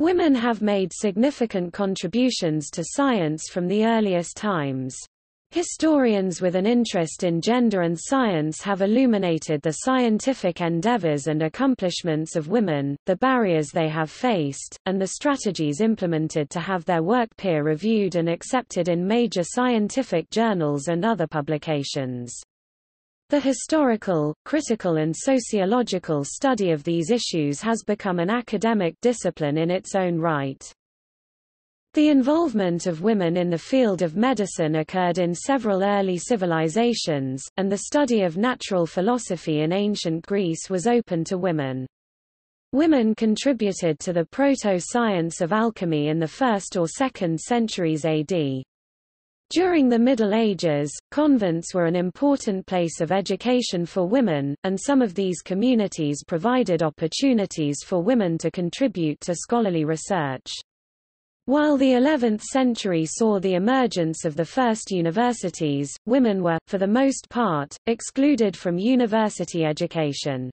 Women have made significant contributions to science from the earliest times. Historians with an interest in gender and science have illuminated the scientific endeavors and accomplishments of women, the barriers they have faced, and the strategies implemented to have their work peer-reviewed and accepted in major scientific journals and other publications. The historical, critical and sociological study of these issues has become an academic discipline in its own right. The involvement of women in the field of medicine occurred in several early civilizations, and the study of natural philosophy in ancient Greece was open to women. Women contributed to the proto-science of alchemy in the 1st or 2nd centuries AD. During the Middle Ages, convents were an important place of education for women, and some of these communities provided opportunities for women to contribute to scholarly research. While the 11th century saw the emergence of the first universities, women were, for the most part, excluded from university education.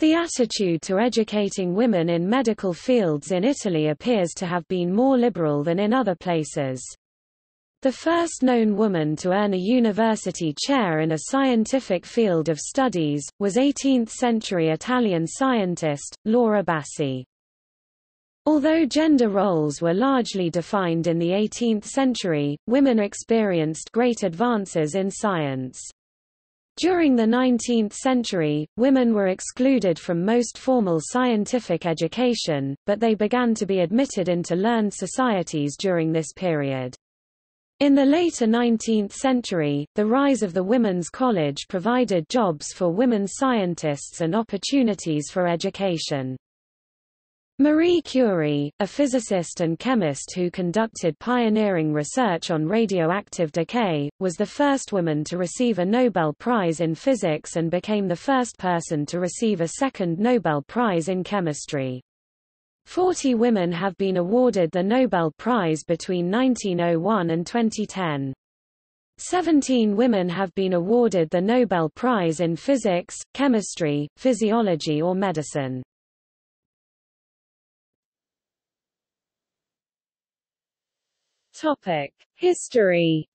The attitude to educating women in medical fields in Italy appears to have been more liberal than in other places. The first known woman to earn a university chair in a scientific field of studies, was 18th-century Italian scientist, Laura Bassi. Although gender roles were largely defined in the 18th century, women experienced great advances in science. During the 19th century, women were excluded from most formal scientific education, but they began to be admitted into learned societies during this period. In the later 19th century, the rise of the Women's College provided jobs for women scientists and opportunities for education. Marie Curie, a physicist and chemist who conducted pioneering research on radioactive decay, was the first woman to receive a Nobel Prize in Physics and became the first person to receive a second Nobel Prize in Chemistry. Forty women have been awarded the Nobel Prize between 1901 and 2010. Seventeen women have been awarded the Nobel Prize in Physics, Chemistry, Physiology or Medicine. Topic: History.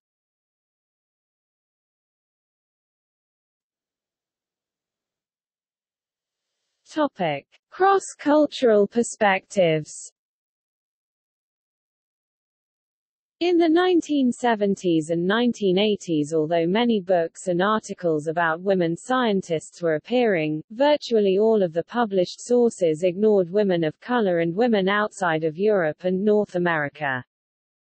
Topic: Cross-cultural perspectives In the 1970s and 1980s although many books and articles about women scientists were appearing, virtually all of the published sources ignored women of color and women outside of Europe and North America.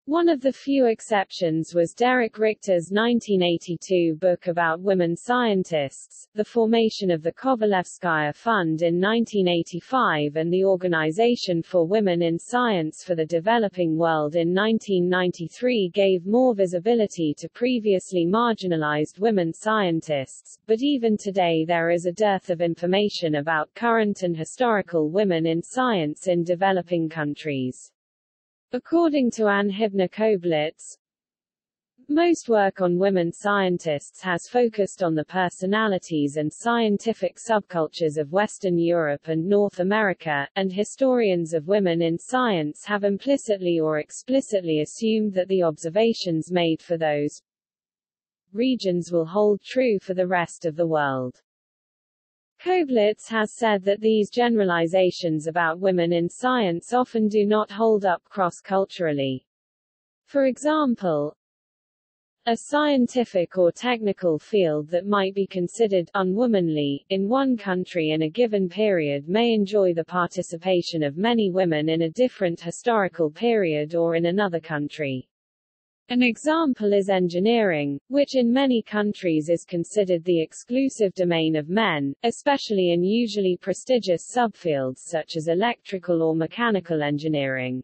One of the few exceptions was Derek Richter's 1982 book about women scientists, The Formation of the Kovalevskaya Fund in 1985 and the Organization for Women in Science for the Developing World in 1993 gave more visibility to previously marginalized women scientists, but even today there is a dearth of information about current and historical women in science in developing countries. According to Anne Hibner Koblitz, most work on women scientists has focused on the personalities and scientific subcultures of Western Europe and North America, and historians of women in science have implicitly or explicitly assumed that the observations made for those regions will hold true for the rest of the world. Koblitz has said that these generalizations about women in science often do not hold up cross-culturally. For example, a scientific or technical field that might be considered unwomanly, in one country in a given period may enjoy the participation of many women in a different historical period or in another country. An example is engineering, which in many countries is considered the exclusive domain of men, especially in usually prestigious subfields such as electrical or mechanical engineering.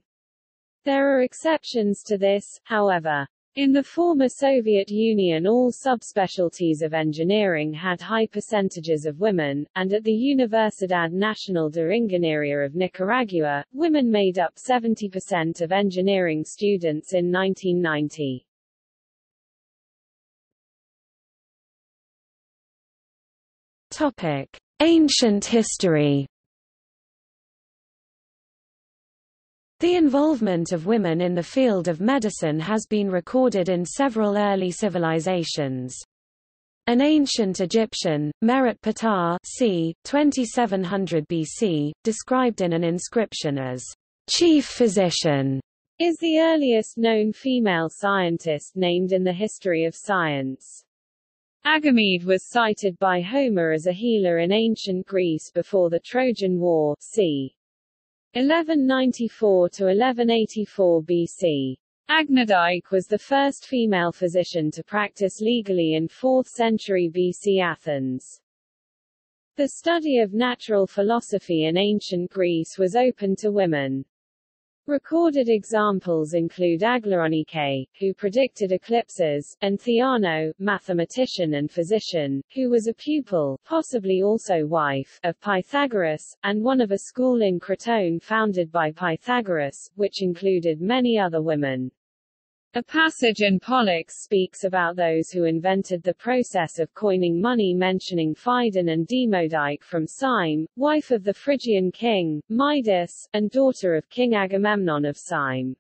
There are exceptions to this, however. In the former Soviet Union all subspecialties of engineering had high percentages of women, and at the Universidad Nacional de Ingeniería of Nicaragua, women made up 70% of engineering students in 1990. Topic: Ancient history The involvement of women in the field of medicine has been recorded in several early civilizations. An ancient Egyptian, Merit Ptah c. 2700 BC, described in an inscription as chief physician, is the earliest known female scientist named in the history of science. Agamede was cited by Homer as a healer in ancient Greece before the Trojan War, c. 1194 to 1184 BC. Agnodice was the first female physician to practice legally in 4th century BC Athens. The study of natural philosophy in ancient Greece was open to women. Recorded examples include Aglaonike, who predicted eclipses, and Theano, mathematician and physician, who was a pupil, possibly also wife, of Pythagoras, and one of a school in Crotone founded by Pythagoras, which included many other women. A passage in Pollux speaks about those who invented the process of coining money mentioning Phidon and Demodike from Cyme, wife of the Phrygian king, Midas, and daughter of King Agamemnon of Cyme.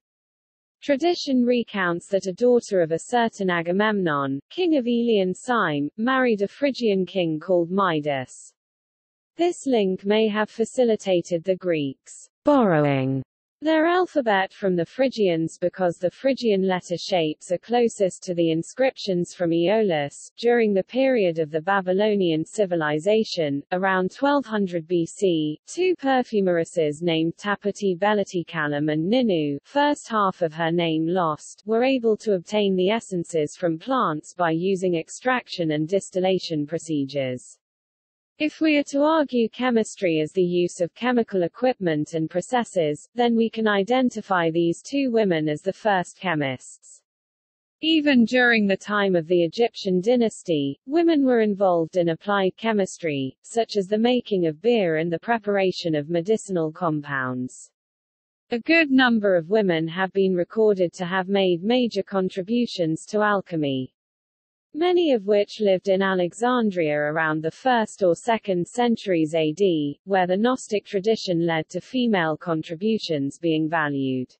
Tradition recounts that a daughter of a certain Agamemnon, king of Aeolian Cyme, married a Phrygian king called Midas. This link may have facilitated the Greeks' borrowing their alphabet from the Phrygians because the Phrygian letter shapes are closest to the inscriptions from Aeolis. During the period of the Babylonian civilization, around 1200 BC, two perfumeresses named Tapputi Belati Kalam and Ninu, first half of her name lost, were able to obtain the essences from plants by using extraction and distillation procedures. If we are to argue chemistry as the use of chemical equipment and processes, then we can identify these two women as the first chemists. Even during the time of the Egyptian dynasty, women were involved in applied chemistry, such as the making of beer and the preparation of medicinal compounds. A good number of women have been recorded to have made major contributions to alchemy many of which lived in Alexandria around the 1st or 2nd centuries AD, where the Gnostic tradition led to female contributions being valued.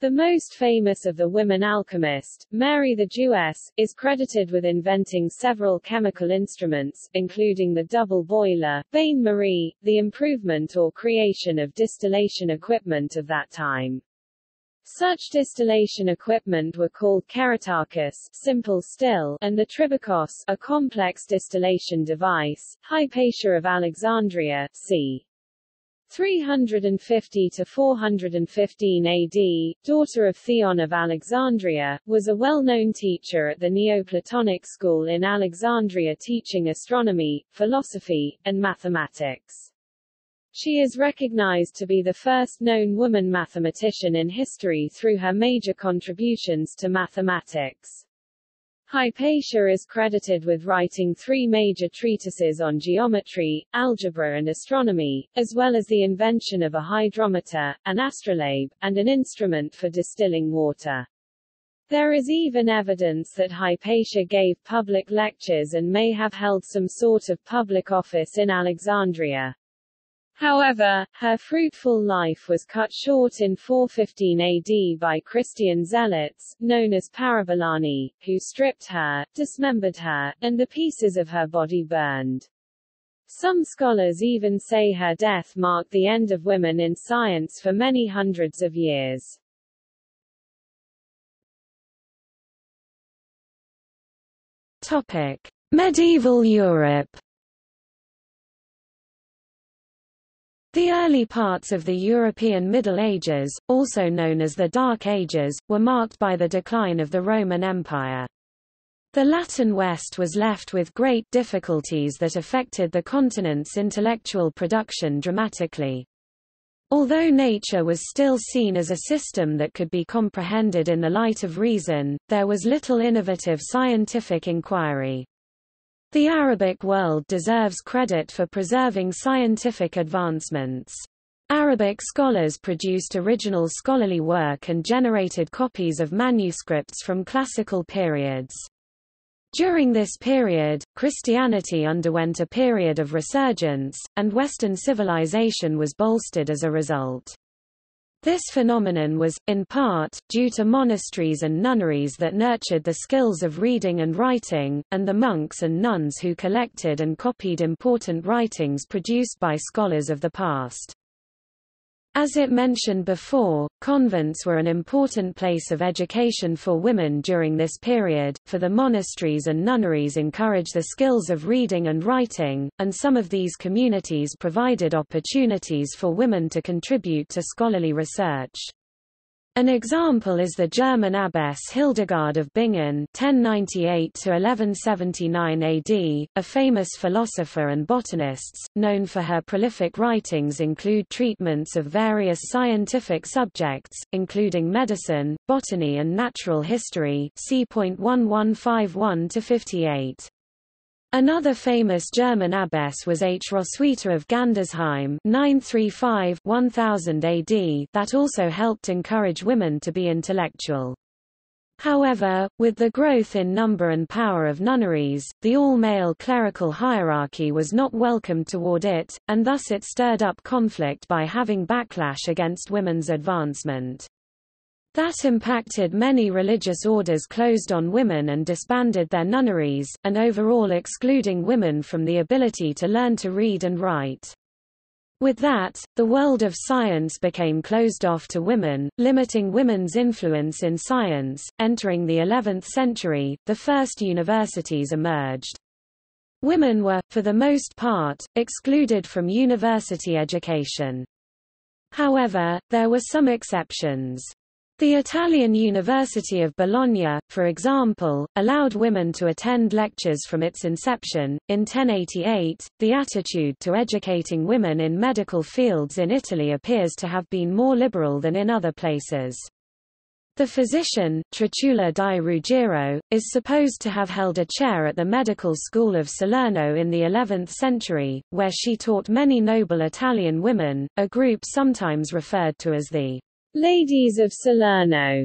The most famous of the women alchemists, Mary the Jewess, is credited with inventing several chemical instruments, including the double boiler, Bain Marie, the improvement or creation of distillation equipment of that time. Such distillation equipment were called kerotakis simple still, and the tribikos a complex distillation device. Hypatia of Alexandria, c. 350 to 415 AD, daughter of Theon of Alexandria, was a well-known teacher at the Neoplatonic school in Alexandria teaching astronomy, philosophy, and mathematics. She is recognized to be the first known woman mathematician in history through her major contributions to mathematics. Hypatia is credited with writing three major treatises on geometry, algebra and astronomy, as well as the invention of a hydrometer, an astrolabe, and an instrument for distilling water. There is even evidence that Hypatia gave public lectures and may have held some sort of public office in Alexandria. However, her fruitful life was cut short in 415 AD by Christian zealots, known as Parabolani, who stripped her, dismembered her, and the pieces of her body burned. Some scholars even say her death marked the end of women in science for many hundreds of years. Topic. Medieval Europe The early parts of the European Middle Ages, also known as the Dark Ages, were marked by the decline of the Roman Empire. The Latin West was left with great difficulties that affected the continent's intellectual production dramatically. Although nature was still seen as a system that could be comprehended in the light of reason, there was little innovative scientific inquiry. The Arabic world deserves credit for preserving scientific advancements. Arabic scholars produced original scholarly work and generated copies of manuscripts from classical periods. During this period, Christianity underwent a period of resurgence, and Western civilization was bolstered as a result. This phenomenon was, in part, due to monasteries and nunneries that nurtured the skills of reading and writing, and the monks and nuns who collected and copied important writings produced by scholars of the past. As it mentioned before, convents were an important place of education for women during this period, for the monasteries and nunneries encouraged the skills of reading and writing, and some of these communities provided opportunities for women to contribute to scholarly research. An example is the German abbess Hildegard of Bingen (1098–1179 AD), a famous philosopher and botanist, known for her prolific writings include treatments of various scientific subjects, including medicine, botany and natural history. See point 1151 to 58. Another famous German abbess was Hroswitha of Gandersheim 935-1000 AD that also helped encourage women to be intellectual. However, with the growth in number and power of nunneries, the all-male clerical hierarchy was not welcomed toward it, and thus it stirred up conflict by having backlash against women's advancement. That impacted many religious orders closed on women and disbanded their nunneries, and overall excluding women from the ability to learn to read and write. With that, the world of science became closed off to women, limiting women's influence in science. Entering the 11th century, the first universities emerged. Women were, for the most part, excluded from university education. However, there were some exceptions. The Italian University of Bologna, for example, allowed women to attend lectures from its inception. In 1088, the attitude to educating women in medical fields in Italy appears to have been more liberal than in other places. The physician, Trotula di Ruggiero, is supposed to have held a chair at the medical school of Salerno in the 11th century, where she taught many noble Italian women, a group sometimes referred to as the Ladies of Salerno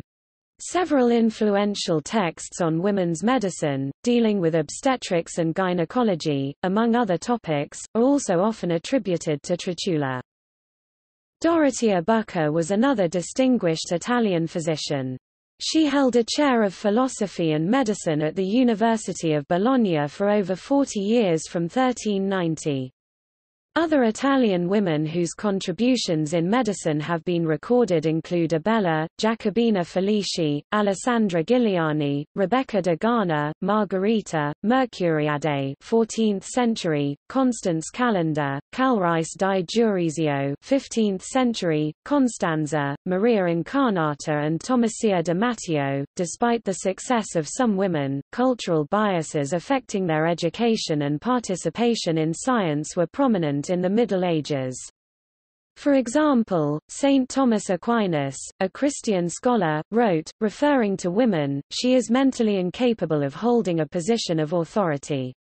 Several influential texts on women's medicine, dealing with obstetrics and gynecology, among other topics, are also often attributed to Trotula. Dorothea Bucca was another distinguished Italian physician. She held a chair of philosophy and medicine at the University of Bologna for over 40 years from 1390. Other Italian women whose contributions in medicine have been recorded include Abella, Jacobina Felici, Alessandra Giliani, Rebecca da Gana, Margherita, Mercuriade 14th century, Constance Calenda, Calrice di Giurizio 15th century, Constanza, Maria Incarnata and Thomasia de Mattio. Despite the success of some women, cultural biases affecting their education and participation in science were prominent in the Middle Ages. For example, St. Thomas Aquinas, a Christian scholar, wrote, referring to women, she is mentally incapable of holding a position of authority.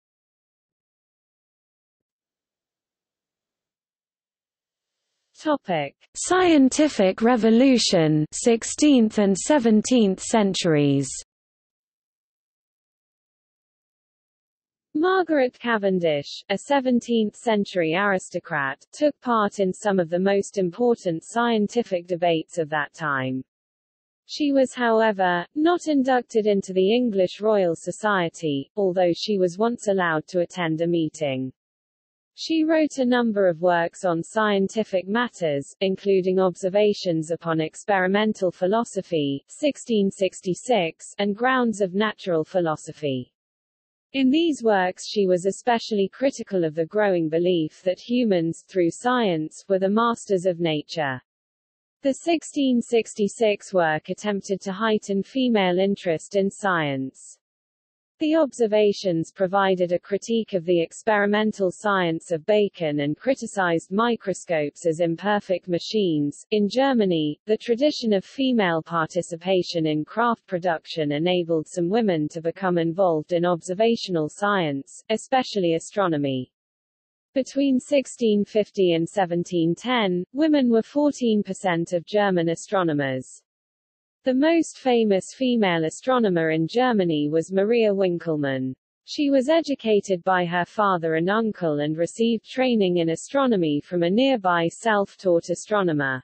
Topic: Scientific Revolution 16th and 17th centuries. Margaret Cavendish, a 17th-century aristocrat, took part in some of the most important scientific debates of that time. She was however, not inducted into the English Royal Society, although she was once allowed to attend a meeting. She wrote a number of works on scientific matters, including Observations upon Experimental Philosophy 1666, and Grounds of Natural Philosophy. In these works she was especially critical of the growing belief that humans, through science, were the masters of nature. The 1666 work attempted to heighten female interest in science. The observations provided a critique of the experimental science of Bacon and criticized microscopes as imperfect machines. In Germany, the tradition of female participation in craft production enabled some women to become involved in observational science, especially astronomy. Between 1650 and 1710, women were 14% of German astronomers. The most famous female astronomer in Germany was Maria Winkelmann. She was educated by her father and uncle and received training in astronomy from a nearby self-taught astronomer.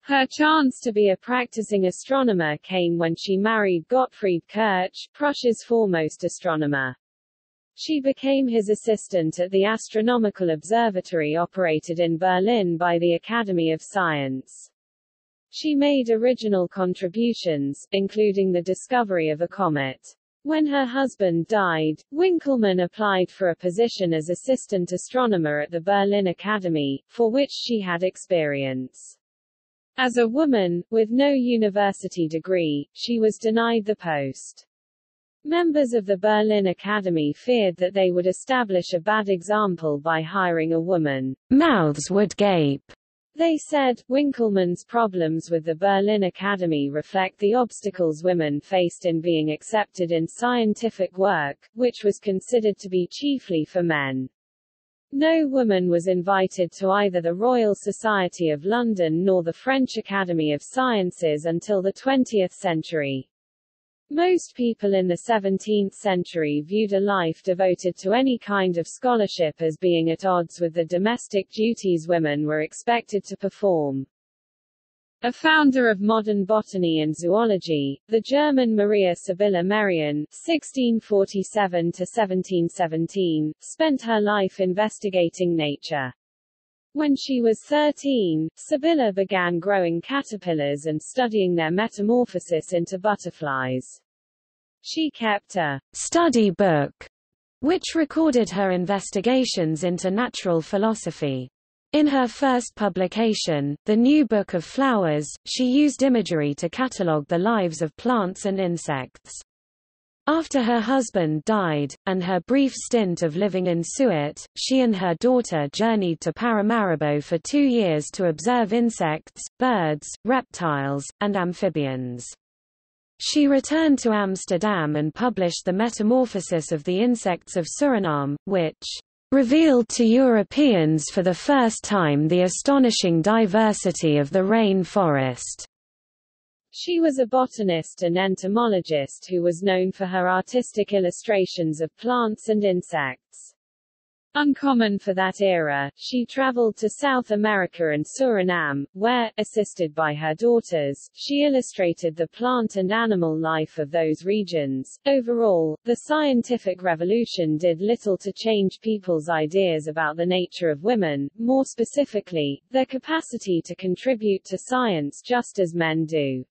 Her chance to be a practicing astronomer came when she married Gottfried Kirch, Prussia's foremost astronomer. She became his assistant at the astronomical observatory operated in Berlin by the Academy of Science. She made original contributions, including the discovery of a comet. When her husband died, Winkelmann applied for a position as assistant astronomer at the Berlin Academy, for which she had experience. As a woman, with no university degree, she was denied the post. Members of the Berlin Academy feared that they would establish a bad example by hiring a woman. Mouths would gape. They said, Winkelmann's problems with the Berlin Academy reflect the obstacles women faced in being accepted in scientific work, which was considered to be chiefly for men. No woman was invited to either the Royal Society of London nor the French Academy of Sciences until the 20th century. Most people in the 17th century viewed a life devoted to any kind of scholarship as being at odds with the domestic duties women were expected to perform. A founder of modern botany and zoology, the German Maria Sibylla Merian (1647–1717) spent her life investigating nature. When she was 13, Sibylla began growing caterpillars and studying their metamorphosis into butterflies. She kept a study book, which recorded her investigations into natural philosophy. In her first publication, The New Book of Flowers, she used imagery to catalogue the lives of plants and insects. After her husband died, and her brief stint of living in Suet, she and her daughter journeyed to Paramaribo for two years to observe insects, birds, reptiles, and amphibians. She returned to Amsterdam and published The Metamorphosis of the Insects of Suriname, which revealed to Europeans for the first time the astonishing diversity of the rain forest. She was a botanist and entomologist who was known for her artistic illustrations of plants and insects. Uncommon for that era, she traveled to South America and Suriname, where, assisted by her daughters, she illustrated the plant and animal life of those regions. Overall, the scientific revolution did little to change people's ideas about the nature of women, more specifically, their capacity to contribute to science just as men do.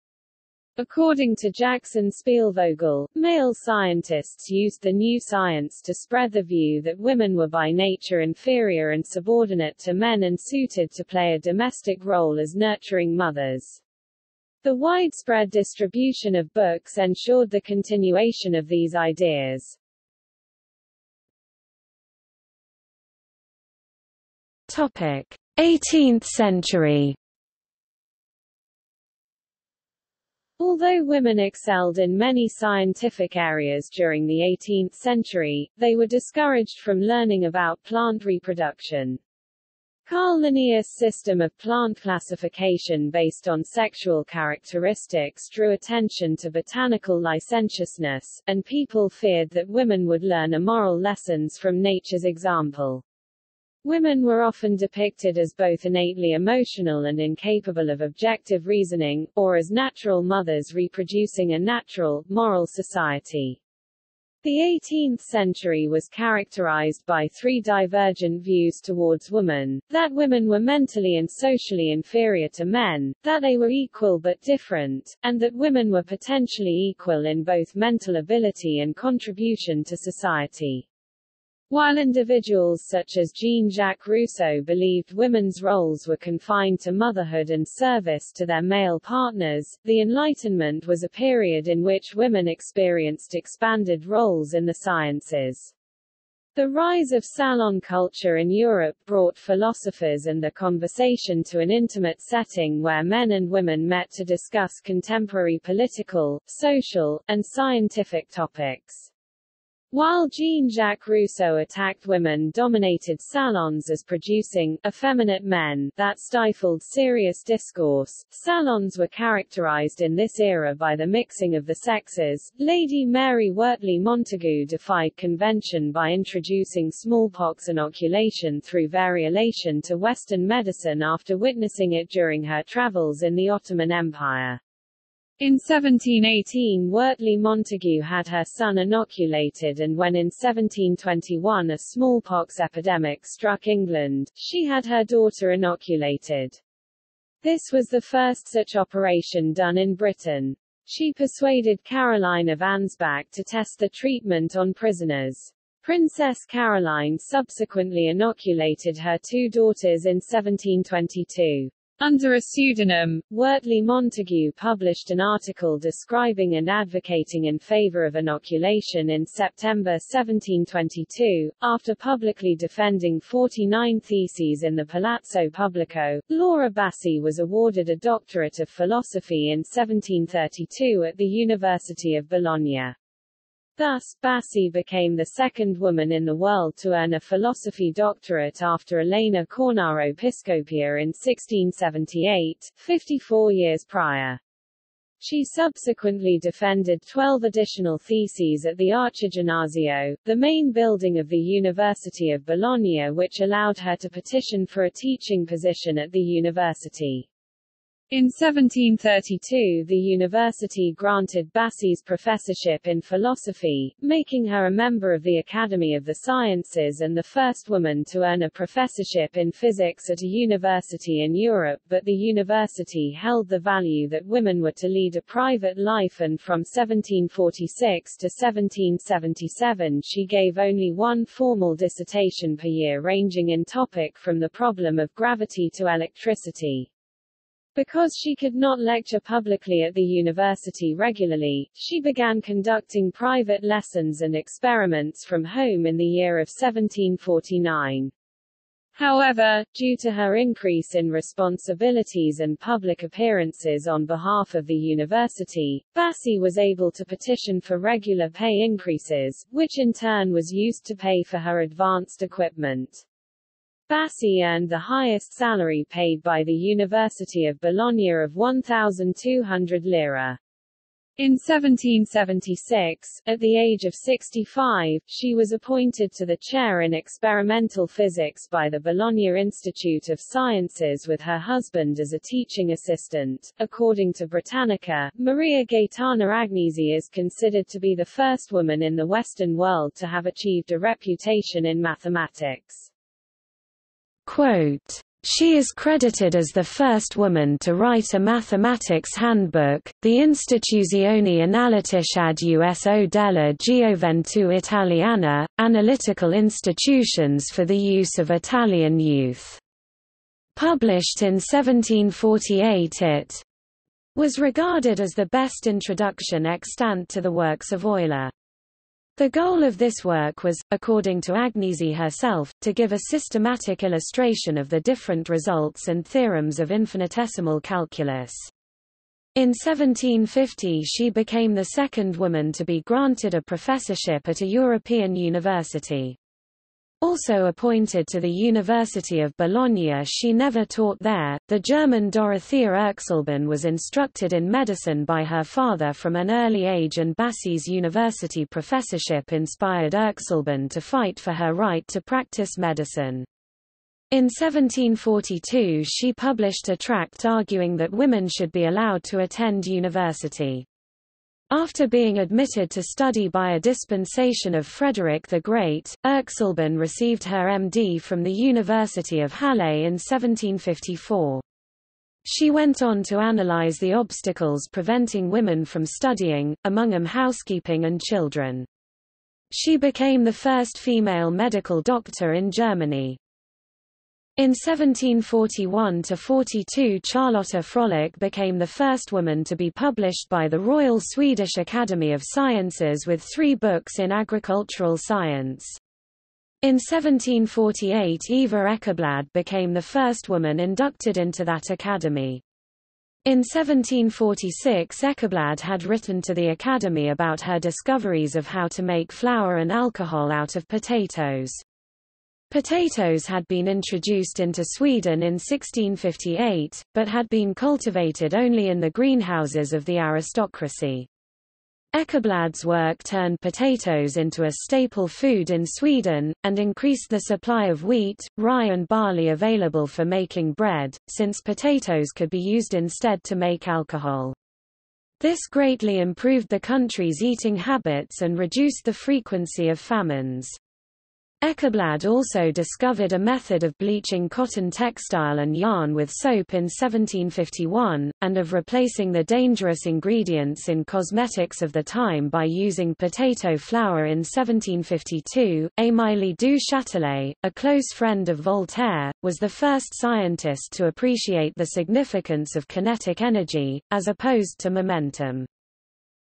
According to Jackson Spielvogel, male scientists used the new science to spread the view that women were by nature inferior and subordinate to men and suited to play a domestic role as nurturing mothers. The widespread distribution of books ensured the continuation of these ideas. Topic: 18th century Although women excelled in many scientific areas during the 18th century, they were discouraged from learning about plant reproduction. Carl Linnaeus' system of plant classification based on sexual characteristics drew attention to botanical licentiousness, and people feared that women would learn immoral lessons from nature's example. Women were often depicted as both innately emotional and incapable of objective reasoning, or as natural mothers reproducing a natural, moral society. The 18th century was characterized by three divergent views towards women, that women were mentally and socially inferior to men, that they were equal but different, and that women were potentially equal in both mental ability and contribution to society. While individuals such as Jean-Jacques Rousseau believed women's roles were confined to motherhood and service to their male partners, the Enlightenment was a period in which women experienced expanded roles in the sciences. The rise of salon culture in Europe brought philosophers and the conversation to an intimate setting where men and women met to discuss contemporary political, social, and scientific topics. While Jean-Jacques Rousseau attacked women-dominated salons as producing effeminate men that stifled serious discourse, salons were characterized in this era by the mixing of the sexes. Lady Mary Wortley Montagu defied convention by introducing smallpox inoculation through variolation to Western medicine after witnessing it during her travels in the Ottoman Empire. In 1718 Wortley Montagu had her son inoculated and when in 1721 a smallpox epidemic struck England, she had her daughter inoculated. This was the first such operation done in Britain. She persuaded Caroline of Ansbach to test the treatment on prisoners. Princess Caroline subsequently inoculated her two daughters in 1722. Under a pseudonym, Wortley Montagu published an article describing and advocating in favor of inoculation in September 1722. After publicly defending 49 theses in the Palazzo Pubblico, Laura Bassi was awarded a doctorate of philosophy in 1732 at the University of Bologna. Thus, Bassi became the second woman in the world to earn a philosophy doctorate after Elena Cornaro Piscopia in 1678, 54 years prior. She subsequently defended 12 additional theses at the Archiginnasio, the main building of the University of Bologna which allowed her to petition for a teaching position at the university. In 1732 the university granted Bassi's professorship in philosophy, making her a member of the Academy of the Sciences and the first woman to earn a professorship in physics at a university in Europe but the university held the value that women were to lead a private life and from 1746 to 1777 she gave only one formal dissertation per year ranging in topic from the problem of gravity to electricity. Because she could not lecture publicly at the university regularly, she began conducting private lessons and experiments from home in the year of 1749. However, due to her increase in responsibilities and public appearances on behalf of the university, Bassi was able to petition for regular pay increases, which in turn was used to pay for her advanced equipment. Bassi earned the highest salary paid by the University of Bologna of 1,200 lira. In 1776, at the age of 65, she was appointed to the chair in experimental physics by the Bologna Institute of Sciences with her husband as a teaching assistant. According to Britannica, Maria Gaetana Agnesi is considered to be the first woman in the Western world to have achieved a reputation in mathematics. Quote, she is credited as the first woman to write a mathematics handbook, the Instituzioni Analitiche ad Uso della Gioventù Italiana, Analytical Institutions for the Use of Italian Youth. Published in 1748 it was regarded as the best introduction extant to the works of Euler. The goal of this work was, according to Agnesi herself, to give a systematic illustration of the different results and theorems of infinitesimal calculus. In 1750 she became the second woman to be granted a professorship at a European university. Also appointed to the University of Bologna she never taught there. The German Dorothea Erxleben was instructed in medicine by her father from an early age and Bassi's university professorship inspired Erxleben to fight for her right to practice medicine. In 1742 she published a tract arguing that women should be allowed to attend university. After being admitted to study by a dispensation of Frederick the Great, Erxleben received her MD from the University of Halle in 1754. She went on to analyze the obstacles preventing women from studying, among them housekeeping and children. She became the first female medical doctor in Germany. In 1741–42 Charlotta Frölich became the first woman to be published by the Royal Swedish Academy of Sciences with three books in agricultural science. In 1748 Eva Ekeblad became the first woman inducted into that academy. In 1746 Ekeblad had written to the Academy about her discoveries of how to make flour and alcohol out of potatoes. Potatoes had been introduced into Sweden in 1658, but had been cultivated only in the greenhouses of the aristocracy. Ekeblad's work turned potatoes into a staple food in Sweden, and increased the supply of wheat, rye and barley available for making bread, since potatoes could be used instead to make alcohol. This greatly improved the country's eating habits and reduced the frequency of famines. Ekeblad also discovered a method of bleaching cotton textile and yarn with soap in 1751, and of replacing the dangerous ingredients in cosmetics of the time by using potato flour in 1752. Émilie du Châtelet, a close friend of Voltaire, was the first scientist to appreciate the significance of kinetic energy, as opposed to momentum.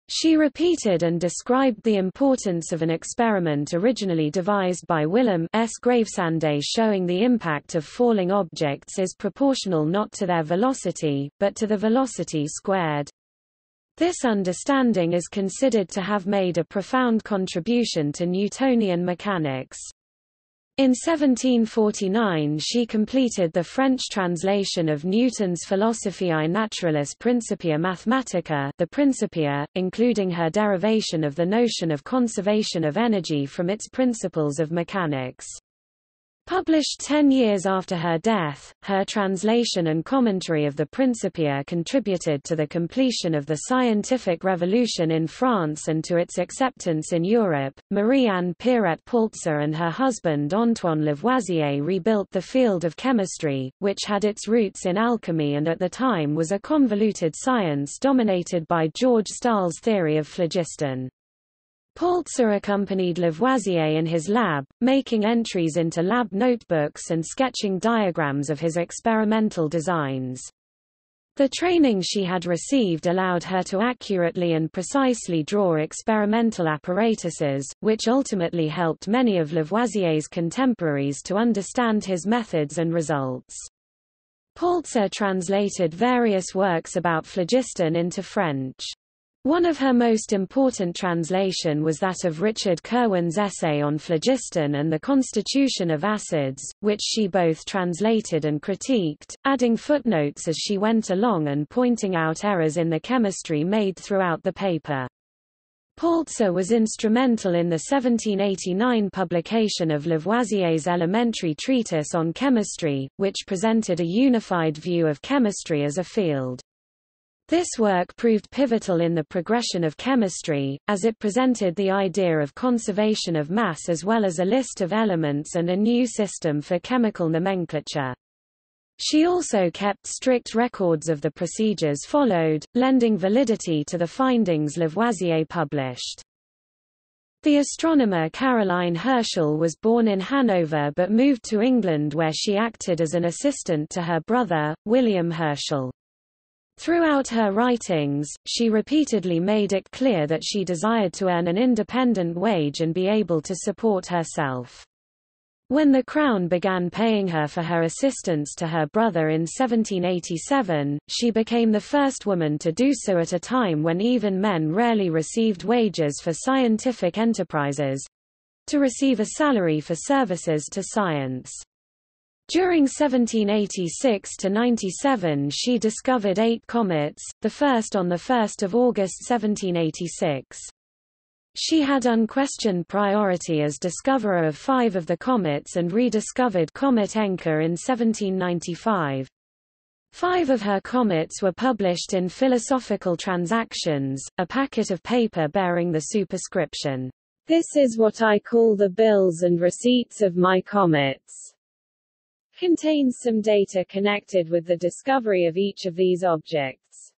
She repeated and described the importance of an experiment originally devised by Willem 's Gravesande showing the impact of falling objects is proportional not to their velocity, but to the velocity squared. This understanding is considered to have made a profound contribution to Newtonian mechanics. In 1749 she completed the French translation of Newton's Philosophiae Naturalis Principia Mathematica the Principia, including her derivation of the notion of conservation of energy from its principles of mechanics. Published ten years after her death, her translation and commentary of the Principia contributed to the completion of the scientific revolution in France and to its acceptance in Europe. Marie-Anne Pierrette Paulze and her husband Antoine Lavoisier rebuilt the field of chemistry, which had its roots in alchemy and at the time was a convoluted science dominated by George Stahl's theory of phlogiston. Paulze accompanied Lavoisier in his lab, making entries into lab notebooks and sketching diagrams of his experimental designs. The training she had received allowed her to accurately and precisely draw experimental apparatuses, which ultimately helped many of Lavoisier's contemporaries to understand his methods and results. Paulze translated various works about phlogiston into French. One of her most important translation was that of Richard Kirwan's essay on phlogiston and the constitution of acids, which she both translated and critiqued, adding footnotes as she went along and pointing out errors in the chemistry made throughout the paper. Paulze was instrumental in the 1789 publication of Lavoisier's elementary treatise on chemistry, which presented a unified view of chemistry as a field. This work proved pivotal in the progression of chemistry, as it presented the idea of conservation of mass as well as a list of elements and a new system for chemical nomenclature. She also kept strict records of the procedures followed, lending validity to the findings Lavoisier published. The astronomer Caroline Herschel was born in Hanover but moved to England where she acted as an assistant to her brother, William Herschel. Throughout her writings, she repeatedly made it clear that she desired to earn an independent wage and be able to support herself. When the Crown began paying her for her assistance to her brother in 1787, she became the first woman to do so at a time when even men rarely received wages for scientific enterprises—to receive a salary for services to science. During 1786–97 she discovered eight comets, the first on 1 August 1786. She had unquestioned priority as discoverer of five of the comets and rediscovered Comet Encke in 1795. Five of her comets were published in Philosophical Transactions, a packet of paper bearing the superscription, "'This is what I call the bills and receipts of my comets' contains some data connected with the discovery of each of these objects.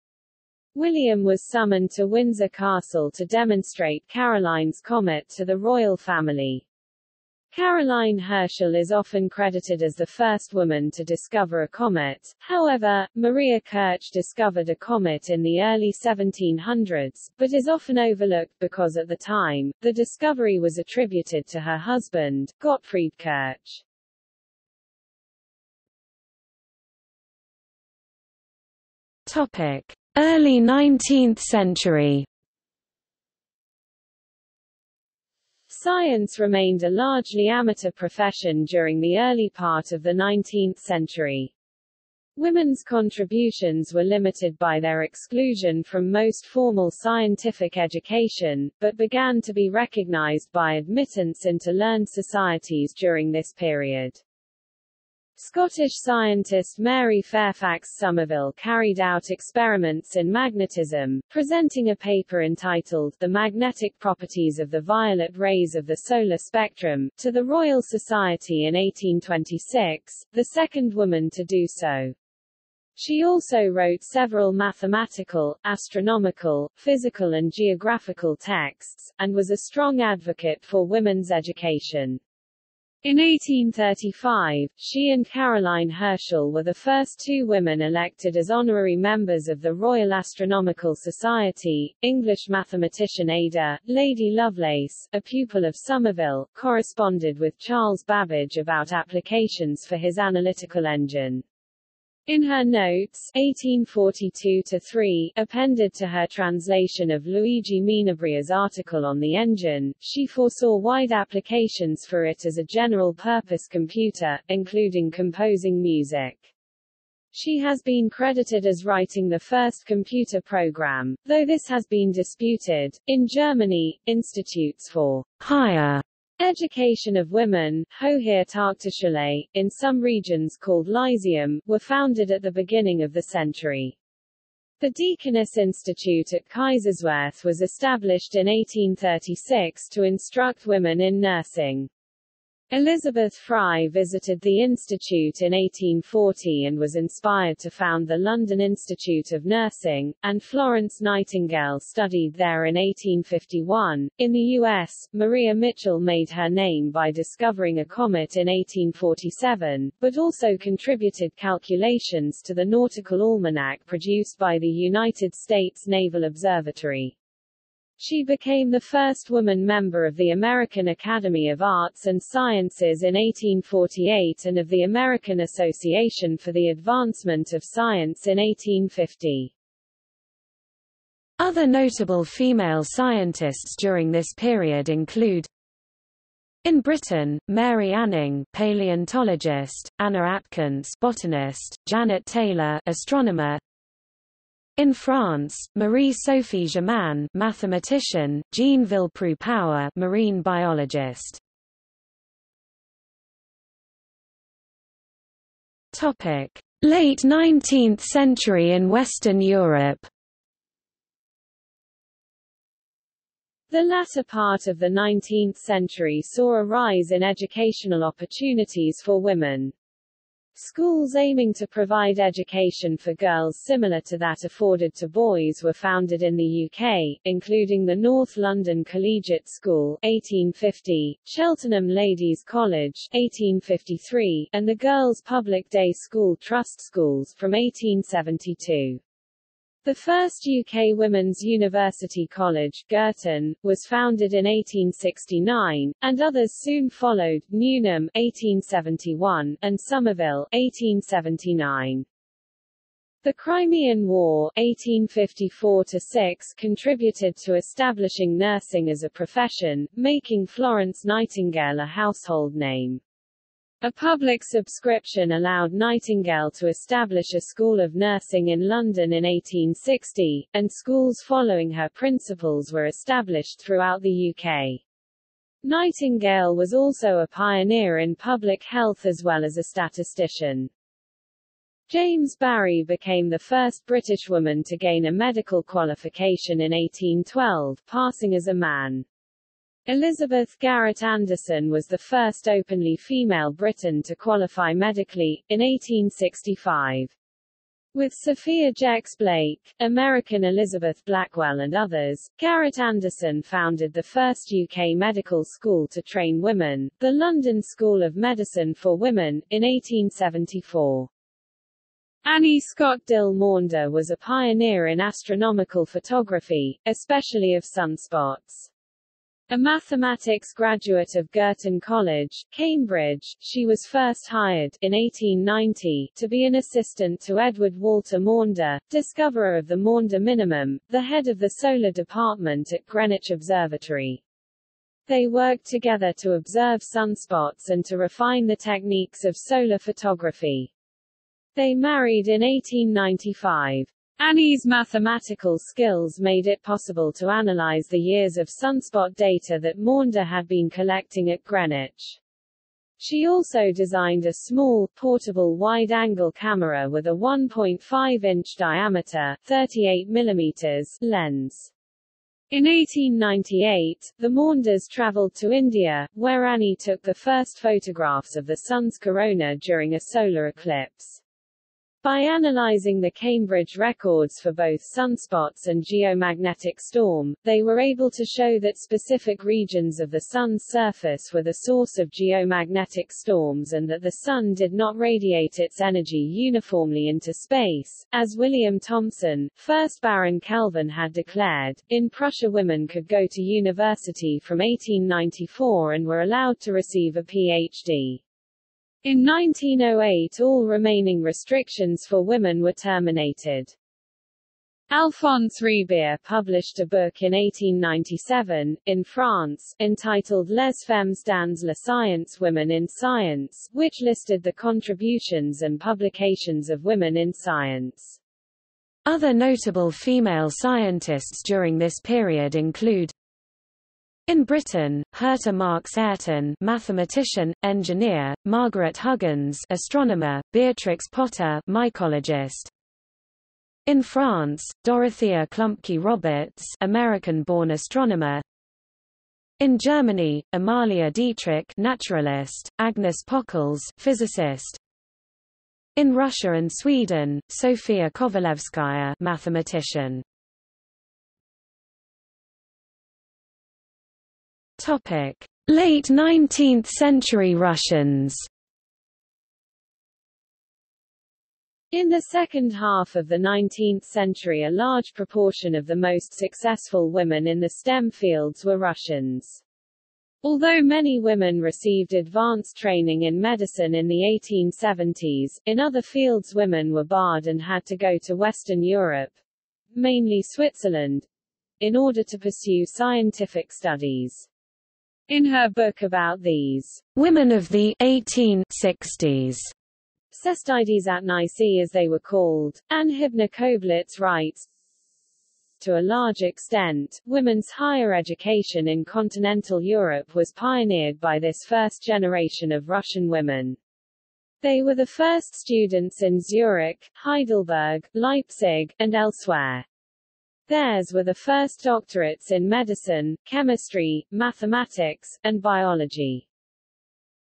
William was summoned to Windsor Castle to demonstrate Caroline's comet to the royal family. Caroline Herschel is often credited as the first woman to discover a comet, however, Maria Kirch discovered a comet in the early 1700s, but is often overlooked because at the time, the discovery was attributed to her husband, Gottfried Kirch. Topic: Early 19th century. Science remained a largely amateur profession during the early part of the 19th century. Women's contributions were limited by their exclusion from most formal scientific education, but began to be recognized by admittance into learned societies during this period. Scottish scientist Mary Fairfax Somerville carried out experiments in magnetism, presenting a paper entitled The Magnetic Properties of the Violet Rays of the Solar Spectrum, to the Royal Society in 1826, the second woman to do so. She also wrote several mathematical, astronomical, physical and geographical texts, and was a strong advocate for women's education. In 1835, she and Caroline Herschel were the first two women elected as honorary members of the Royal Astronomical Society. English mathematician Ada, Lady Lovelace, a pupil of Somerville, corresponded with Charles Babbage about applications for his analytical engine. In her notes 1842-3, appended to her translation of Luigi Menabrea's article on the engine, she foresaw wide applications for it as a general-purpose computer, including composing music. She has been credited as writing the first computer program, though this has been disputed. In Germany, institutes for higher Education of women, Höhere Töchterschule, in some regions called Lyceum, were founded at the beginning of the century. The Deaconess Institute at Kaiserswerth was established in 1836 to instruct women in nursing. Elizabeth Fry visited the institute in 1840 and was inspired to found the London Institute of Nursing, and Florence Nightingale studied there in 1851. In the U.S., Maria Mitchell made her name by discovering a comet in 1847, but also contributed calculations to the nautical almanac produced by the United States Naval Observatory. She became the first woman member of the American Academy of Arts and Sciences in 1848 and of the American Association for the Advancement of Science in 1850. Other notable female scientists during this period include in Britain, Mary Anning, paleontologist, Anna Atkins, botanist, Janet Taylor, astronomer, in France, Marie-Sophie Germain, mathematician, Jeanne Villepreux-Power, marine biologist. Topic: Late 19th century in Western Europe. The latter part of the 19th century saw a rise in educational opportunities for women. Schools aiming to provide education for girls similar to that afforded to boys were founded in the UK, including the North London Collegiate School 1850, Cheltenham Ladies College 1853, and the Girls' Public Day School Trust Schools from 1872. The first UK Women's University College, Girton, was founded in 1869, and others soon followed, Newnham 1871, and Somerville 1879. The Crimean War 1854-6 contributed to establishing nursing as a profession, making Florence Nightingale a household name. A public subscription allowed Nightingale to establish a school of nursing in London in 1860, and schools following her principles were established throughout the UK. Nightingale was also a pioneer in public health as well as a statistician. James Barry became the first British woman to gain a medical qualification in 1812, passing as a man. Elizabeth Garrett Anderson was the first openly female Briton to qualify medically, in 1865. With Sophia Jex Blake, American Elizabeth Blackwell and others, Garrett Anderson founded the first UK medical school to train women, the London School of Medicine for Women, in 1874. Annie Scott Dill Maunder was a pioneer in astronomical photography, especially of sunspots. A mathematics graduate of Girton College, Cambridge, she was first hired, in 1890, to be an assistant to Edward Walter Maunder, discoverer of the Maunder minimum, the head of the solar department at Greenwich Observatory. They worked together to observe sunspots and to refine the techniques of solar photography. They married in 1895. Annie's mathematical skills made it possible to analyze the years of sunspot data that Maunder had been collecting at Greenwich. She also designed a small, portable wide-angle camera with a 1.5-inch diameter 38 mm, lens. In 1898, the Maunders traveled to India, where Annie took the first photographs of the sun's corona during a solar eclipse. By analyzing the Cambridge records for both sunspots and geomagnetic storm, they were able to show that specific regions of the Sun's surface were the source of geomagnetic storms and that the Sun did not radiate its energy uniformly into space, as William Thomson, 1st Baron Kelvin had declared. In Prussia women could go to university from 1894 and were allowed to receive a Ph.D. In 1908 all remaining restrictions for women were terminated. Alphonse Rebière published a book in 1897, in France, entitled Les Femmes dans la Science Women in Science, which listed the contributions and publications of women in science. Other notable female scientists during this period include in Britain, Hertha Marks Ayrton, mathematician, engineer, Margaret Huggins, astronomer, Beatrix Potter, mycologist. In France, Dorothea Klumpke Roberts, American-born astronomer. In Germany, Amalia Dietrich, naturalist, Agnes Pockels, physicist. In Russia and Sweden, Sofia Kovalevskaya, mathematician. Topic: Late 19th century Russians. In the second half of the 19th century a large proportion of the most successful women in the STEM fields were Russians. Although many women received advanced training in medicine in the 1870s, in other fields women were barred and had to go to Western Europe, mainly Switzerland, in order to pursue scientific studies. In her book about these women of the 1860s, shestidesiatnitsy as they were called, Anne Hibner Koblitz writes, to a large extent, women's higher education in continental Europe was pioneered by this first generation of Russian women. They were the first students in Zurich, Heidelberg, Leipzig, and elsewhere. Theirs were the first doctorates in medicine, chemistry, mathematics, and biology.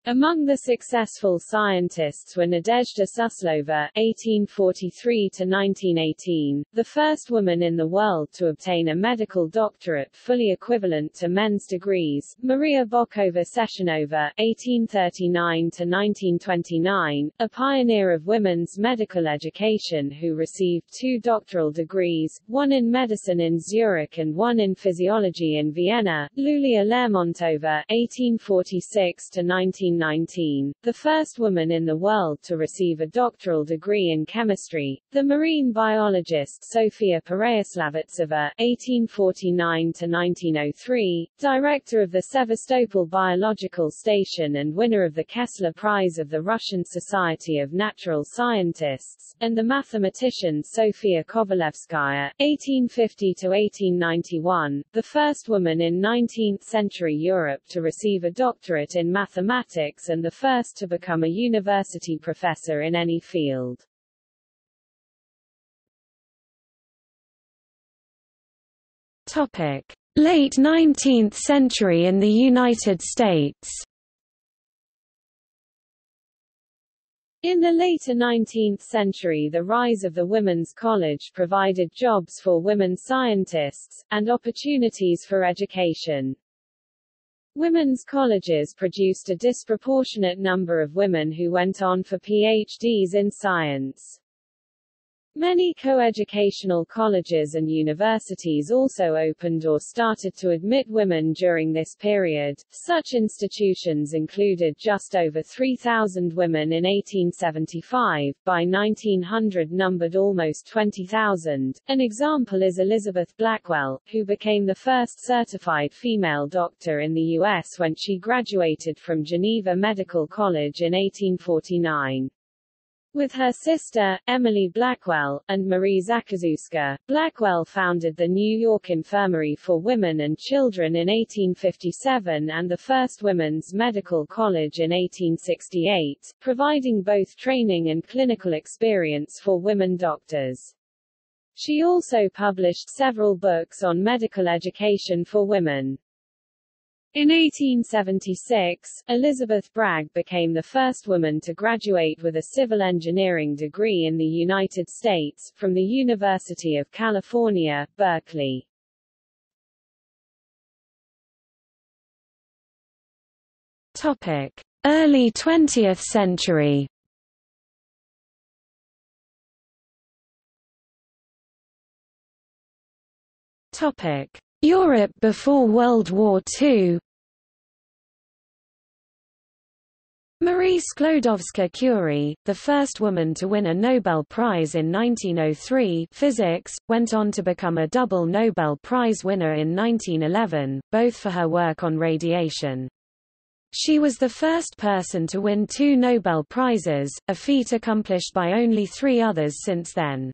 Among the successful scientists were Nadezhda Suslova (1843–1918), the first woman in the world to obtain a medical doctorate fully equivalent to men's degrees; Maria Bokova Sechenova (1839–1929), a pioneer of women's medical education who received two doctoral degrees, one in medicine in Zurich and one in physiology in Vienna; Iulia Lermontova (1846–19 1919, the first woman in the world to receive a doctoral degree in chemistry, the marine biologist Sofia Pereyaslavtseva (1849–1903), director of the Sevastopol Biological Station and winner of the Kessler Prize of the Russian Society of Natural Scientists, and the mathematician Sofia Kovalevskaya (1850–1891), the first woman in 19th-century Europe to receive a doctorate in mathematics and the first to become a university professor in any field. Topic: Late 19th century in the United States. In the later 19th century the rise of the Women's College provided jobs for women scientists, and opportunities for education. Women's colleges produced a disproportionate number of women who went on for PhDs in science. Many coeducational colleges and universities also opened or started to admit women during this period. Such institutions included just over 3,000 women in 1875, by 1900 numbered almost 20,000. An example is Elizabeth Blackwell, who became the first certified female doctor in the U.S. when she graduated from Geneva Medical College in 1849. With her sister, Emily Blackwell, and Marie Zakrzewska, Blackwell founded the New York Infirmary for Women and Children in 1857 and the first women's medical college in 1868, providing both training and clinical experience for women doctors. She also published several books on medical education for women. In 1876, Elizabeth Bragg became the first woman to graduate with a civil engineering degree in the United States, from the University of California, Berkeley. Topic. Early 20th century Topic. Europe before World War II Marie Sklodowska-Curie, the first woman to win a Nobel Prize in 1903 physics, went on to become a double Nobel Prize winner in 1911, both for her work on radiation. She was the first person to win two Nobel Prizes, a feat accomplished by only three others since then.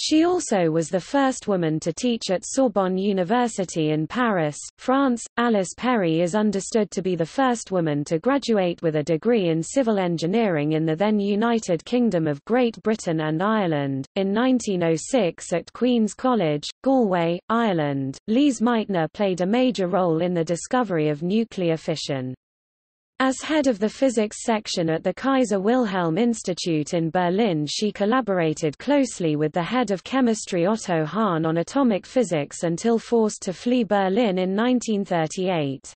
She also was the first woman to teach at Sorbonne University in Paris, France. Alice Perry is understood to be the first woman to graduate with a degree in civil engineering in the then United Kingdom of Great Britain and Ireland. In 1906 at Queen's College, Galway, Ireland, Lise Meitner played a major role in the discovery of nuclear fission. As head of the physics section at the Kaiser Wilhelm Institute in Berlin she collaborated closely with the head of chemistry Otto Hahn on atomic physics until forced to flee Berlin in 1938.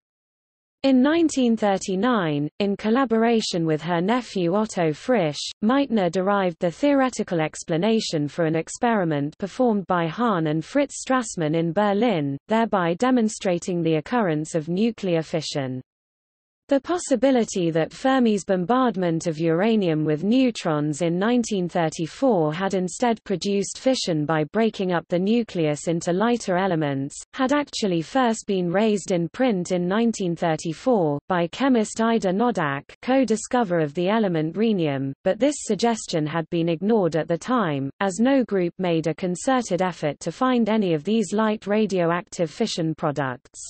In 1939, in collaboration with her nephew Otto Frisch, Meitner derived the theoretical explanation for an experiment performed by Hahn and Fritz Strassmann in Berlin, thereby demonstrating the occurrence of nuclear fission. The possibility that Fermi's bombardment of uranium with neutrons in 1934 had instead produced fission by breaking up the nucleus into lighter elements, had actually first been raised in print in 1934, by chemist Ida Noddack co-discover of the element rhenium, but this suggestion had been ignored at the time, as no group made a concerted effort to find any of these light radioactive fission products.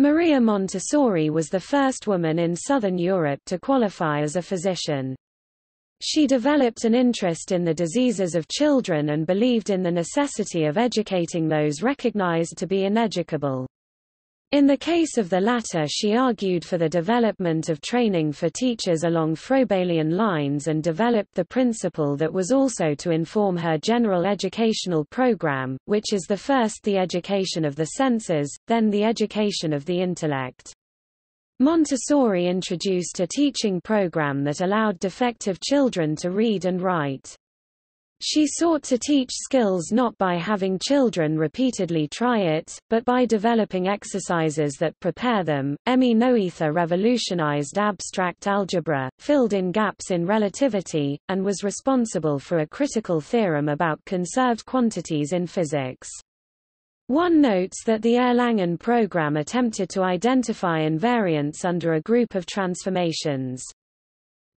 Maria Montessori was the first woman in southern Europe to qualify as a physician. She developed an interest in the diseases of children and believed in the necessity of educating those recognized to be ineducable. In the case of the latter she argued for the development of training for teachers along Froebelian lines and developed the principle that was also to inform her general educational program, which is the first the education of the senses, then the education of the intellect. Montessori introduced a teaching program that allowed defective children to read and write. She sought to teach skills not by having children repeatedly try it, but by developing exercises that prepare them. Emmy Noether revolutionized abstract algebra, filled in gaps in relativity, and was responsible for a critical theorem about conserved quantities in physics. One notes that the Erlangen program attempted to identify invariants under a group of transformations.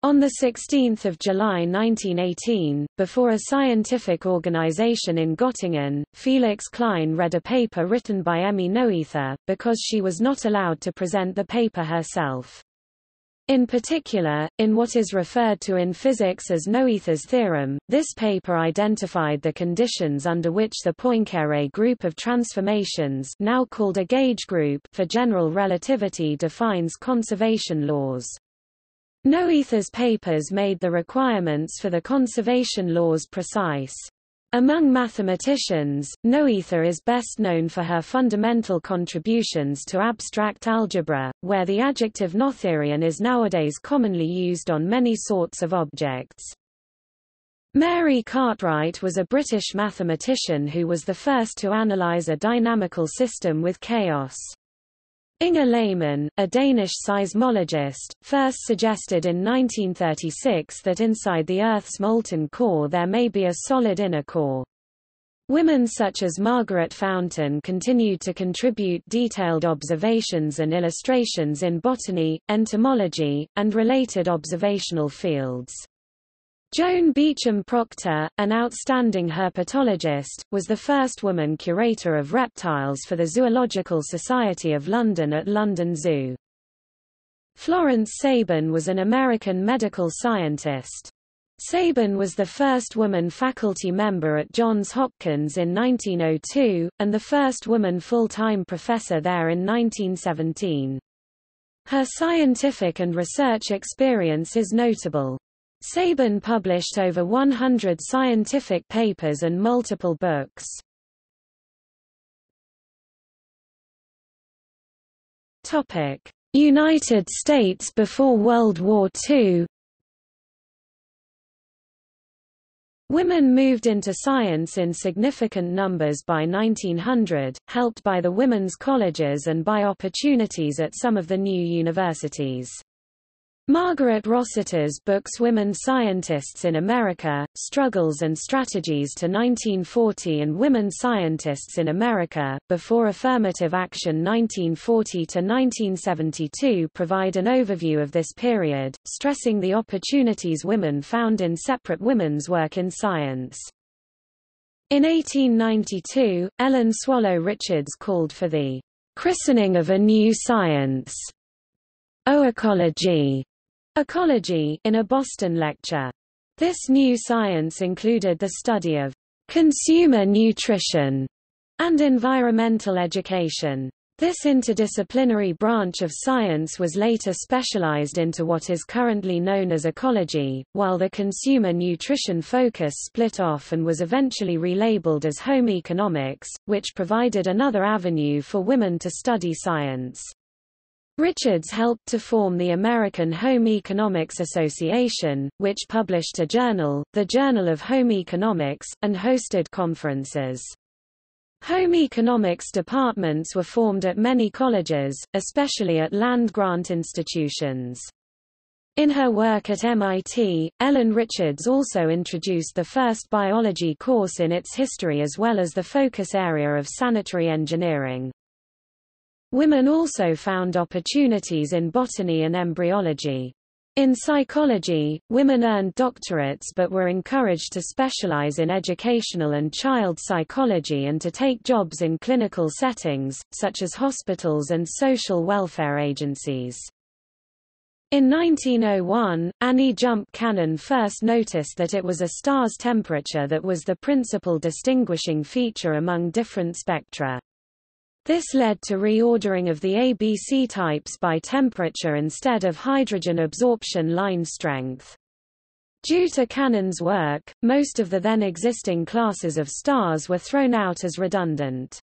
On 16 July 1918, before a scientific organization in Göttingen, Felix Klein read a paper written by Emmy Noether, because she was not allowed to present the paper herself. In particular, in what is referred to in physics as Noether's theorem, this paper identified the conditions under which the Poincare group of transformations now called a gauge group for general relativity defines conservation laws. Noether's papers made the requirements for the conservation laws precise. Among mathematicians, Noether is best known for her fundamental contributions to abstract algebra, where the adjective Noetherian is nowadays commonly used on many sorts of objects. Mary Cartwright was a British mathematician who was the first to analyze a dynamical system with chaos. Inge Lehmann, a Danish seismologist, first suggested in 1936 that inside the Earth's molten core there may be a solid inner core. Women such as Margaret Fountaine continued to contribute detailed observations and illustrations in botany, entomology, and related observational fields. Joan Beauchamp Procter, an outstanding herpetologist, was the first woman curator of reptiles for the Zoological Society of London at London Zoo. Florence Sabin was an American medical scientist. Sabin was the first woman faculty member at Johns Hopkins in 1902, and the first woman full-time professor there in 1917. Her scientific and research experience is notable. Sabin published over 100 scientific papers and multiple books. Topic: United States before World War II Women moved into science in significant numbers by 1900, helped by the women's colleges and by opportunities at some of the new universities. Margaret Rossiter's books Women Scientists in America, Struggles and Strategies to 1940 and Women Scientists in America, Before Affirmative Action 1940–1972 provide an overview of this period, stressing the opportunities women found in separate women's work in science. In 1892, Ellen Swallow Richards called for the christening of a new science, oecology, Ecology in a Boston lecture. This new science included the study of consumer nutrition and environmental education. This interdisciplinary branch of science was later specialized into what is currently known as ecology, while the consumer nutrition focus split off and was eventually relabeled as home economics, which provided another avenue for women to study science. Richards helped to form the American Home Economics Association, which published a journal, the Journal of Home Economics, and hosted conferences. Home economics departments were formed at many colleges, especially at land-grant institutions. In her work at MIT, Ellen Richards also introduced the first biology course in its history as well as the focus area of sanitary engineering. Women also found opportunities in botany and embryology. In psychology, women earned doctorates but were encouraged to specialize in educational and child psychology and to take jobs in clinical settings, such as hospitals and social welfare agencies. In 1901, Annie Jump Cannon first noticed that it was a star's temperature that was the principal distinguishing feature among different spectra. This led to reordering of the ABC types by temperature instead of hydrogen absorption line strength. Due to Cannon's work, most of the then existing classes of stars were thrown out as redundant.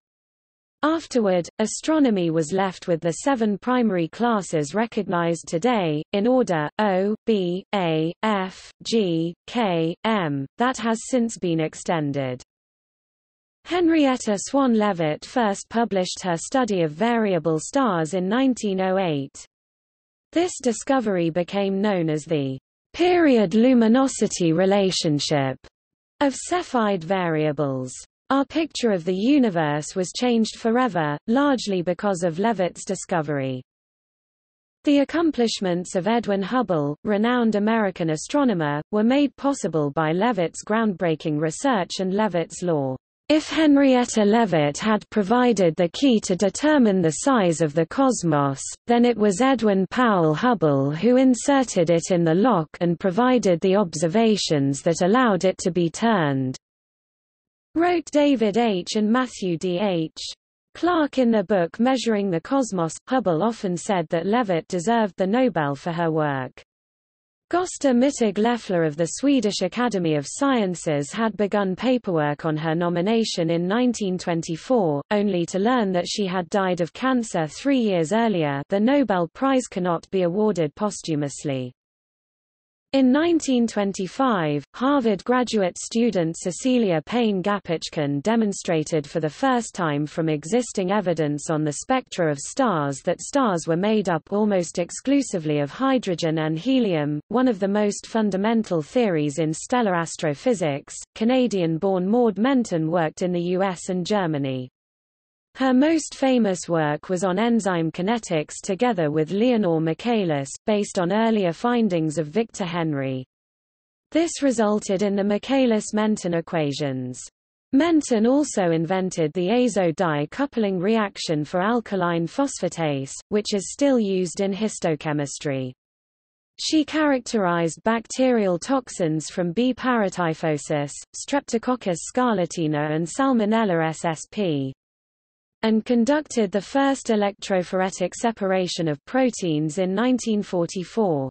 Afterward, astronomy was left with the seven primary classes recognized today, in order, O, B, A, F, G, K, M, that has since been extended. Henrietta Swan Leavitt first published her study of variable stars in 1908. This discovery became known as the period luminosity relationship of Cepheid variables. Our picture of the universe was changed forever, largely because of Leavitt's discovery. The accomplishments of Edwin Hubble, renowned American astronomer, were made possible by Leavitt's groundbreaking research and Leavitt's law. If Henrietta Leavitt had provided the key to determine the size of the cosmos, then it was Edwin Powell Hubble who inserted it in the lock and provided the observations that allowed it to be turned. Wrote David H. and Matthew D. H. Clark in their book Measuring the Cosmos. Hubble often said that Leavitt deserved the Nobel for her work. Gösta Mittag Leffler of the Swedish Academy of Sciences had begun paperwork on her nomination in 1924, only to learn that she had died of cancer three years earlier the Nobel Prize cannot be awarded posthumously. In 1925, Harvard graduate student Cecilia Payne Gaposchkin demonstrated for the first time from existing evidence on the spectra of stars that stars were made up almost exclusively of hydrogen and helium, one of the most fundamental theories in stellar astrophysics. Canadian-born Maud Menten worked in the US and Germany. Her most famous work was on enzyme kinetics together with Leonor Michaelis, based on earlier findings of Victor Henri. This resulted in the Michaelis-Menten equations. Menten also invented the azo-dye coupling reaction for alkaline phosphatase, which is still used in histochemistry. She characterized bacterial toxins from B. paratyphosis, Streptococcus scarlatina and Salmonella ssp and conducted the first electrophoretic separation of proteins in 1944.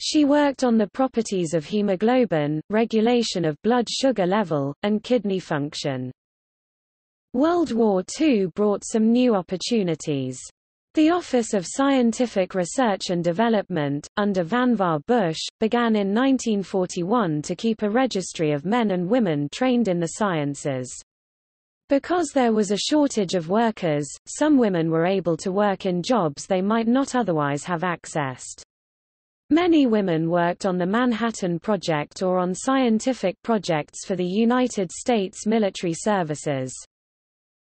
She worked on the properties of hemoglobin, regulation of blood sugar level, and kidney function. World War II brought some new opportunities. The Office of Scientific Research and Development, under Vannevar Bush, began in 1941 to keep a registry of men and women trained in the sciences. Because there was a shortage of workers, some women were able to work in jobs they might not otherwise have accessed. Many women worked on the Manhattan Project or on scientific projects for the United States military services.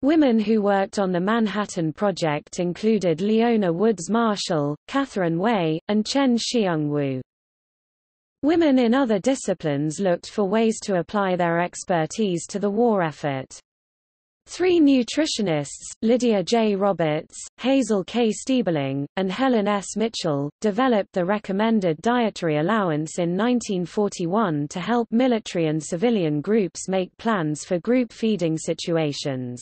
Women who worked on the Manhattan Project included Leona Woods Marshall, Katharine Way, and Chien-Shiung Wu. Women in other disciplines looked for ways to apply their expertise to the war effort. Three nutritionists, Lydia J. Roberts, Hazel K. Stiebling, and Helen S. Mitchell, developed the recommended dietary allowance in 1941 to help military and civilian groups make plans for group feeding situations.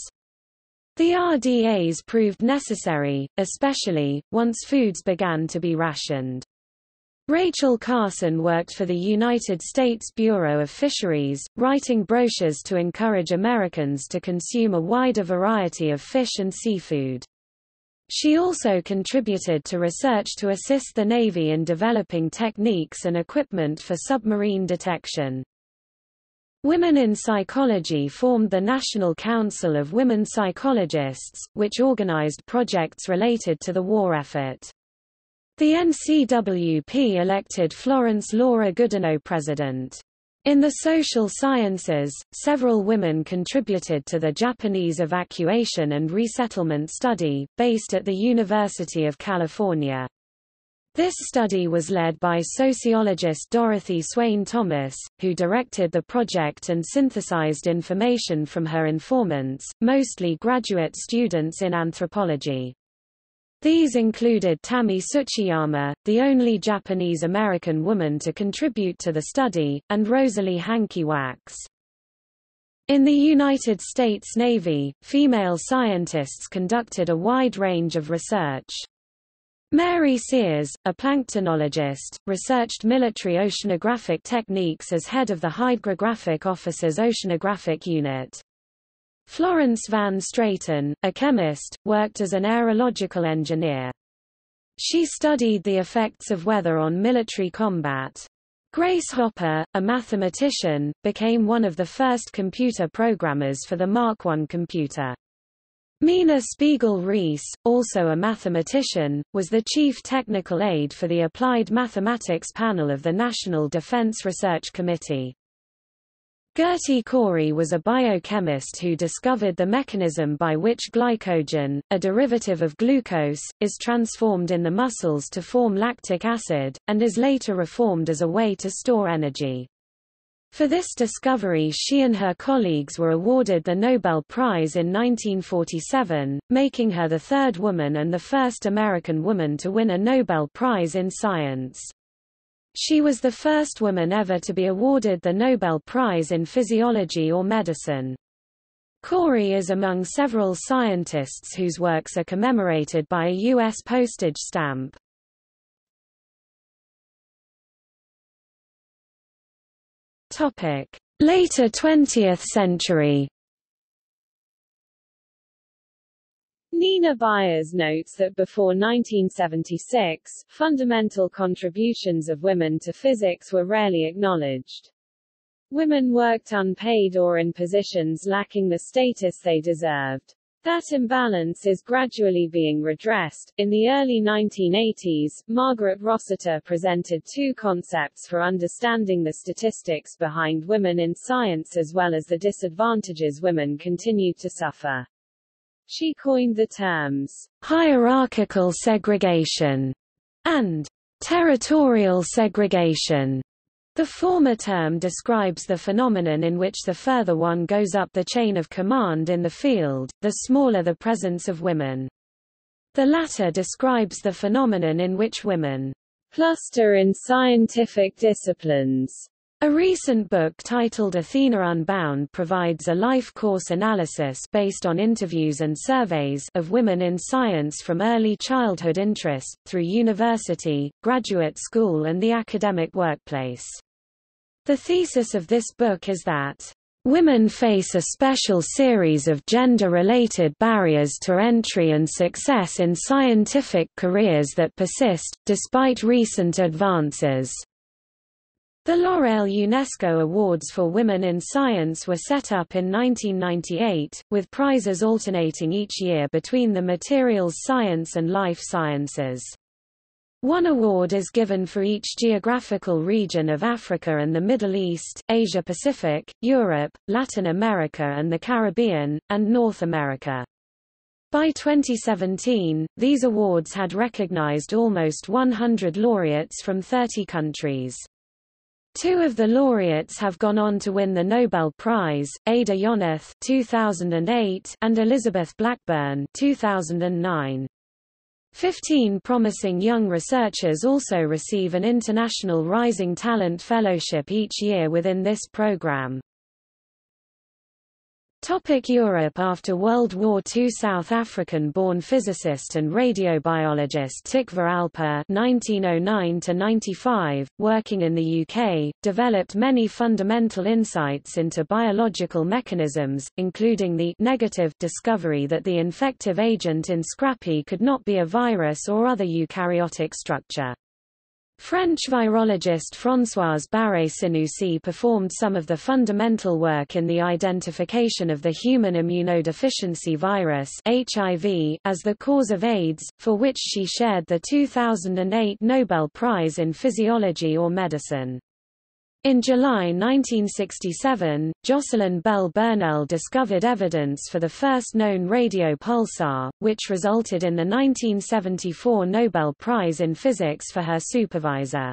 The RDAs proved necessary, especially, once foods began to be rationed. Rachel Carson worked for the United States Bureau of Fisheries, writing brochures to encourage Americans to consume a wider variety of fish and seafood. She also contributed to research to assist the Navy in developing techniques and equipment for submarine detection. Women in Psychology formed the National Council of Women Psychologists, which organized projects related to the war effort. The NCWP elected Florence Laura Goodenough president. In the social sciences, several women contributed to the Japanese evacuation and resettlement study, based at the University of California. This study was led by sociologist Dorothy Swain Thomas, who directed the project and synthesized information from her informants, mostly graduate students in anthropology. These included Tamie Tsuchiyama, the only Japanese-American woman to contribute to the study, and Rosalie Hankey Wax. In the United States Navy, female scientists conducted a wide range of research. Mary Sears, a planktonologist, researched military oceanographic techniques as head of the Hydrographic Officer's Oceanographic Unit. Florence van Straten, a chemist, worked as an aerological engineer. She studied the effects of weather on military combat. Grace Hopper, a mathematician, became one of the first computer programmers for the Mark I computer. Mina Spiegel-Rees, also a mathematician, was the chief technical aide for the Applied Mathematics Panel of the National Defense Research Committee. Gerty Cori was a biochemist who discovered the mechanism by which glycogen, a derivative of glucose, is transformed in the muscles to form lactic acid, and is later reformed as a way to store energy. For this discovery she and her colleagues were awarded the Nobel Prize in 1947, making her the third woman and the first American woman to win a Nobel Prize in Science. She was the first woman ever to be awarded the Nobel Prize in Physiology or Medicine. Cori is among several scientists whose works are commemorated by a U.S. postage stamp. Later 20th century Nina Byers notes that before 1976, fundamental contributions of women to physics were rarely acknowledged. Women worked unpaid or in positions lacking the status they deserved. That imbalance is gradually being redressed. In the early 1980s, Margaret Rossiter presented two concepts for understanding the statistics behind women in science as well as the disadvantages women continued to suffer. She coined the terms hierarchical segregation and territorial segregation. The former term describes the phenomenon in which the further one goes up the chain of command in the field, the smaller the presence of women. The latter describes the phenomenon in which women cluster in scientific disciplines. A recent book titled Athena Unbound provides a life course analysis based on interviews and surveys of women in science from early childhood interest, through university, graduate school and the academic workplace. The thesis of this book is that Women face a special series of gender-related barriers to entry and success in scientific careers that persist, despite recent advances. The L'Oréal UNESCO Awards for Women in Science were set up in 1998, with prizes alternating each year between the materials science and life sciences. One award is given for each geographical region of Africa and the Middle East, Asia Pacific, Europe, Latin America and the Caribbean, and North America. By 2017, these awards had recognized almost 100 laureates from 30 countries. Two of the laureates have gone on to win the Nobel Prize, Ada Yonath 2008 and Elizabeth Blackburn 2009. Fifteen promising young researchers also receive an International Rising Talent Fellowship each year within this program. Topic Europe After World War II South African-born physicist and radiobiologist Tikva Alper (1909–95), working in the UK, developed many fundamental insights into biological mechanisms, including the negative discovery that the infective agent in Scrapie could not be a virus or other eukaryotic structure. French virologist Françoise Barré-Sinoussi performed some of the fundamental work in the identification of the human immunodeficiency virus HIV as the cause of AIDS, for which she shared the 2008 Nobel Prize in Physiology or Medicine. In July 1967, Jocelyn Bell Burnell discovered evidence for the first known radio pulsar, which resulted in the 1974 Nobel Prize in Physics for her supervisor.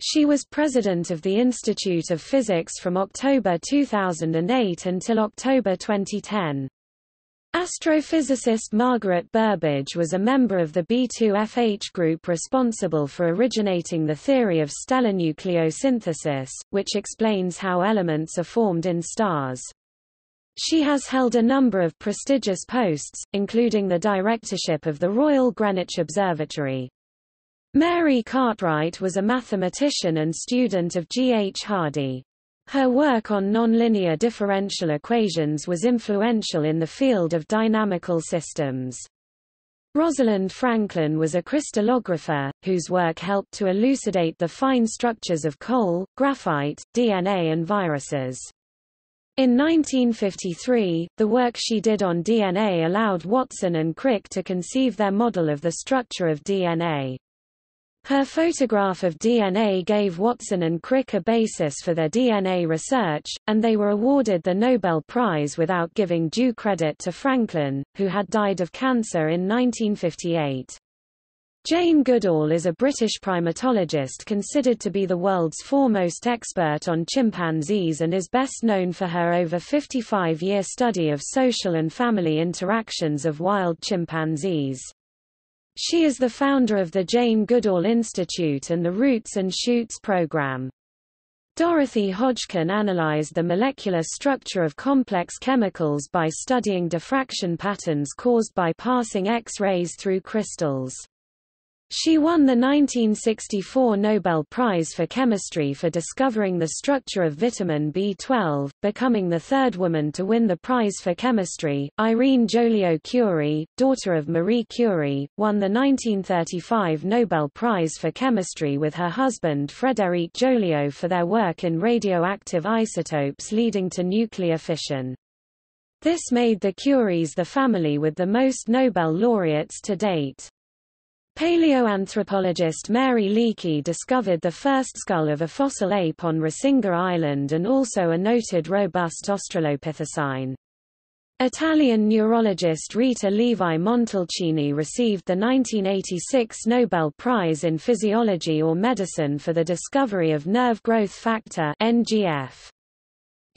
She was president of the Institute of Physics from October 2008 until October 2010. Astrophysicist Margaret Burbidge was a member of the B2FH group responsible for originating the theory of stellar nucleosynthesis, which explains how elements are formed in stars. She has held a number of prestigious posts, including the directorship of the Royal Greenwich Observatory. Mary Cartwright was a mathematician and student of G. H. Hardy. Her work on nonlinear differential equations was influential in the field of dynamical systems. Rosalind Franklin was a crystallographer, whose work helped to elucidate the fine structures of coal, graphite, DNA and viruses. In 1953, the work she did on DNA allowed Watson and Crick to conceive their model of the structure of DNA. Her photograph of DNA gave Watson and Crick a basis for their DNA research, and they were awarded the Nobel Prize without giving due credit to Franklin, who had died of cancer in 1958. Jane Goodall is a British primatologist considered to be the world's foremost expert on chimpanzees and is best known for her over 55-year study of social and family interactions of wild chimpanzees. She is the founder of the Jane Goodall Institute and the Roots and Shoots program. Dorothy Hodgkin analyzed the molecular structure of complex chemicals by studying diffraction patterns caused by passing X-rays through crystals. She won the 1964 Nobel Prize for Chemistry for discovering the structure of vitamin B12, becoming the third woman to win the prize for chemistry. Irene Joliot-Curie, daughter of Marie Curie, won the 1935 Nobel Prize for Chemistry with her husband Frédéric Joliot for their work in radioactive isotopes leading to nuclear fission. This made the Curies the family with the most Nobel laureates to date. Paleoanthropologist Mary Leakey discovered the first skull of a fossil ape on Rusinga Island and also a noted robust Australopithecine. Italian neurologist Rita Levi Montalcini received the 1986 Nobel Prize in Physiology or Medicine for the discovery of nerve growth factor NGF.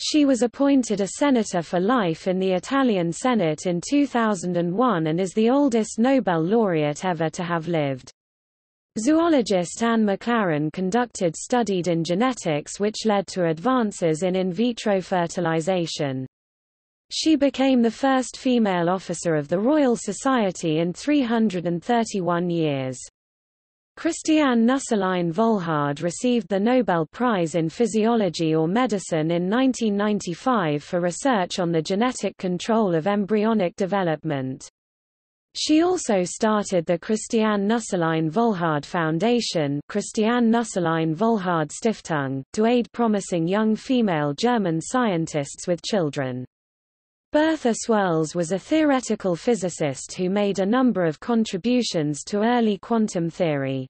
She was appointed a senator for life in the Italian Senate in 2001 and is the oldest Nobel laureate ever to have lived. Zoologist Anne McLaren conducted studied in genetics which led to advances in in vitro fertilization. She became the first female officer of the Royal Society in 331 years. Christiane Nüsslein-Volhard received the Nobel Prize in Physiology or Medicine in 1995 for research on the genetic control of embryonic development. She also started the Christiane Nüsslein-Volhard Foundation Christiane Nüsslein-Volhard Stiftung, to aid promising young female German scientists with children. Bertha Swirles was a theoretical physicist who made a number of contributions to early quantum theory.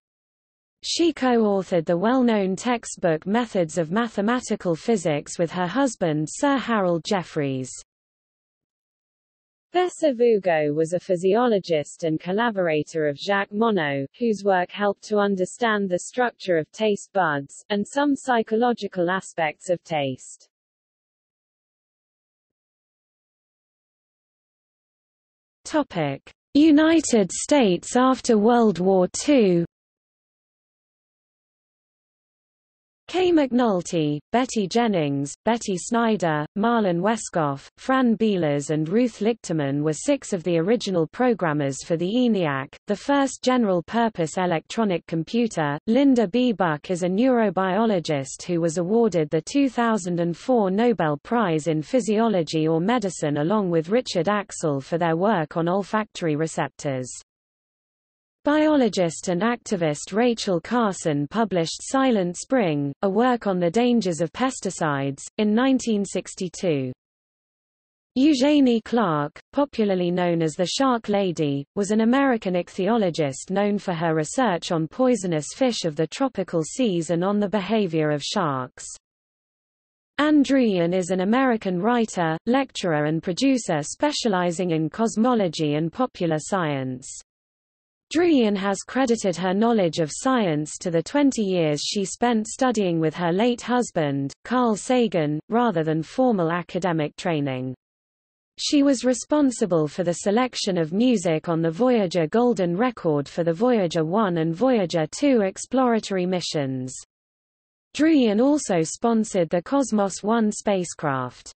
She co-authored the well-known textbook Methods of Mathematical Physics with her husband Sir Harold Jeffreys. Bessa Vugo was a physiologist and collaborator of Jacques Monod, whose work helped to understand the structure of taste buds, and some psychological aspects of taste. United States after World War II Kay McNulty, Betty Jennings, Betty Snyder, Marlyn Wescoff, Fran Bilas and Ruth Lichterman were six of the original programmers for the ENIAC, the first general-purpose electronic computer. Linda B. Buck is a neurobiologist who was awarded the 2004 Nobel Prize in Physiology or Medicine along with Richard Axel for their work on olfactory receptors. Biologist and activist Rachel Carson published Silent Spring, a work on the dangers of pesticides, in 1962. Eugenie Clark, popularly known as the Shark Lady, was an American ichthyologist known for her research on poisonous fish of the tropical seas and on the behavior of sharks. Ann Druyan is an American writer, lecturer and producer specializing in cosmology and popular science. Druyan has credited her knowledge of science to the 20 years she spent studying with her late husband, Carl Sagan, rather than formal academic training. She was responsible for the selection of music on the Voyager Golden Record for the Voyager 1 and Voyager 2 exploratory missions. Druyan also sponsored the Cosmos 1 spacecraft.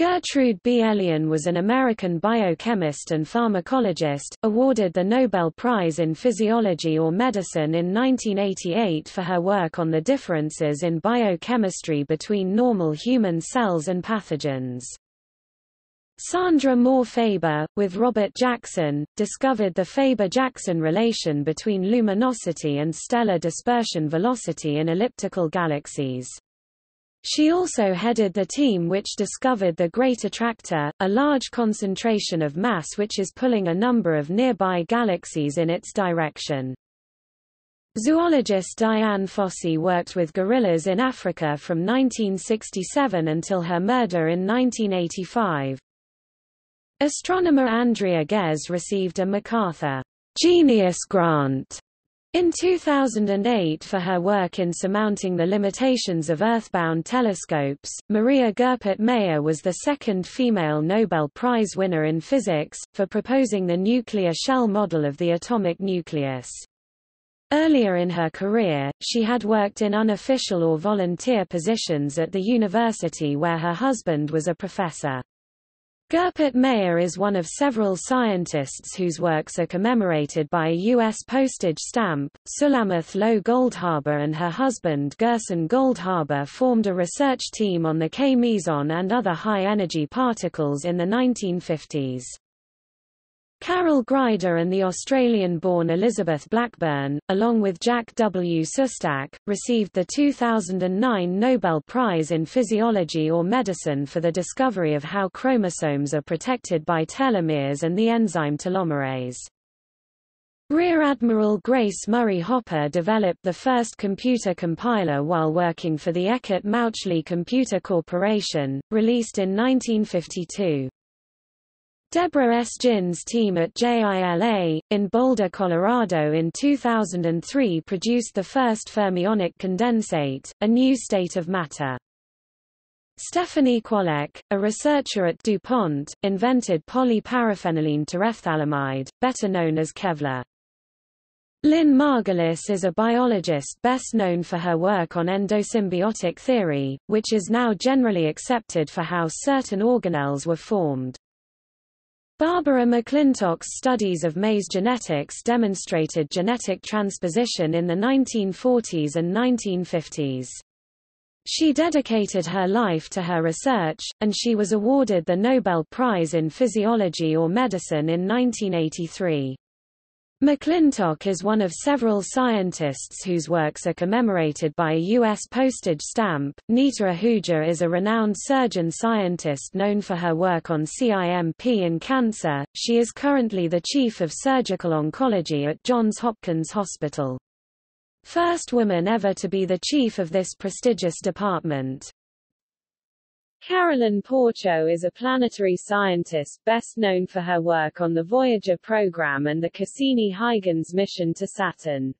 Gertrude B. Elion was an American biochemist and pharmacologist, awarded the Nobel Prize in Physiology or Medicine in 1988 for her work on the differences in biochemistry between normal human cells and pathogens. Sandra Moore Faber, with Robert Jackson, discovered the Faber-Jackson relation between luminosity and stellar dispersion velocity in elliptical galaxies. She also headed the team which discovered the Great Attractor, a large concentration of mass which is pulling a number of nearby galaxies in its direction. Zoologist Dian Fossey worked with gorillas in Africa from 1967 until her murder in 1985. Astronomer Andrea Ghez received a MacArthur Genius Grant in 2008 for her work in surmounting the limitations of earthbound telescopes, Maria Goeppert Mayer was the second female Nobel Prize winner in physics, for proposing the nuclear shell model of the atomic nucleus. Earlier in her career, she had worked in unofficial or volunteer positions at the university where her husband was a professor. Goeppert Mayer is one of several scientists whose works are commemorated by a U.S. postage stamp. Sulamith Low Goldhaber and her husband Gerson Goldhaber formed a research team on the K-meson and other high-energy particles in the 1950s. Carol Greider and the Australian-born Elizabeth Blackburn, along with Jack W. Szostak, received the 2009 Nobel Prize in Physiology or Medicine for the discovery of how chromosomes are protected by telomeres and the enzyme telomerase. Rear Admiral Grace Murray Hopper developed the first computer compiler while working for the Eckert Mauchly Computer Corporation, released in 1952. Deborah S. Jin's team at JILA, in Boulder, Colorado in 2003 produced the first fermionic condensate, a new state of matter. Stephanie Kwolek, a researcher at DuPont, invented polyparaphenylene terephthalamide, better known as Kevlar. Lynn Margulis is a biologist best known for her work on endosymbiotic theory, which is now generally accepted for how certain organelles were formed. Barbara McClintock's studies of maize genetics demonstrated genetic transposition in the 1940s and 1950s. She dedicated her life to her research, and she was awarded the Nobel Prize in Physiology or Medicine in 1983. McClintock is one of several scientists whose works are commemorated by a U.S. postage stamp. Nita Ahuja is a renowned surgeon scientist known for her work on CIMP and cancer. She is currently the chief of surgical oncology at Johns Hopkins Hospital. First woman ever to be the chief of this prestigious department. Carolyn Porco is a planetary scientist best known for her work on the Voyager program and the Cassini-Huygens mission to Saturn.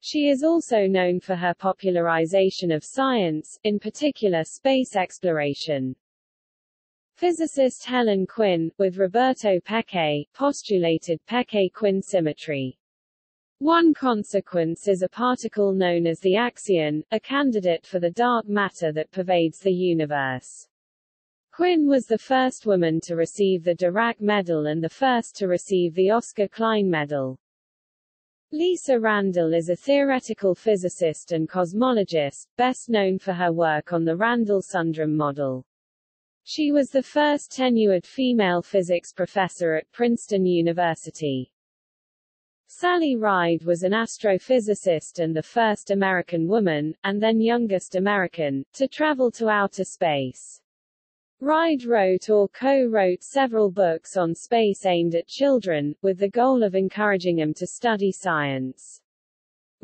She is also known for her popularization of science, in particular space exploration. Physicist Helen Quinn, with Roberto Peccei, postulated Peccei-Quinn symmetry. One consequence is a particle known as the axion, a candidate for the dark matter that pervades the universe. Quinn was the first woman to receive the Dirac Medal and the first to receive the Oscar Klein Medal. Lisa Randall is a theoretical physicist and cosmologist, best known for her work on the Randall-Sundrum model. She was the first tenured female physics professor at Princeton University. Sally Ride was an astrophysicist and the first American woman, and then youngest American, to travel to outer space. Ride wrote or co-wrote several books on space aimed at children, with the goal of encouraging them to study science.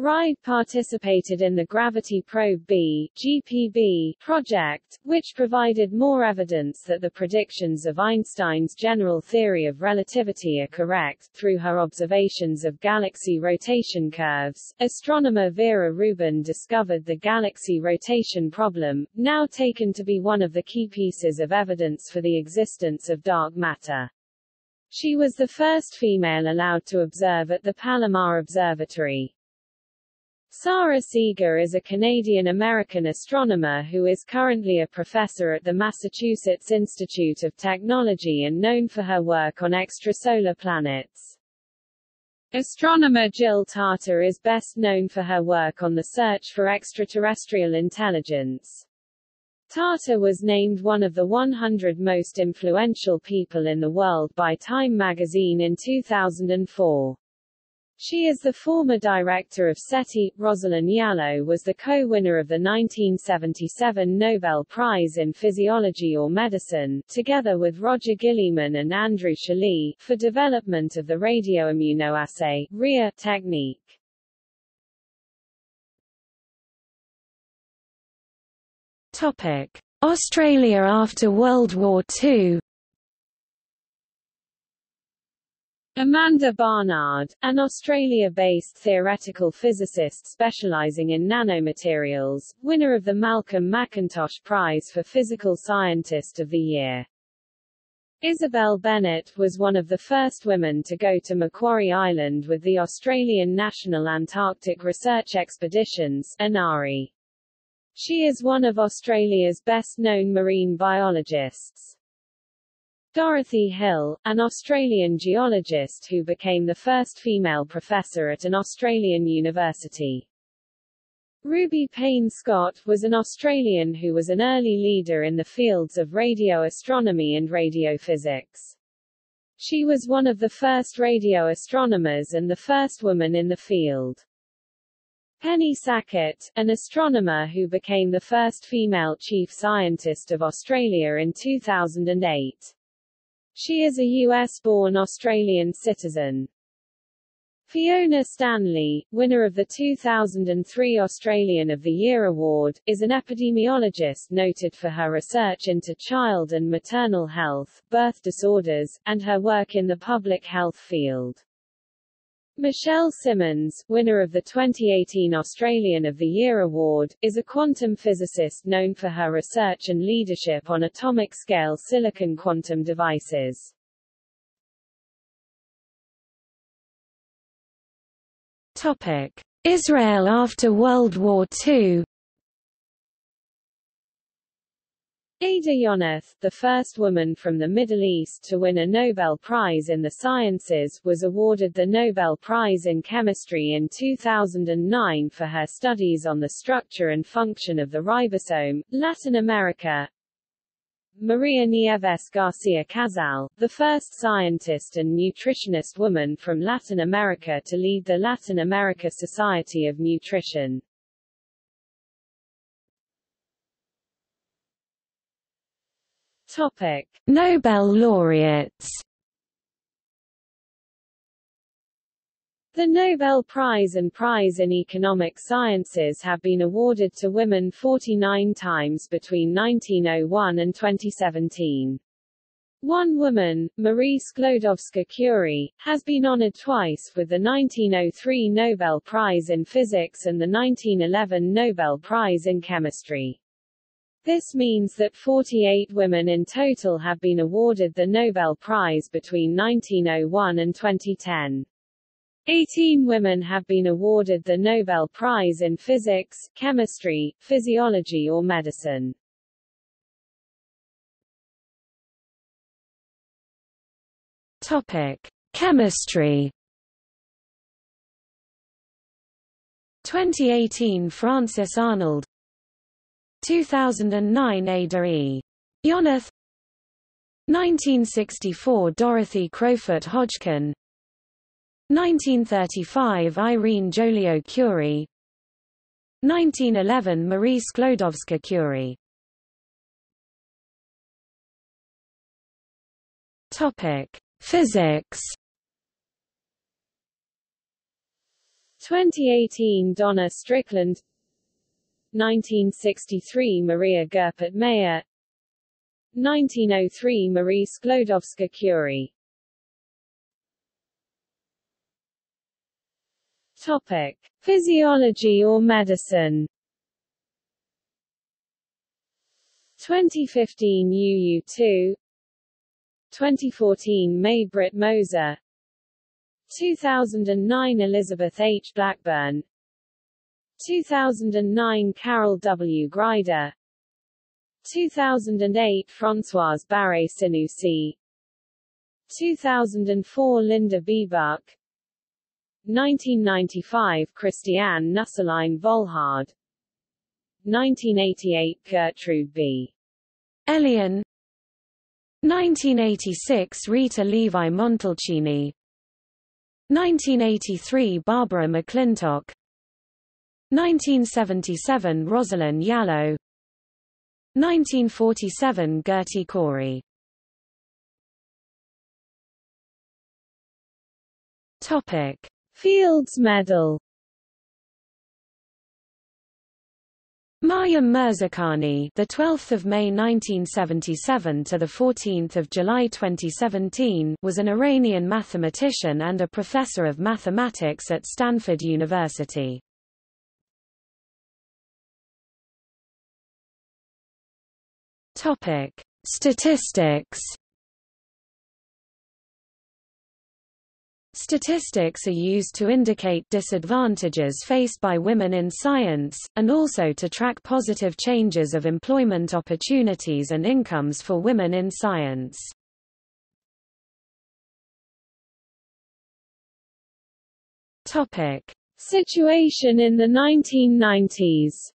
Ride participated in the Gravity Probe B GPB project, which provided more evidence that the predictions of Einstein's general theory of relativity are correct. Through her observations of galaxy rotation curves, astronomer Vera Rubin discovered the galaxy rotation problem, now taken to be one of the key pieces of evidence for the existence of dark matter. She was the first female allowed to observe at the Palomar Observatory. Sara Seager is a Canadian-American astronomer who is currently a professor at the Massachusetts Institute of Technology and known for her work on extrasolar planets. Astronomer Jill Tarter is best known for her work on the search for extraterrestrial intelligence. Tarter was named one of the 100 most influential people in the world by Time magazine in 2004. She is the former director of SETI. Rosalind Yalow was the co-winner of the 1977 Nobel Prize in Physiology or Medicine, together with Roger Guillemin and Andrew Schally, for development of the radioimmunoassay RIA technique. Topic: Australia after World War II Amanda Barnard, an Australia-based theoretical physicist specialising in nanomaterials, winner of the Malcolm McIntosh Prize for Physical Scientist of the Year. Isabel Bennett was one of the first women to go to Macquarie Island with the Australian National Antarctic Research Expeditions. She is one of Australia's best-known marine biologists. Dorothy Hill, an Australian geologist who became the first female professor at an Australian university. Ruby Payne Scott was an Australian who was an early leader in the fields of radio astronomy and radiophysics. She was one of the first radio astronomers and the first woman in the field. Penny Sackett, an astronomer who became the first female chief scientist of Australia in 2008. She is a US-born Australian citizen. Fiona Stanley, winner of the 2003 Australian of the Year Award, is an epidemiologist noted for her research into child and maternal health, birth disorders, and her work in the public health field. Michelle Simmons, winner of the 2018 Australian of the Year Award, is a quantum physicist known for her research and leadership on atomic-scale silicon quantum devices. Topic: Israel after World War II. Ada Yonath, the first woman from the Middle East to win a Nobel Prize in the Sciences, was awarded the Nobel Prize in Chemistry in 2009 for her studies on the structure and function of the ribosome. Latin America Maria Nieves Garcia Casal, the first scientist and nutritionist woman from Latin America to lead the Latin America Society of Nutrition. Topic: Nobel laureates The Nobel Prize and Prize in Economic Sciences have been awarded to women 49 times between 1901 and 2017. One woman, Marie Sklodowska-Curie, has been honored twice with the 1903 Nobel Prize in Physics and the 1911 Nobel Prize in Chemistry. This means that 48 women in total have been awarded the Nobel Prize between 1901 and 2010. 18 women have been awarded the Nobel Prize in Physics, Chemistry, Physiology or Medicine. Topic: Chemistry. 2018 Frances Arnold 2009 Ada E. Yonath. 1964 Dorothy Crowfoot Hodgkin. 1935 Irene Joliot-Curie 1911 Marie Sklodowska-Curie Topic: Physics. 2018 Donna Strickland 1963 Maria Goeppert Mayer. 1903 Marie Sklodowska-Curie. Topic: Physiology or medicine. 2015 Youyou Tu 2014 May-Britt Moser. 2009 Elizabeth H. Blackburn 2009 Carol W. Greider 2008 Françoise Barré-Sinoussi 2004 Linda B. Buck 1995 Christiane Nüsslein-Volhard. 1988 Gertrude B. Elion 1986 Rita Levi Montalcini. 1983 Barbara McClintock 1977 Rosalind Yalow. 1947 Gerty Cori Topic. Fields Medal. Maryam Mirzakhani, the 12th of May 1977 to the 14th of July 2017, was an Iranian mathematician and a professor of mathematics at Stanford University. Topic: Statistics. Statistics are used to indicate disadvantages faced by women in science, and also to track positive changes of employment opportunities and incomes for women in science. Topic. Situation in the 1990s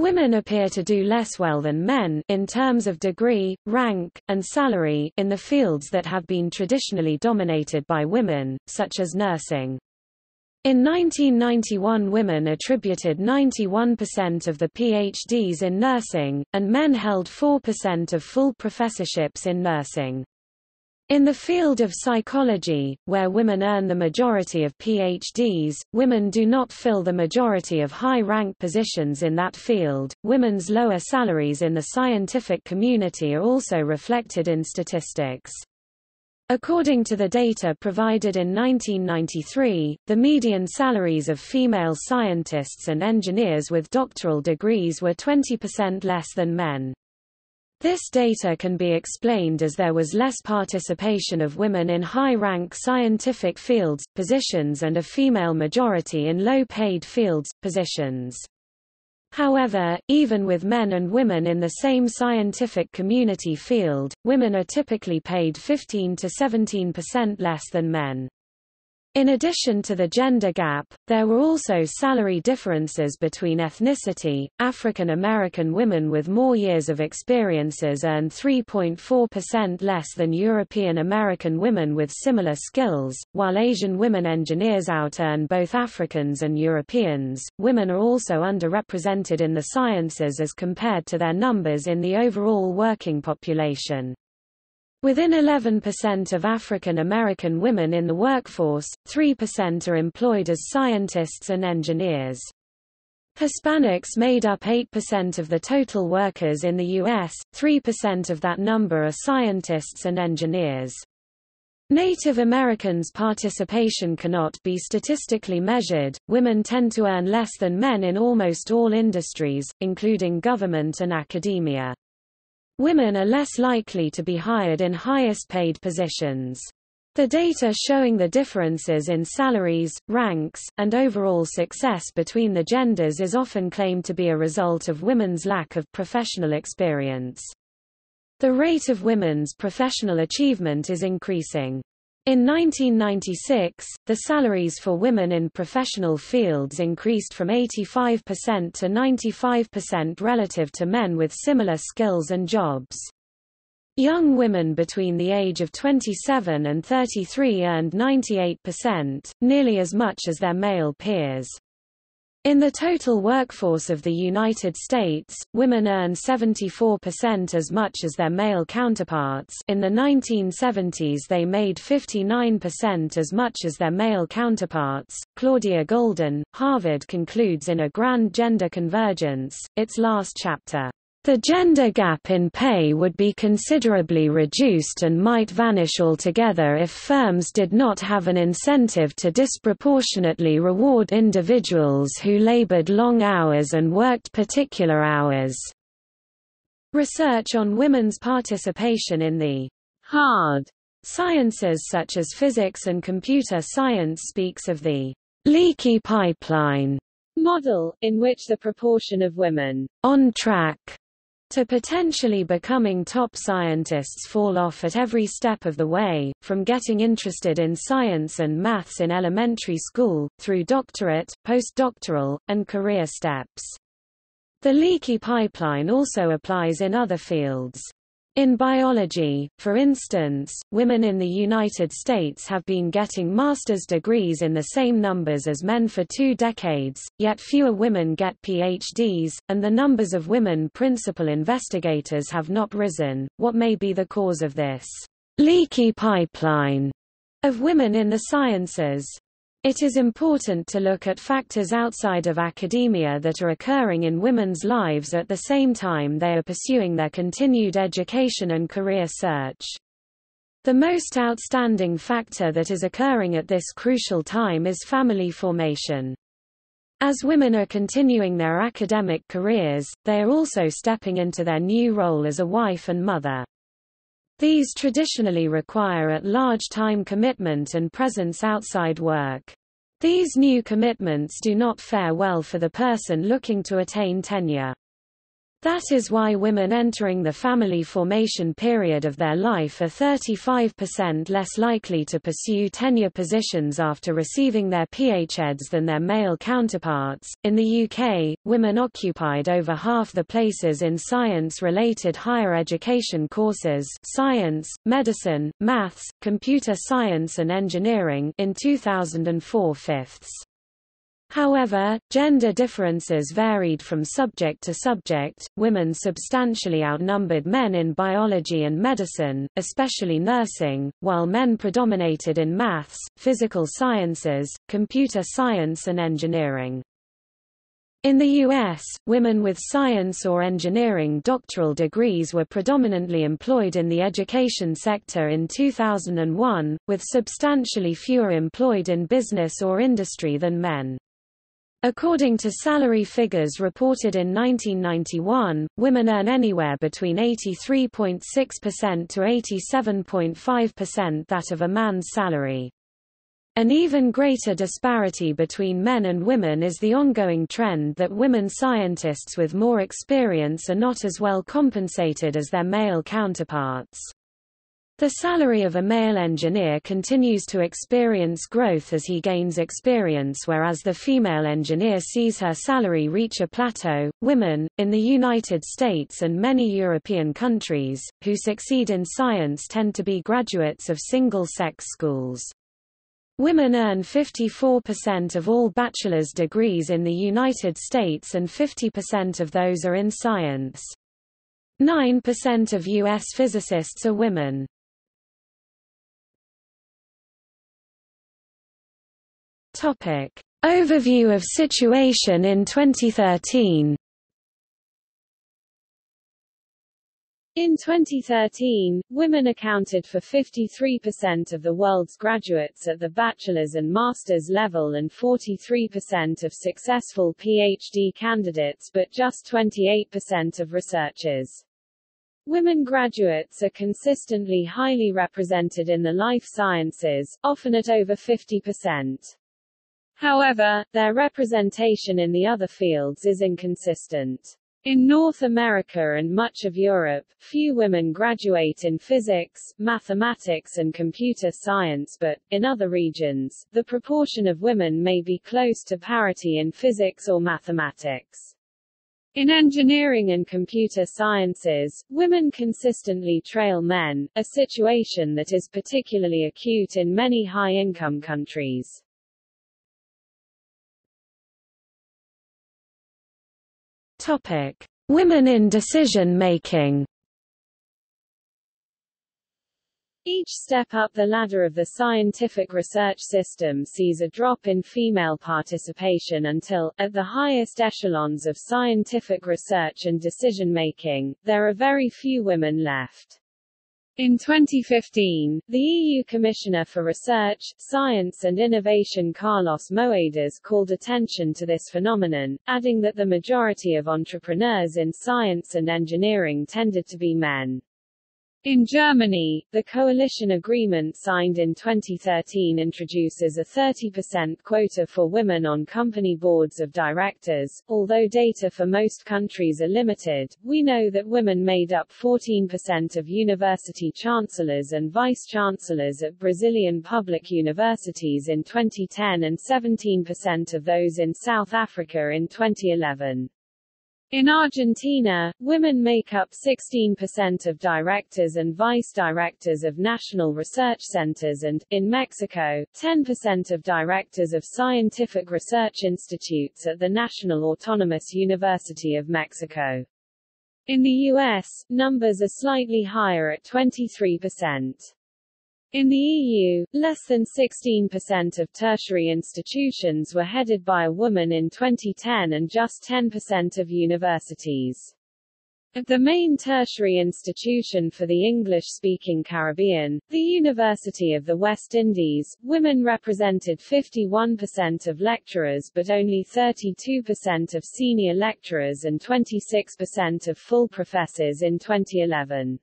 Women appear to do less well than men in terms of degree, rank, and salary in the fields that have been traditionally dominated by women, such as nursing. In 1991 women attributed 91% of the PhDs in nursing, and men held 4% of full professorships in nursing. In the field of psychology, where women earn the majority of PhDs, women do not fill the majority of high-rank positions in that field. Women's lower salaries in the scientific community are also reflected in statistics. According to the data provided in 1993, the median salaries of female scientists and engineers with doctoral degrees were 20% less than men. This data can be explained as there was less participation of women in high-rank scientific fields, positions and a female majority in low-paid fields, positions. However, even with men and women in the same scientific community field, women are typically paid 15 to 17% less than men. In addition to the gender gap, there were also salary differences between ethnicity. African American women with more years of experiences earn 3.4% less than European American women with similar skills, while Asian women engineers out-earn both Africans and Europeans. Women are also underrepresented in the sciences as compared to their numbers in the overall working population. Within 11% of African American women in the workforce, 3% are employed as scientists and engineers. Hispanics made up 8% of the total workers in the U.S., 3% of that number are scientists and engineers. Native Americans' participation cannot be statistically measured. Women tend to earn less than men in almost all industries, including government and academia. Women are less likely to be hired in highest paid positions. The data showing the differences in salaries, ranks, and overall success between the genders is often claimed to be a result of women's lack of professional experience. The rate of women's professional achievement is increasing. In 1996, the salaries for women in professional fields increased from 85% to 95% relative to men with similar skills and jobs. Young women between the age of 27 and 33 earned 98%, nearly as much as their male peers. In the total workforce of the United States, women earn 74% as much as their male counterparts in the 1970s they made 59% as much as their male counterparts. Claudia Goldin, Harvard concludes in A Grand Gender Convergence, its last chapter. The gender gap in pay would be considerably reduced and might vanish altogether if firms did not have an incentive to disproportionately reward individuals who labored long hours and worked particular hours. Research on women's participation in the hard sciences such as physics and computer science speaks of the leaky pipeline model, in which the proportion of women on track to potentially becoming top scientists fall off at every step of the way, from getting interested in science and maths in elementary school, through doctorate, postdoctoral, and career steps. The leaky pipeline also applies in other fields. In biology, for instance, women in the United States have been getting master's degrees in the same numbers as men for two decades, yet fewer women get PhDs, and the numbers of women principal investigators have not risen. What may be the cause of this leaky pipeline of women in the sciences? It is important to look at factors outside of academia that are occurring in women's lives at the same time they are pursuing their continued education and career search. The most outstanding factor that is occurring at this crucial time is family formation. As women are continuing their academic careers, they are also stepping into their new role as a wife and mother. These traditionally require at-large time commitment and presence outside work. These new commitments do not fare well for the person looking to attain tenure. That is why women entering the family formation period of their life are 35% less likely to pursue tenure positions after receiving their PhDs than their male counterparts. In the UK, women occupied over half the places in science-related higher education courses, science, medicine, maths, computer science and engineering in 2004 fifths. However, gender differences varied from subject to subject. Women substantially outnumbered men in biology and medicine, especially nursing, while men predominated in maths, physical sciences, computer science and engineering. In the U.S., women with science or engineering doctoral degrees were predominantly employed in the education sector in 2001, with substantially fewer employed in business or industry than men. According to salary figures reported in 1991, women earn anywhere between 83.6% to 87.5% that of a man's salary. An even greater disparity between men and women is the ongoing trend that women scientists with more experience are not as well compensated as their male counterparts. The salary of a male engineer continues to experience growth as he gains experience whereas the female engineer sees her salary reach a plateau. Women, in the United States and many European countries, who succeed in science tend to be graduates of single-sex schools. Women earn 54% of all bachelor's degrees in the United States and 50% of those are in science. 9% of U.S. physicists are women. Topic. Overview of situation in 2013 In 2013, women accounted for 53% of the world's graduates at the bachelor's and master's level and 43% of successful PhD candidates but just 28% of researchers. Women graduates are consistently highly represented in the life sciences, often at over 50%. However, their representation in the other fields is inconsistent. In North America and much of Europe, few women graduate in physics, mathematics and computer science but, in other regions, the proportion of women may be close to parity in physics or mathematics. In engineering and computer sciences, women consistently trail men, a situation that is particularly acute in many high-income countries. Topic: Women in decision-making Each step up the ladder of the scientific research system sees a drop in female participation until, at the highest echelons of scientific research and decision-making, there are very few women left. In 2015, the EU Commissioner for Research, Science and Innovation Carlos Moedas called attention to this phenomenon, adding that the majority of entrepreneurs in science and engineering tended to be men. In Germany, the coalition agreement signed in 2013 introduces a 30% quota for women on company boards of directors. Although data for most countries are limited, we know that women made up 14% of university chancellors and vice-chancellors at Brazilian public universities in 2010 and 17% of those in South Africa in 2011. In Argentina, women make up 16% of directors and vice-directors of national research centers and, in Mexico, 10% of directors of scientific research institutes at the National Autonomous University of Mexico. In the U.S., numbers are slightly higher at 23%. In the EU, less than 16% of tertiary institutions were headed by a woman in 2010 and just 10% of universities. At the main tertiary institution for the English-speaking Caribbean, the University of the West Indies, women represented 51% of lecturers but only 32% of senior lecturers and 26% of full professors in 2011.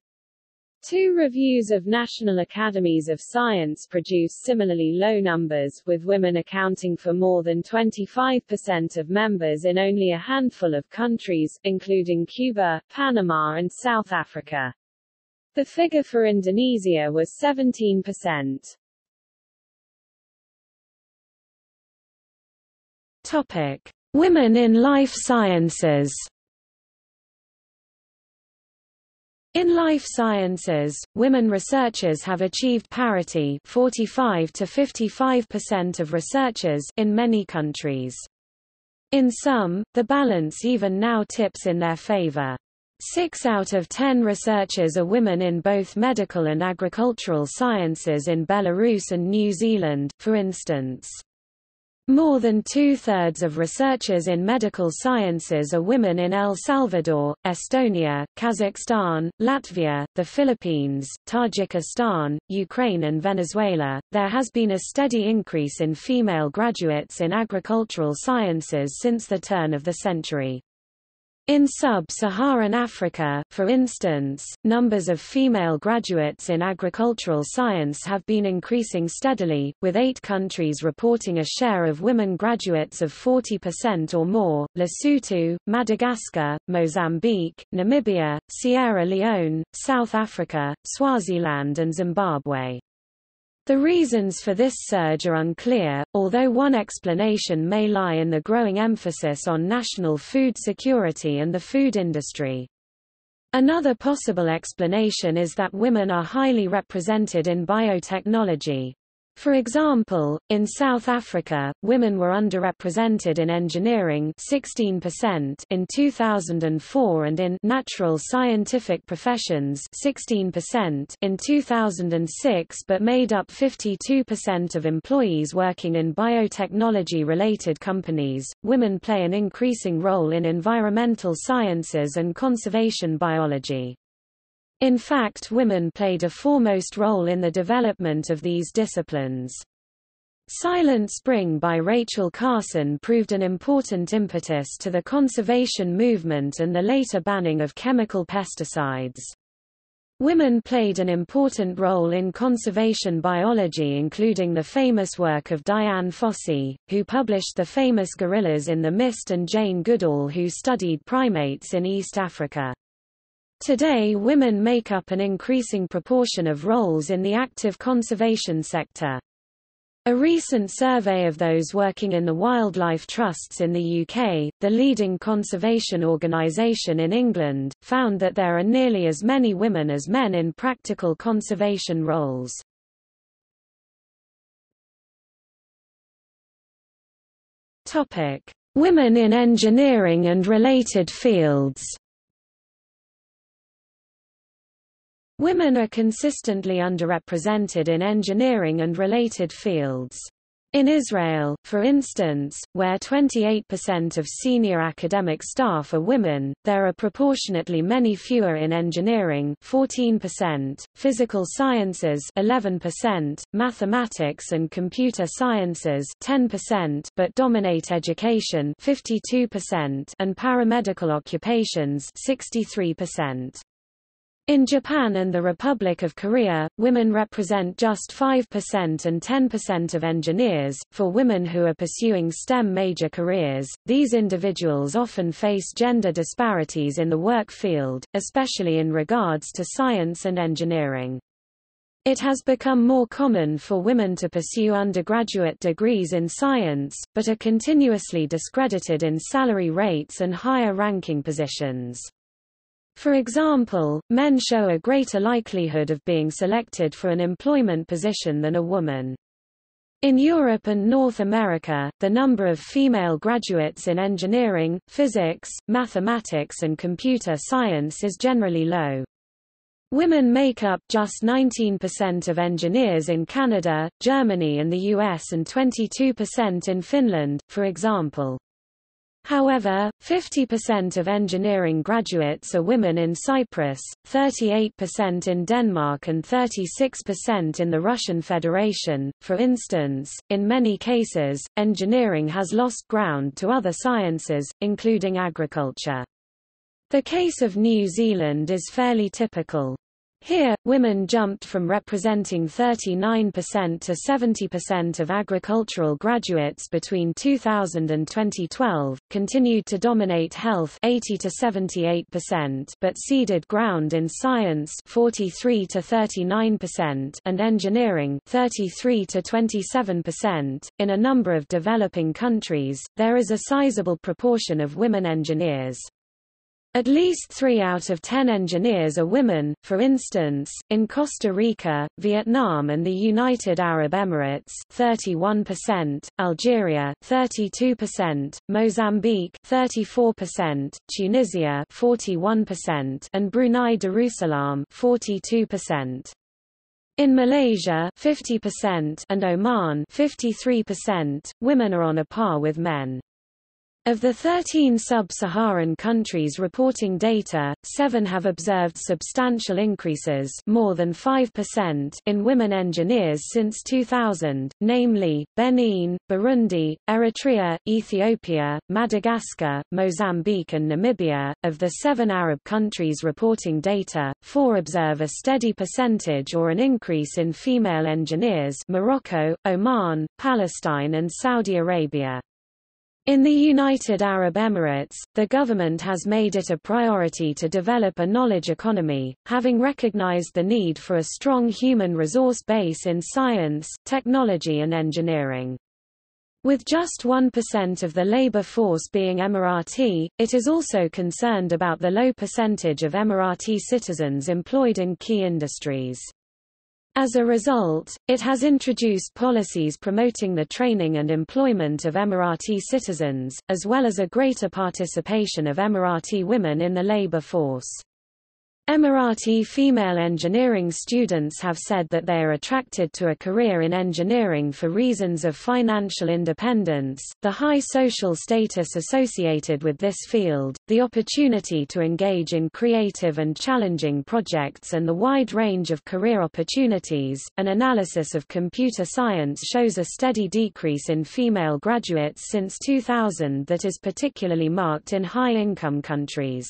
Two reviews of National Academies of Science produce similarly low numbers, with women accounting for more than 25% of members in only a handful of countries, including Cuba, Panama and South Africa. The figure for Indonesia was 17%. Topic: Women in life sciences. In life sciences, women researchers have achieved parity 45 to 55% of researchers in many countries. In some, the balance even now tips in their favor. Six out of ten researchers are women in both medical and agricultural sciences in Belarus and New Zealand, for instance. More than two-thirds of researchers in medical sciences are women in El Salvador, Estonia, Kazakhstan, Latvia, the Philippines, Tajikistan, Ukraine and Venezuela. There has been a steady increase in female graduates in agricultural sciences since the turn of the century. In sub-Saharan Africa, for instance, numbers of female graduates in agricultural science have been increasing steadily, with eight countries reporting a share of women graduates of 40% or more, Lesotho, Madagascar, Mozambique, Namibia, Sierra Leone, South Africa, Swaziland and Zimbabwe. The reasons for this surge are unclear, although one explanation may lie in the growing emphasis on national food security and the food industry. Another possible explanation is that women are highly represented in biotechnology. For example, in South Africa, women were underrepresented in engineering 16% in 2004 and in natural scientific professions 16% in 2006 but made up 52% of employees working in biotechnology-related companies. Women play an increasing role in environmental sciences and conservation biology. In fact women played a foremost role in the development of these disciplines. Silent Spring by Rachel Carson proved an important impetus to the conservation movement and the later banning of chemical pesticides. Women played an important role in conservation biology including the famous work of Dian Fossey, who published the famous Gorillas in the Mist and Jane Goodall who studied primates in East Africa. Today women make up an increasing proportion of roles in the active conservation sector. A recent survey of those working in the wildlife trusts in the UK, the leading conservation organisation in England, found that there are nearly as many women as men in practical conservation roles. Women in engineering and related fields Women are consistently underrepresented in engineering and related fields. In Israel, for instance, where 28% of senior academic staff are women, there are proportionately many fewer in engineering 14%, physical sciences 11%, mathematics and computer sciences 10%, but dominate education 52% and paramedical occupations 63%. In Japan and the Republic of Korea, women represent just 5% and 10% of engineers. For women who are pursuing STEM major careers, these individuals often face gender disparities in the work field, especially in regards to science and engineering. It has become more common for women to pursue undergraduate degrees in science, but are continuously discredited in salary rates and higher ranking positions. For example, men show a greater likelihood of being selected for an employment position than a woman. In Europe and North America, the number of female graduates in engineering, physics, mathematics and computer science is generally low. Women make up just 19% of engineers in Canada, Germany and the US and 22% in Finland, for example. However, 50% of engineering graduates are women in Cyprus, 38% in Denmark and 36% in the Russian Federation. For instance, in many cases, engineering has lost ground to other sciences, including agriculture. The case of New Zealand is fairly typical. Here, women jumped from representing 39% to 70% of agricultural graduates between 2000 and 2012, continued to dominate health 80 to 78%, but ceded ground in science 43 to 39% and engineering 33 to 27%. In a number of developing countries, there is a sizable proportion of women engineers. At least three out of ten engineers are women, for instance, in Costa Rica, Vietnam and the United Arab Emirates 31%, Algeria 32%, Mozambique 34%, Tunisia 41% and Brunei Darussalam 42%. In Malaysia 50% and Oman 53%, women are on a par with men. Of the 13 sub-Saharan countries reporting data, seven have observed substantial increases more than 5% in women engineers since 2000, namely, Benin, Burundi, Eritrea, Ethiopia, Madagascar, Mozambique and Namibia. Of the seven Arab countries reporting data, four observe a steady percentage or an increase in female engineers Morocco, Oman, Palestine and Saudi Arabia. In the United Arab Emirates, the government has made it a priority to develop a knowledge economy, having recognized the need for a strong human resource base in science, technology and engineering. With just 1% of the labor force being Emirati, it is also concerned about the low percentage of Emirati citizens employed in key industries. As a result, it has introduced policies promoting the training and employment of Emirati citizens, as well as a greater participation of Emirati women in the labor force. Emirati female engineering students have said that they are attracted to a career in engineering for reasons of financial independence, the high social status associated with this field, the opportunity to engage in creative and challenging projects and the wide range of career opportunities. An analysis of computer science shows a steady decrease in female graduates since 2000 that is particularly marked in high-income countries.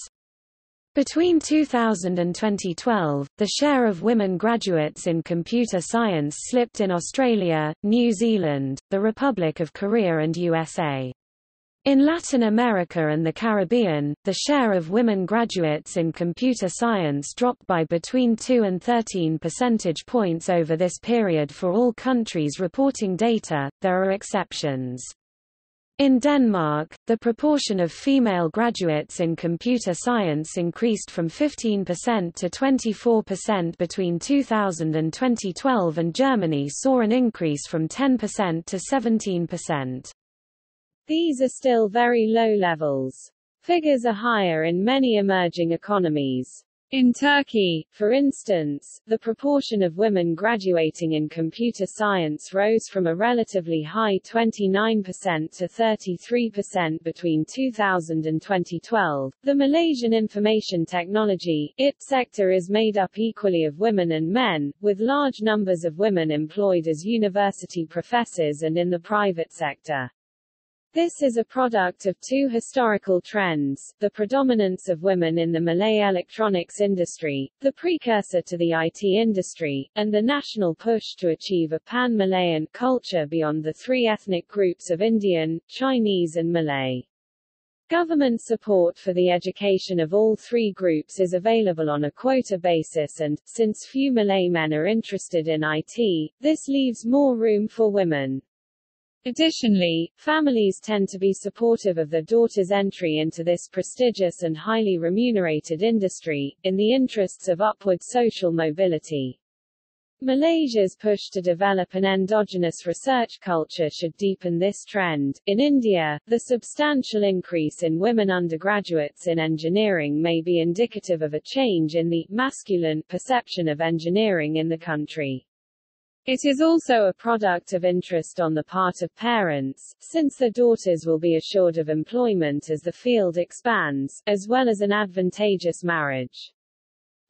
Between 2000 and 2012, the share of women graduates in computer science slipped in Australia, New Zealand, the Republic of Korea and USA. In Latin America and the Caribbean, the share of women graduates in computer science dropped by between 2 and 13 percentage points over this period for all countries reporting data, there are exceptions. In Denmark, the proportion of female graduates in computer science increased from 15% to 24% between 2000 and 2012 and Germany saw an increase from 10% to 17%. These are still very low levels. Figures are higher in many emerging economies. In Turkey, for instance, the proportion of women graduating in computer science rose from a relatively high 29% to 33% between 2000 and 2012. The Malaysian information technology IT sector is made up equally of women and men, with large numbers of women employed as university professors and in the private sector. This is a product of two historical trends, the predominance of women in the Malay electronics industry, the precursor to the IT industry, and the national push to achieve a pan-Malaysian culture beyond the three ethnic groups of Indian, Chinese and Malay. Government support for the education of all three groups is available on a quota basis and, since few Malay men are interested in IT, this leaves more room for women. Additionally, families tend to be supportive of their daughters' entry into this prestigious and highly remunerated industry, in the interests of upward social mobility. Malaysia's push to develop an endogenous research culture should deepen this trend. In India, the substantial increase in women undergraduates in engineering may be indicative of a change in the masculine perception of engineering in the country. It is also a product of interest on the part of parents, since their daughters will be assured of employment as the field expands, as well as an advantageous marriage.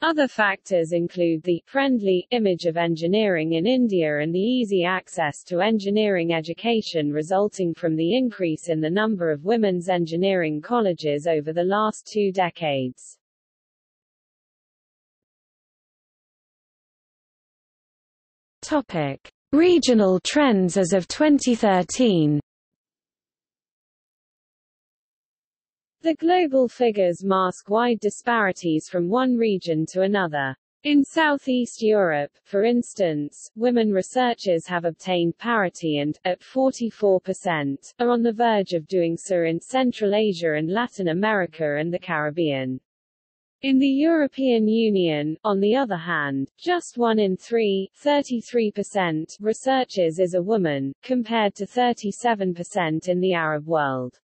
Other factors include the friendly image of engineering in India and the easy access to engineering education resulting from the increase in the number of women's engineering colleges over the last two decades. Topic: Regional trends as of 2013. The global figures mask wide disparities from one region to another. In Southeast Europe, for instance, women researchers have obtained parity and, at 44%, are on the verge of doing so in Central Asia and Latin America and the Caribbean. In the European Union, on the other hand, just one in three 33% researchers is a woman, compared to 37% in the Arab world.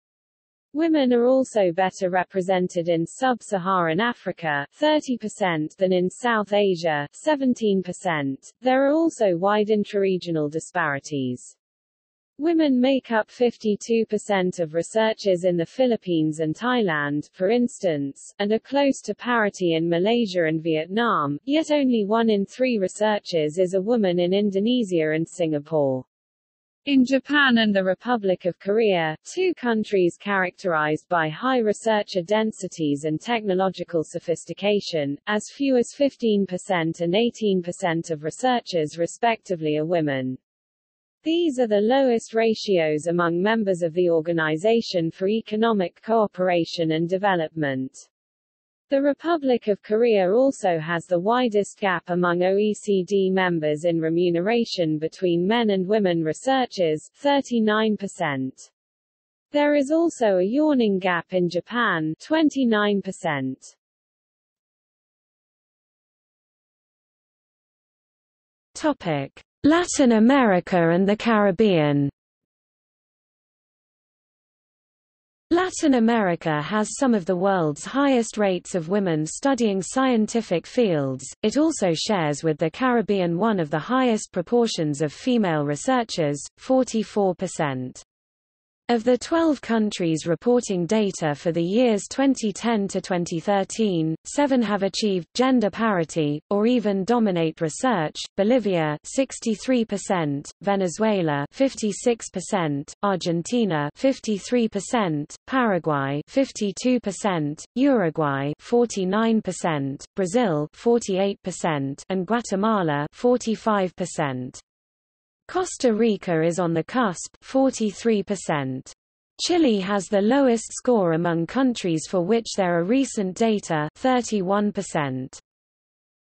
Women are also better represented in sub-Saharan Africa 30% than in South Asia 17%. There are also wide intraregional disparities. Women make up 52% of researchers in the Philippines and Thailand, for instance, and are close to parity in Malaysia and Vietnam, yet only one in three researchers is a woman in Indonesia and Singapore. In Japan and the Republic of Korea, two countries characterized by high researcher densities and technological sophistication, as few as 15% and 18% of researchers respectively are women. These are the lowest ratios among members of the Organization for Economic Cooperation and Development. The Republic of Korea also has the widest gap among OECD members in remuneration between men and women researchers 39%. There is also a yawning gap in Japan 29%. Topic: Latin America and the Caribbean Latin America has some of the world's highest rates of women studying scientific fields, it also shares with the Caribbean one of the highest proportions of female researchers, 44%. Of the 12 countries reporting data for the years 2010 to 2013, seven have achieved gender parity, or even dominate research, Bolivia 63%, Venezuela 56%, Argentina 53%, Paraguay 52%, Uruguay 49%, Brazil 48%, and Guatemala 45%. Costa Rica is on the cusp 43%. Chile has the lowest score among countries for which there are recent data 31%.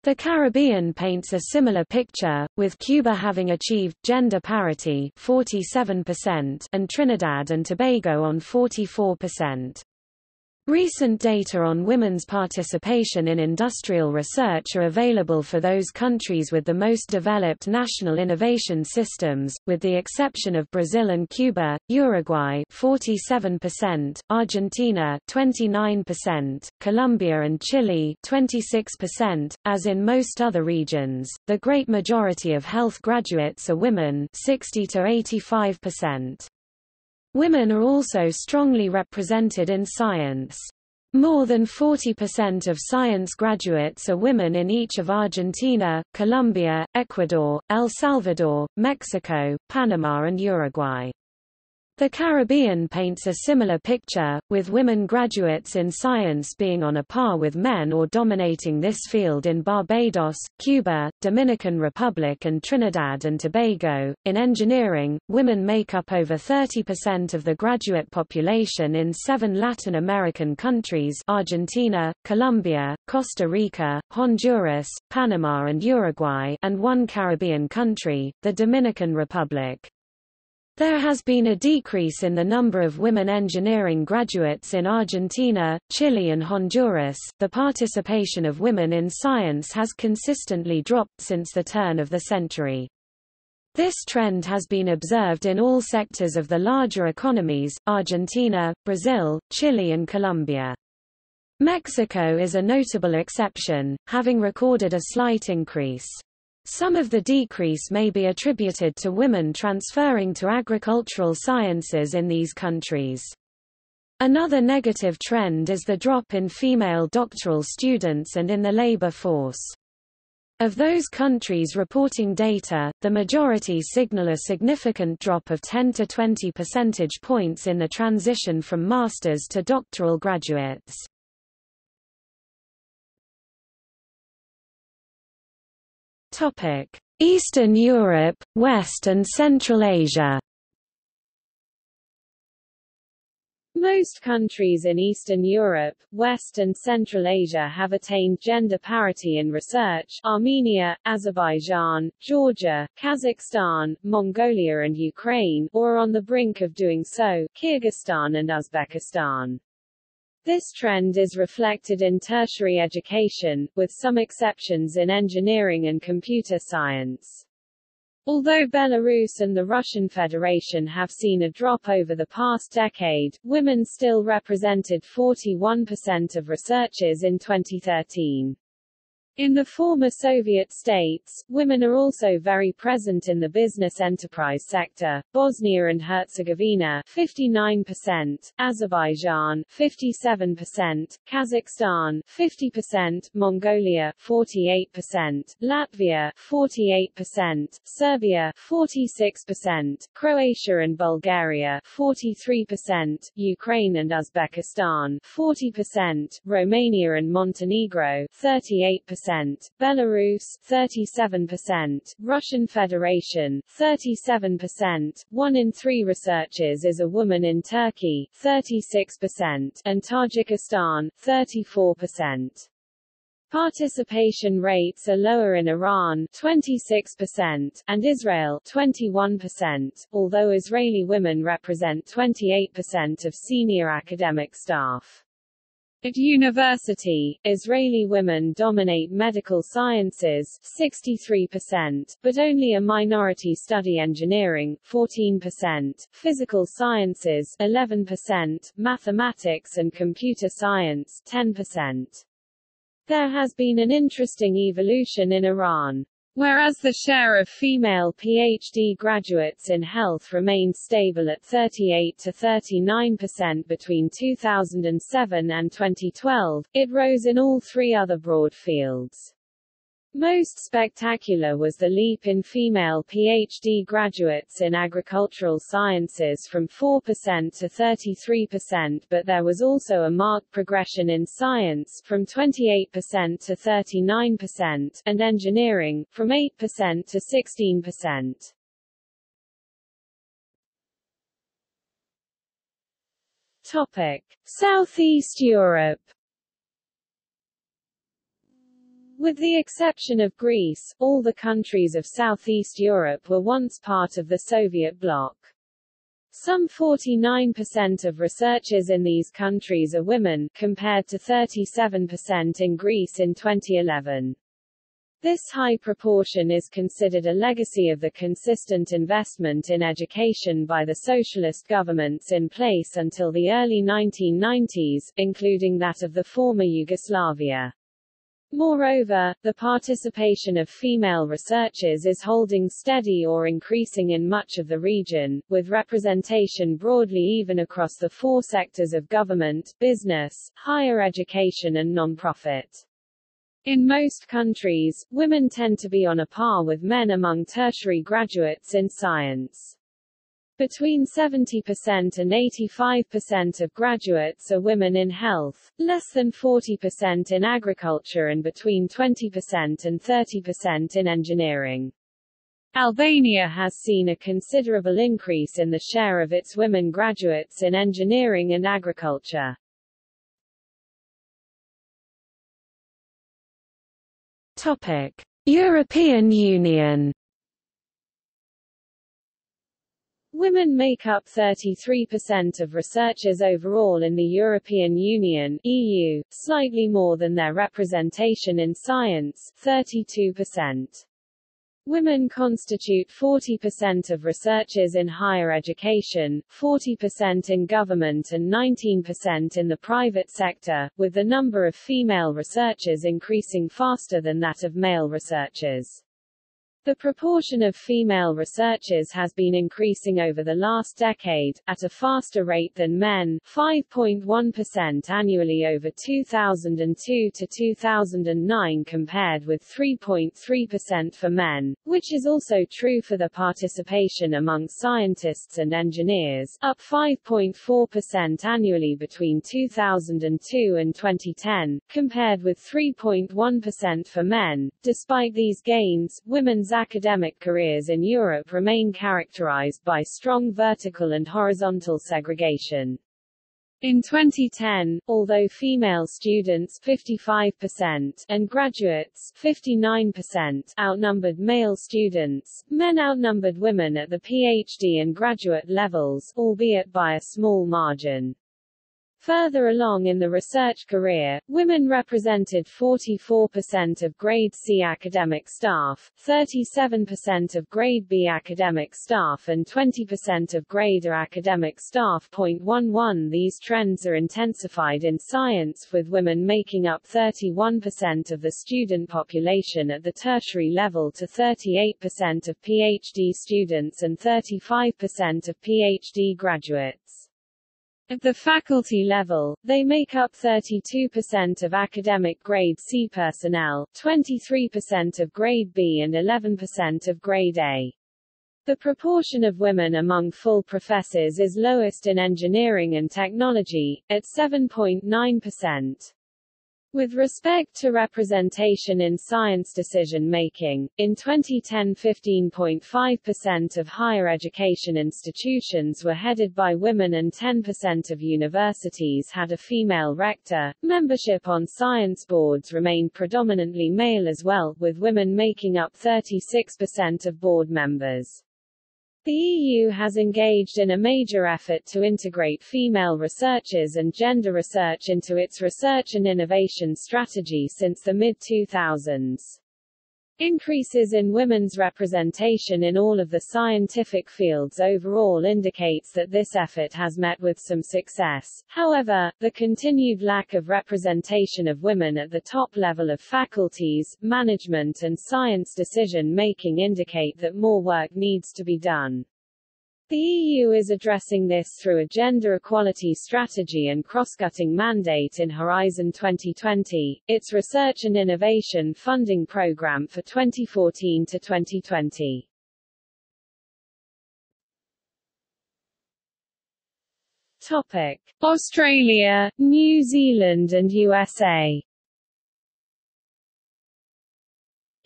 The Caribbean paints a similar picture, with Cuba having achieved gender parity 47% and Trinidad and Tobago on 44%. Recent data on women's participation in industrial research are available for those countries with the most developed national innovation systems, with the exception of Brazil and Cuba, Uruguay 47%, Argentina 29%, Colombia and Chile 26%. As in most other regions, the great majority of health graduates are women 60 to 85%. Women are also strongly represented in science. More than 40% of science graduates are women in each of Argentina, Colombia, Ecuador, El Salvador, Mexico, Panama and Uruguay. The Caribbean paints a similar picture, with women graduates in science being on a par with men or dominating this field in Barbados, Cuba, Dominican Republic and Trinidad and Tobago. In engineering, women make up over 30% of the graduate population in seven Latin American countries Argentina, Colombia, Costa Rica, Honduras, Panama and Uruguay and one Caribbean country, the Dominican Republic. There has been a decrease in the number of women engineering graduates in Argentina, Chile and Honduras. The participation of women in science has consistently dropped since the turn of the century. This trend has been observed in all sectors of the larger economies, Argentina, Brazil, Chile and Colombia. Mexico is a notable exception, having recorded a slight increase. Some of the decrease may be attributed to women transferring to agricultural sciences in these countries. Another negative trend is the drop in female doctoral students and in the labor force. Of those countries reporting data, the majority signal a significant drop of 10 to 20 percentage points in the transition from masters to doctoral graduates. Eastern Europe, West and Central Asia. Most countries in Eastern Europe, West and Central Asia have attained gender parity in research Armenia, Azerbaijan, Georgia, Kazakhstan, Mongolia and Ukraine, or are on the brink of doing so, Kyrgyzstan and Uzbekistan. This trend is reflected in tertiary education, with some exceptions in engineering and computer science. Although Belarus and the Russian Federation have seen a drop over the past decade, women still represented 41% of researchers in 2013. In the former Soviet states, women are also very present in the business enterprise sector. Bosnia and Herzegovina 59%, Azerbaijan 57%, Kazakhstan 50%, Mongolia 48%, Latvia 48%, Serbia 46%, Croatia and Bulgaria 43%, Ukraine and Uzbekistan 40%, Romania and Montenegro 38%, Belarus 37%, Russian Federation 37%, 1 in 3 researchers is a woman in Turkey 36%, and Tajikistan 34%. Participation rates are lower in Iran 26% and Israel 21%, although Israeli women represent 28% of senior academic staff. At university, Israeli women dominate medical sciences 63%, but only a minority study engineering 14%, physical sciences 11%, mathematics and computer science 10%. There has been an interesting evolution in Iran. Whereas the share of female PhD graduates in health remained stable at 38 to 39% between 2007 and 2012, it rose in all three other broad fields. Most spectacular was the leap in female PhD graduates in agricultural sciences from 4% to 33% but there was also a marked progression in science from 28% to 39% and engineering, from 8% to 16%. Topic. Southeast Europe With the exception of Greece, all the countries of Southeast Europe were once part of the Soviet bloc. Some 49% of researchers in these countries are women, compared to 37% in Greece in 2011. This high proportion is considered a legacy of the consistent investment in education by the socialist governments in place until the early 1990s, including that of the former Yugoslavia. Moreover, the participation of female researchers is holding steady or increasing in much of the region, with representation broadly even across the four sectors of government, business, higher education and non-profit. In most countries, women tend to be on a par with men among tertiary graduates in science. Between 70% and 85% of graduates are women in health, less than 40% in agriculture and between 20% and 30% in engineering. Albania has seen a considerable increase in the share of its women graduates in engineering and agriculture. Topic: European Union Women make up 33% of researchers overall in the European Union EU, slightly more than their representation in science 32%. Women constitute 40% of researchers in higher education, 40% in government and 19% in the private sector, with the number of female researchers increasing faster than that of male researchers. The proportion of female researchers has been increasing over the last decade, at a faster rate than men 5.1% annually over 2002 to 2009 compared with 3.3% for men, which is also true for the participation among scientists and engineers up 5.4% annually between 2002 and 2010, compared with 3.1% for men. Despite these gains, women's academic careers in Europe remain characterized by strong vertical and horizontal segregation. In 2010, although female students 55% and graduates 59% outnumbered male students, men outnumbered women at the PhD and graduate levels, albeit by a small margin. Further along in the research career, women represented 44% of Grade C academic staff, 37% of Grade B academic staff and 20% of Grade A academic staff. 11 These trends are intensified in science with women making up 31% of the student population at the tertiary level to 38% of PhD students and 35% of PhD graduates. At the faculty level, they make up 32% of academic grade C personnel, 23% of grade B and 11% of grade A. The proportion of women among full professors is lowest in engineering and technology, at 7.9%. With respect to representation in science decision-making, in 2010 15.5% of higher education institutions were headed by women and 10% of universities had a female rector. Membership on science boards remained predominantly male as well, with women making up 36% of board members. The EU has engaged in a major effort to integrate female researchers and gender research into its research and innovation strategy since the mid-2000s. Increases in women's representation in all of the scientific fields overall indicates that this effort has met with some success. However, the continued lack of representation of women at the top level of faculties, management and science decision-making indicate that more work needs to be done. The EU is addressing this through a gender equality strategy and cross-cutting mandate in Horizon 2020, its research and innovation funding program for 2014 to 2020. Topic: Australia, New Zealand and USA.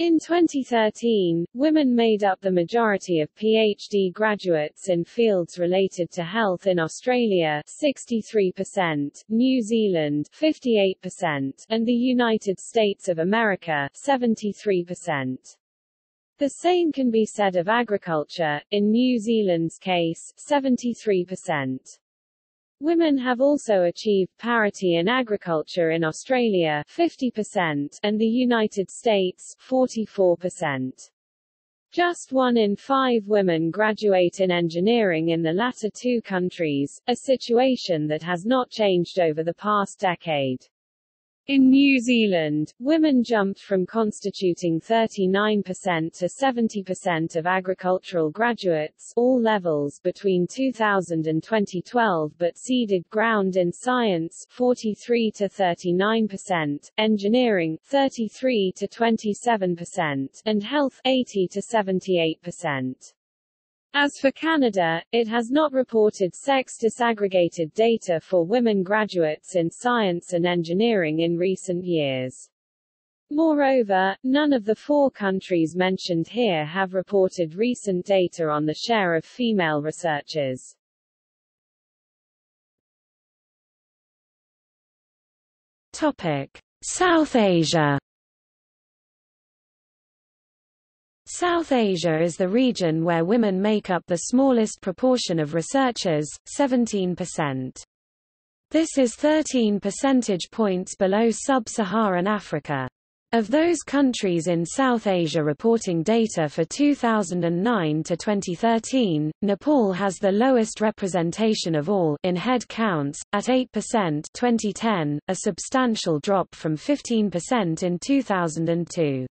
In 2013, women made up the majority of PhD graduates in fields related to health in Australia 63%, New Zealand 58%, and the United States of America 73%. The same can be said of agriculture, in New Zealand's case, 73%. Women have also achieved parity in agriculture in Australia 50% and the United States 44%. Just one in five women graduate in engineering in the latter two countries, a situation that has not changed over the past decade. In New Zealand, women jumped from constituting 39% to 70% of agricultural graduates all levels between 2000 and 2012 but ceded ground in science 43 to 39%, engineering 33 to 27%, and health 80 to 78%. As for Canada, it has not reported sex disaggregated data for women graduates in science and engineering in recent years. Moreover, none of the four countries mentioned here have reported recent data on the share of female researchers. Topic: South Asia South Asia is the region where women make up the smallest proportion of researchers, 17%. This is 13 percentage points below sub-Saharan Africa. Of those countries in South Asia reporting data for 2009 to 2013, Nepal has the lowest representation of all in head counts, at 8% 2010, a substantial drop from 15% in 2002.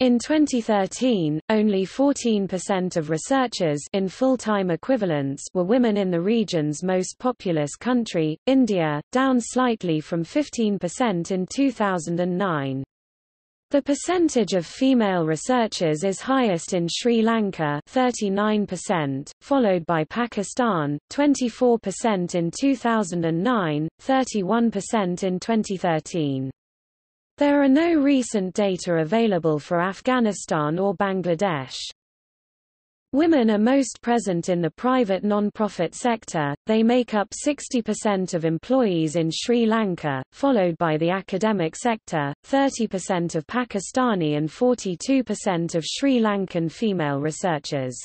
In 2013, only 14% of researchers in full-time equivalents were women in the region's most populous country, India, down slightly from 15% in 2009. The percentage of female researchers is highest in Sri Lanka 39%, followed by Pakistan, 24% in 2009, 31% in 2013. There are no recent data available for Afghanistan or Bangladesh. Women are most present in the private non-profit sector, they make up 60% of employees in Sri Lanka, followed by the academic sector, 30% of Pakistani and 42% of Sri Lankan female researchers.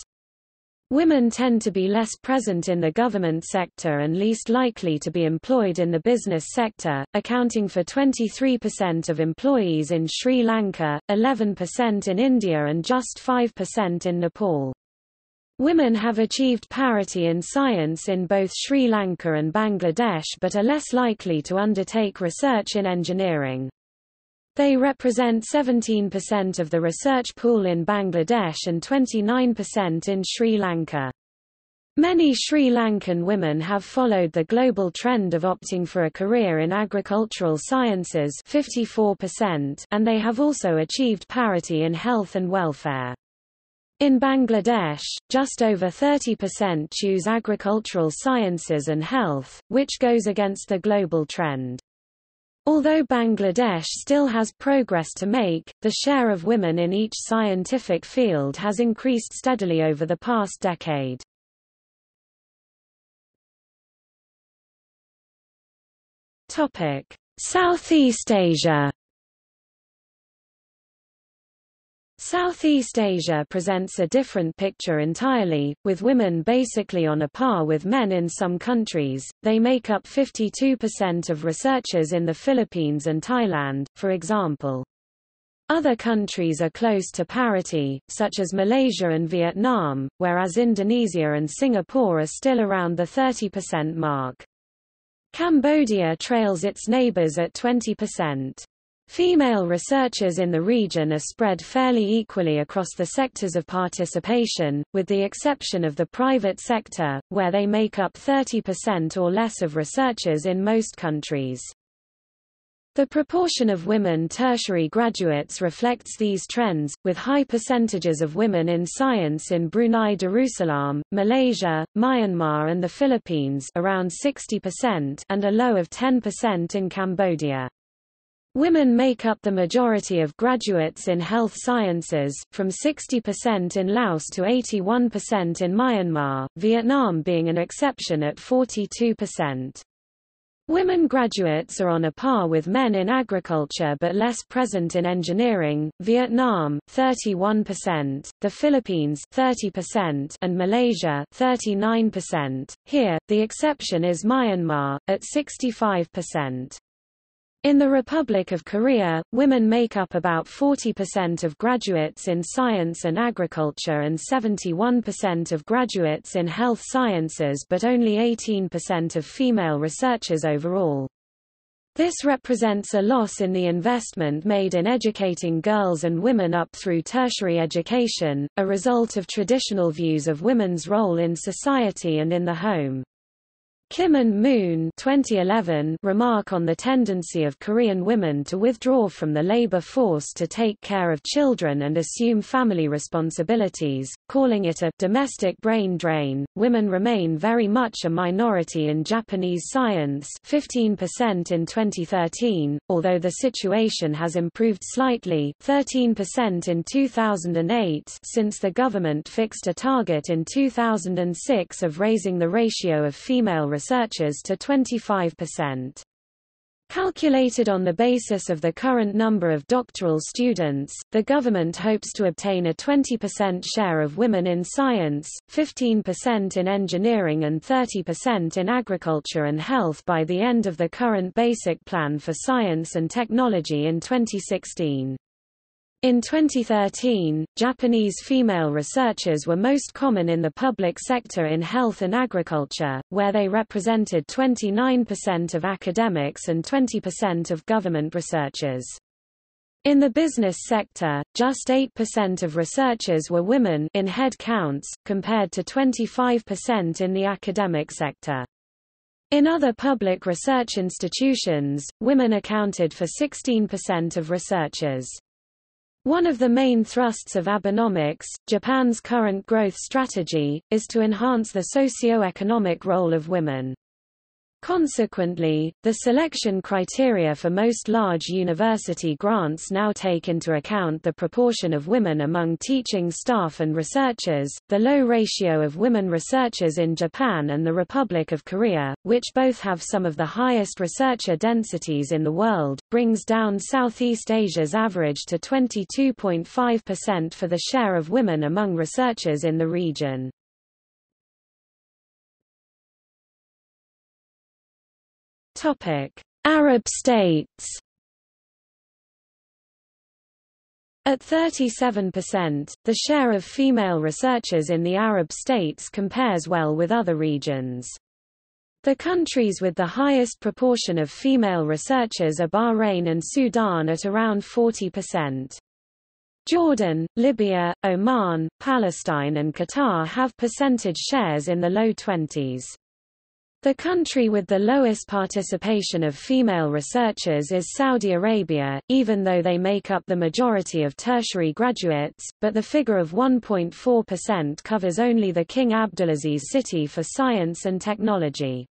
Women tend to be less present in the government sector and least likely to be employed in the business sector, accounting for 23% of employees in Sri Lanka, 11% in India and just 5% in Nepal. Women have achieved parity in science in both Sri Lanka and Bangladesh but are less likely to undertake research in engineering. They represent 17% of the research pool in Bangladesh and 29% in Sri Lanka. Many Sri Lankan women have followed the global trend of opting for a career in agricultural sciences 54%, and they have also achieved parity in health and welfare. In Bangladesh, just over 30% choose agricultural sciences and health, which goes against the global trend. Although Bangladesh still has progress to make, the share of women in each scientific field has increased steadily over the past decade. Topic: Southeast Asia Southeast Asia presents a different picture entirely, with women basically on a par with men in some countries. They make up 52% of researchers in the Philippines and Thailand, for example. Other countries are close to parity, such as Malaysia and Vietnam, whereas Indonesia and Singapore are still around the 30% mark. Cambodia trails its neighbors at 20%. Female researchers in the region are spread fairly equally across the sectors of participation, with the exception of the private sector, where they make up 30% or less of researchers in most countries. The proportion of women tertiary graduates reflects these trends, with high percentages of women in science in Brunei Darussalam, Malaysia, Myanmar and the Philippines around 60% and a low of 10% in Cambodia. Women make up the majority of graduates in health sciences, from 60% in Laos to 81% in Myanmar, Vietnam being an exception at 42%. Women graduates are on a par with men in agriculture but less present in engineering, Vietnam 31%, the Philippines 30% and Malaysia 39%. Here, the exception is Myanmar, at 65%. In the Republic of Korea, women make up about 40% of graduates in science and agriculture and 71% of graduates in health sciences but only 18% of female researchers overall. This represents a loss in the investment made in educating girls and women up through tertiary education, a result of traditional views of women's role in society and in the home. Kim and Moon 2011 remark on the tendency of Korean women to withdraw from the labor force to take care of children and assume family responsibilities, calling it a domestic brain drain. Women remain very much a minority in Japanese science 15% in 2013, although the situation has improved slightly 13% in 2008 since the government fixed a target in 2006 of raising the ratio of female researchers to 25%. Calculated on the basis of the current number of doctoral students, the government hopes to obtain a 20% share of women in science, 15% in engineering and 30% in agriculture and health by the end of the current Basic Plan for Science and Technology in 2016. In 2013, Japanese female researchers were most common in the public sector in health and agriculture, where they represented 29% of academics and 20% of government researchers. In the business sector, just 8% of researchers were women in head counts, compared to 25% in the academic sector. In other public research institutions, women accounted for 16% of researchers. One of the main thrusts of Abenomics, Japan's current growth strategy, is to enhance the socio-economic role of women. Consequently, the selection criteria for most large university grants now take into account the proportion of women among teaching staff and researchers, the low ratio of women researchers in Japan and the Republic of Korea, which both have some of the highest researcher densities in the world, brings down Southeast Asia's average to 22.5% for the share of women among researchers in the region. Topic: Arab states. At 37%, the share of female researchers in the Arab states compares well with other regions. The countries with the highest proportion of female researchers are Bahrain and Sudan at around 40%. Jordan, Libya, Oman, Palestine and Qatar have percentage shares in the low 20s. The country with the lowest participation of female researchers is Saudi Arabia, even though they make up the majority of tertiary graduates, but the figure of 1.4% covers only the King Abdulaziz City for Science and Technology.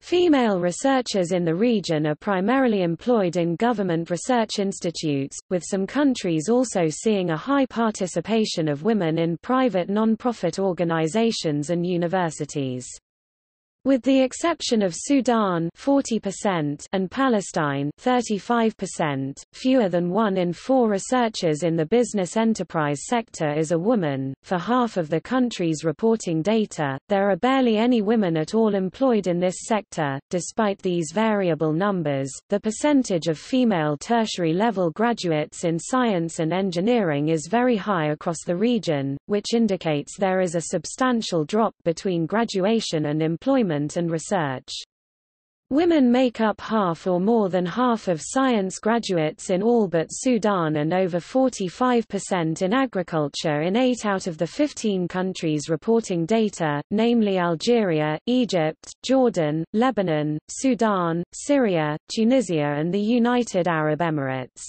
Female researchers in the region are primarily employed in government research institutes, with some countries also seeing a high participation of women in private non-profit organizations and universities. With the exception of Sudan 40% and Palestine 35%, fewer than one in four researchers in the business enterprise sector is a woman. For half of the countries reporting data, there are barely any women at all employed in this sector. Despite these variable numbers, the percentage of female tertiary level graduates in science and engineering is very high across the region, which indicates there is a substantial drop between graduation and employment development and research. Women make up half or more than half of science graduates in all but Sudan and over 45% in agriculture in 8 out of the 15 countries reporting data, namely Algeria, Egypt, Jordan, Lebanon, Sudan, Syria, Tunisia and the United Arab Emirates.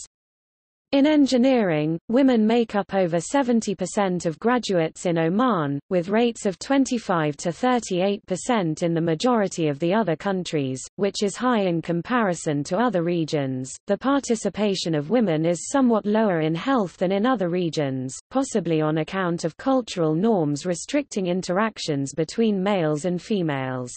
In engineering, women make up over 70% of graduates in Oman, with rates of 25 to 38% in the majority of the other countries, which is high in comparison to other regions. The participation of women is somewhat lower in health than in other regions, possibly on account of cultural norms restricting interactions between males and females.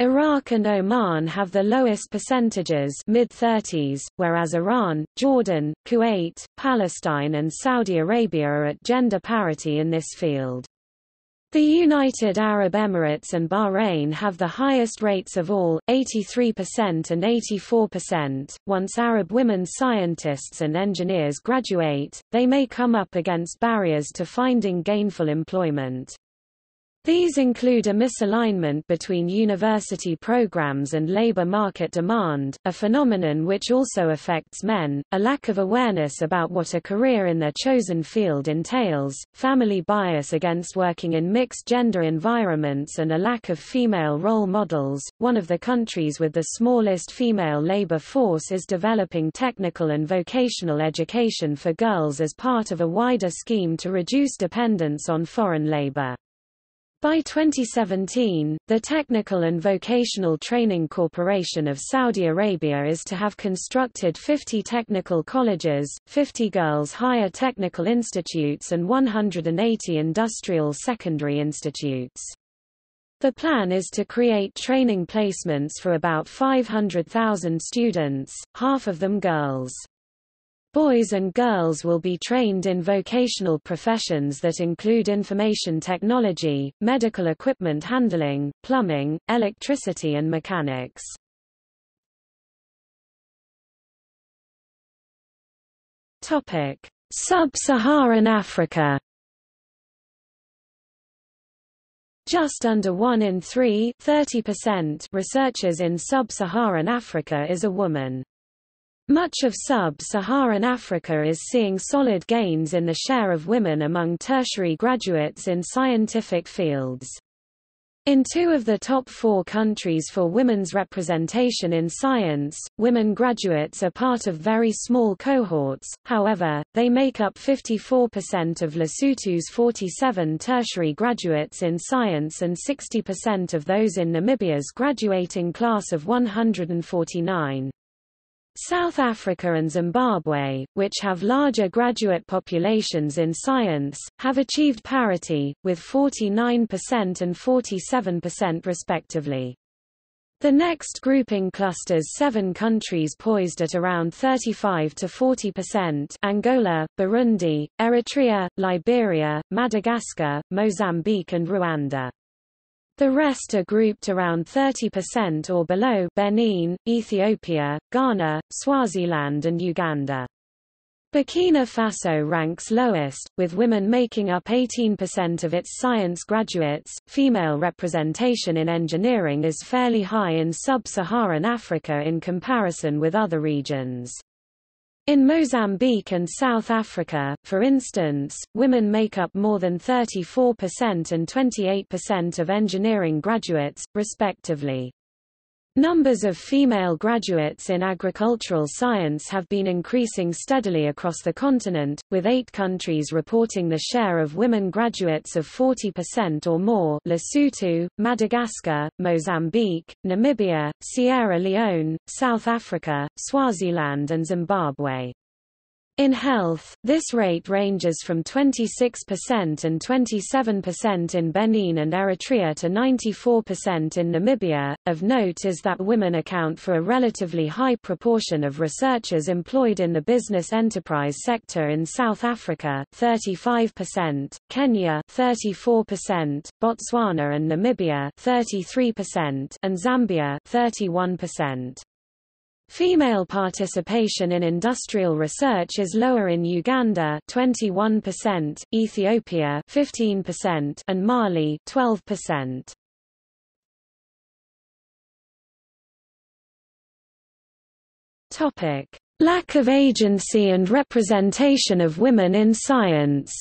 Iraq and Oman have the lowest percentages mid-30s, whereas Iran, Jordan, Kuwait, Palestine and Saudi Arabia are at gender parity in this field. The United Arab Emirates and Bahrain have the highest rates of all, 83% and 84%. Once Arab women scientists and engineers graduate, they may come up against barriers to finding gainful employment. These include a misalignment between university programs and labor market demand, a phenomenon which also affects men, a lack of awareness about what a career in their chosen field entails, family bias against working in mixed gender environments and a lack of female role models. One of the countries with the smallest female labor force is developing technical and vocational education for girls as part of a wider scheme to reduce dependence on foreign labor. By 2017, the Technical and Vocational Training Corporation of Saudi Arabia is to have constructed 50 technical colleges, 50 girls' higher technical institutes and 180 industrial secondary institutes. The plan is to create training placements for about 500,000 students, half of them girls. Boys and girls will be trained in vocational professions that include information technology, medical equipment handling, plumbing, electricity and mechanics. Sub-Saharan Africa Just under 1 in 3 30% researchers in sub-Saharan Africa is a woman. Much of sub-Saharan Africa is seeing solid gains in the share of women among tertiary graduates in scientific fields. In two of the top four countries for women's representation in science, women graduates are part of very small cohorts, however, they make up 54% of Lesotho's 47 tertiary graduates in science and 60% of those in Namibia's graduating class of 149. South Africa and Zimbabwe, which have larger graduate populations in science, have achieved parity, with 49% and 47% respectively. The next grouping clusters seven countries poised at around 35 to 40% Angola, Burundi, Eritrea, Liberia, Madagascar, Mozambique and Rwanda. The rest are grouped around 30% or below Benin, Ethiopia, Ghana, Swaziland and Uganda. Burkina Faso ranks lowest, with women making up 18% of its science graduates. Female representation in engineering is fairly high in sub-Saharan Africa in comparison with other regions. In Mozambique and South Africa, for instance, women make up more than 34% and 28% of engineering graduates, respectively. Numbers of female graduates in agricultural science have been increasing steadily across the continent, with eight countries reporting the share of women graduates of 40% or more Lesotho, Madagascar, Mozambique, Namibia, Sierra Leone, South Africa, Swaziland and Zimbabwe. In health, this rate ranges from 26% and 27% in Benin and Eritrea to 94% in Namibia. Of note is that women account for a relatively high proportion of researchers employed in the business enterprise sector in South Africa, 35%, Kenya, 34%, Botswana and Namibia, 33%, and Zambia, 31%. Female participation in industrial research is lower in Uganda 21%, Ethiopia 15%, and Mali 12%. Topic: Lack of agency and representation of women in science.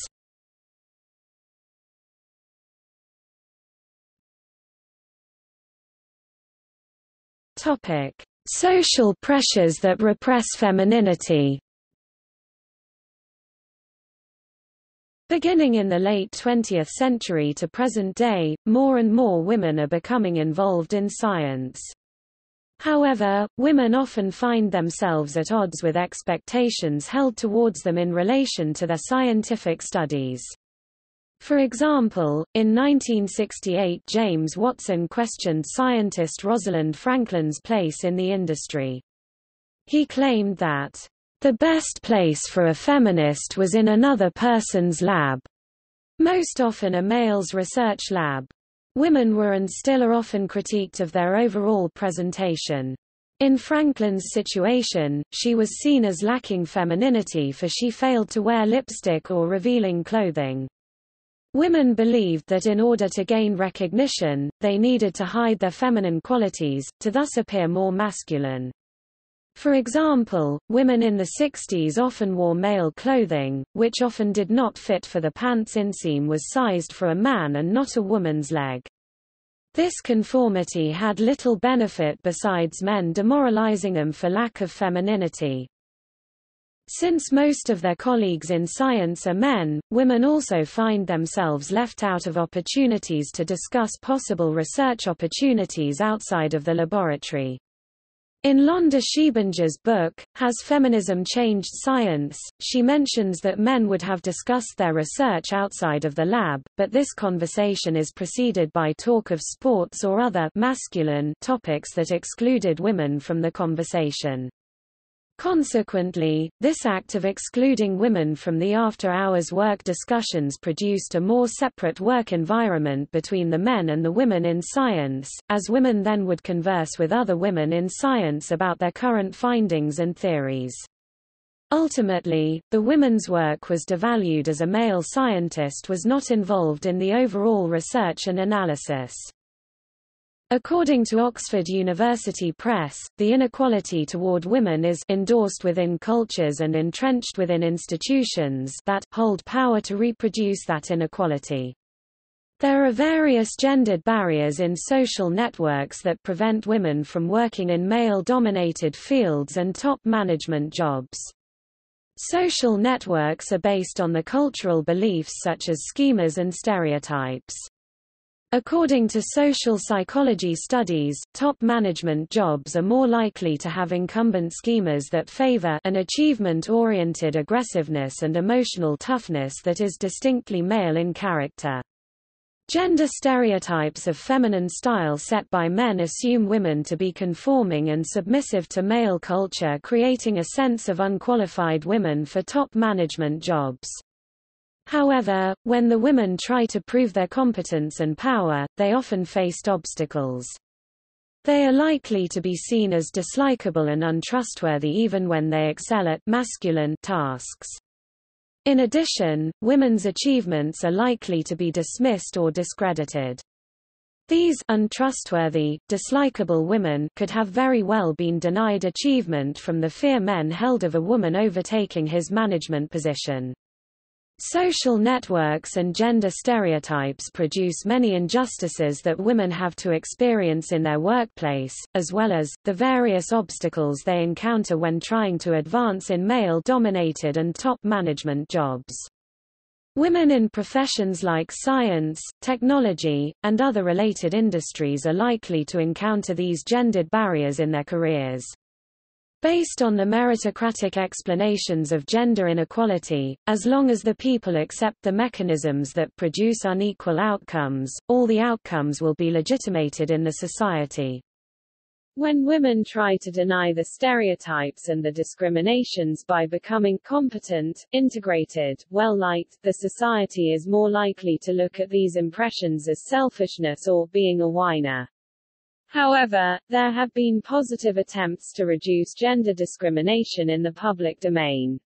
Topic: Social pressures that repress femininity Beginning in the late 20th century to present day, more and more women are becoming involved in science. However, women often find themselves at odds with expectations held towards them in relation to their scientific studies. For example, in 1968 James Watson questioned scientist Rosalind Franklin's place in the industry. He claimed that, "...the best place for a feminist was in another person's lab." Most often a male's research lab. Women were and still are often critiqued of their overall presentation. In Franklin's situation, she was seen as lacking femininity for she failed to wear lipstick or revealing clothing. Women believed that in order to gain recognition, they needed to hide their feminine qualities, to thus appear more masculine. For example, women in the 60s often wore male clothing, which often did not fit for the pants inseam was sized for a man and not a woman's leg. This conformity had little benefit besides men demoralizing them for lack of femininity. Since most of their colleagues in science are men, women also find themselves left out of opportunities to discuss possible research opportunities outside of the laboratory. In Londa Schiebinger's book, Has Feminism Changed Science?, she mentions that men would have discussed their research outside of the lab, but this conversation is preceded by talk of sports or other masculine topics that excluded women from the conversation. Consequently, this act of excluding women from the after-hours work discussions produced a more separate work environment between the men and the women in science, as women then would converse with other women in science about their current findings and theories. Ultimately, the women's work was devalued as a male scientist was not involved in the overall research and analysis. According to Oxford University Press, the inequality toward women is endorsed within cultures and entrenched within institutions that hold power to reproduce that inequality. There are various gendered barriers in social networks that prevent women from working in male-dominated fields and top management jobs. Social networks are based on the cultural beliefs such as schemas and stereotypes. According to social psychology studies, top management jobs are more likely to have incumbent schemas that favor an achievement-oriented aggressiveness and emotional toughness that is distinctly male in character. Gender stereotypes of feminine style set by men assume women to be conforming and submissive to male culture creating a sense of unqualified women for top management jobs. However, when the women try to prove their competence and power, they often faced obstacles. They are likely to be seen as dislikable and untrustworthy even when they excel at masculine tasks. In addition, women's achievements are likely to be dismissed or discredited. These untrustworthy, dislikable women could have very well been denied achievement from the fear men held of a woman overtaking his management position. Social networks and gender stereotypes produce many injustices that women have to experience in their workplace, as well as, the various obstacles they encounter when trying to advance in male-dominated and top management jobs. Women in professions like science, technology, and other related industries are likely to encounter these gendered barriers in their careers. Based on the meritocratic explanations of gender inequality, as long as the people accept the mechanisms that produce unequal outcomes, all the outcomes will be legitimated in the society. When women try to deny the stereotypes and the discriminations by becoming competent, integrated, well-liked, the society is more likely to look at these impressions as selfishness or being a whiner. However, there have been positive attempts to reduce gender discrimination in the public domain.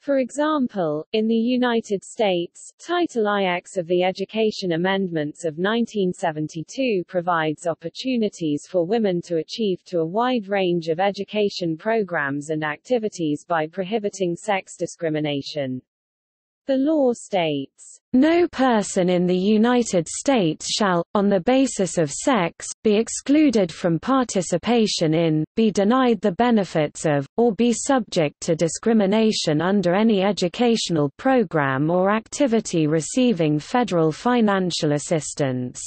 For example, in the United States, Title IX of the Education Amendments of 1972 provides opportunities for women to achieve to a wide range of education programs and activities by prohibiting sex discrimination. The law states, no person in the United States shall, on the basis of sex, be excluded from participation in, be denied the benefits of, or be subject to discrimination under any educational program or activity receiving federal financial assistance.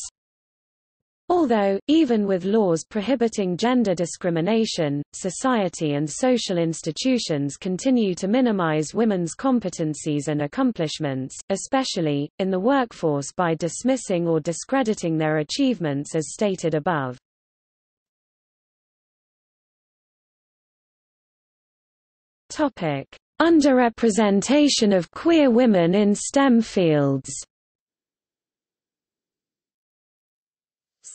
Although, even with laws prohibiting gender discrimination, society and social institutions continue to minimize women's competencies and accomplishments, especially, in the workforce by dismissing or discrediting their achievements as stated above. Underrepresentation of queer women in STEM fields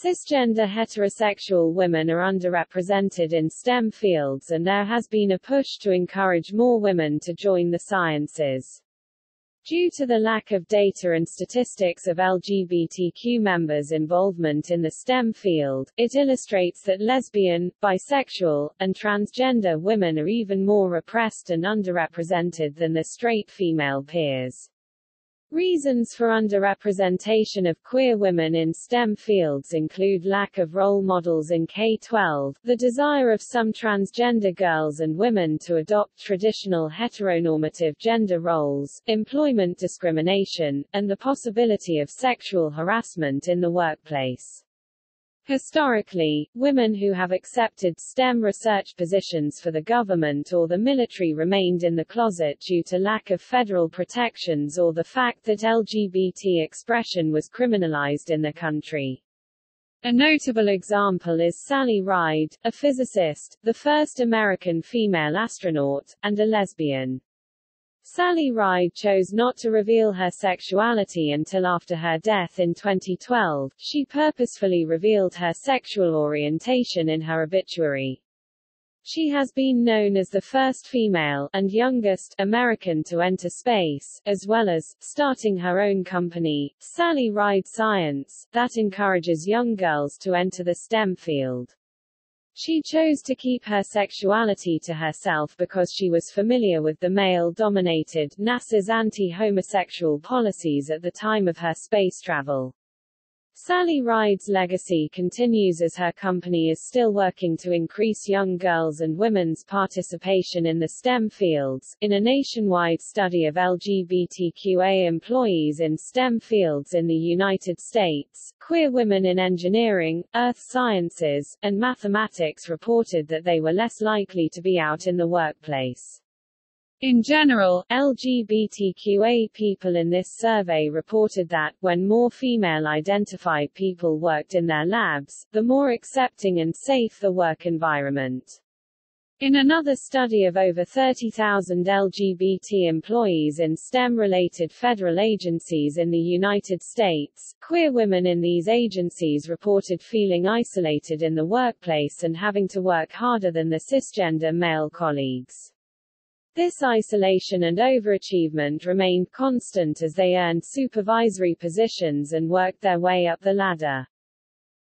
Cisgender heterosexual women are underrepresented in STEM fields and there has been a push to encourage more women to join the sciences. Due to the lack of data and statistics of LGBTQ members' involvement in the STEM field, it illustrates that lesbian, bisexual, and transgender women are even more repressed and underrepresented than their straight female peers. Reasons for underrepresentation of queer women in STEM fields include lack of role models in K-12, the desire of some transgender girls and women to adopt traditional heteronormative gender roles, employment discrimination, and the possibility of sexual harassment in the workplace. Historically, women who have accepted STEM research positions for the government or the military remained in the closet due to lack of federal protections or the fact that LGBT expression was criminalized in the country. A notable example is Sally Ride, a physicist, the first American female astronaut, and a lesbian. Sally Ride chose not to reveal her sexuality until after her death in 2012. She purposefully revealed her sexual orientation in her obituary. She has been known as the first female and youngest American to enter space, as well as starting her own company, Sally Ride Science, that encourages young girls to enter the STEM field. She chose to keep her sexuality to herself because she was familiar with the male-dominated NASA's anti-homosexual policies at the time of her space travel. Sally Ride's legacy continues as her company is still working to increase young girls and women's participation in the STEM fields. In a nationwide study of LGBTQA employees in STEM fields in the United States, queer women in engineering, earth sciences, and mathematics reported that they were less likely to be out in the workplace. In general, LGBTQA people in this survey reported that, when more female-identified people worked in their labs, the more accepting and safe the work environment. In another study of over 30,000 LGBT employees in STEM-related federal agencies in the United States, queer women in these agencies reported feeling isolated in the workplace and having to work harder than the cisgender male colleagues. This isolation and overachievement remained constant as they earned supervisory positions and worked their way up the ladder.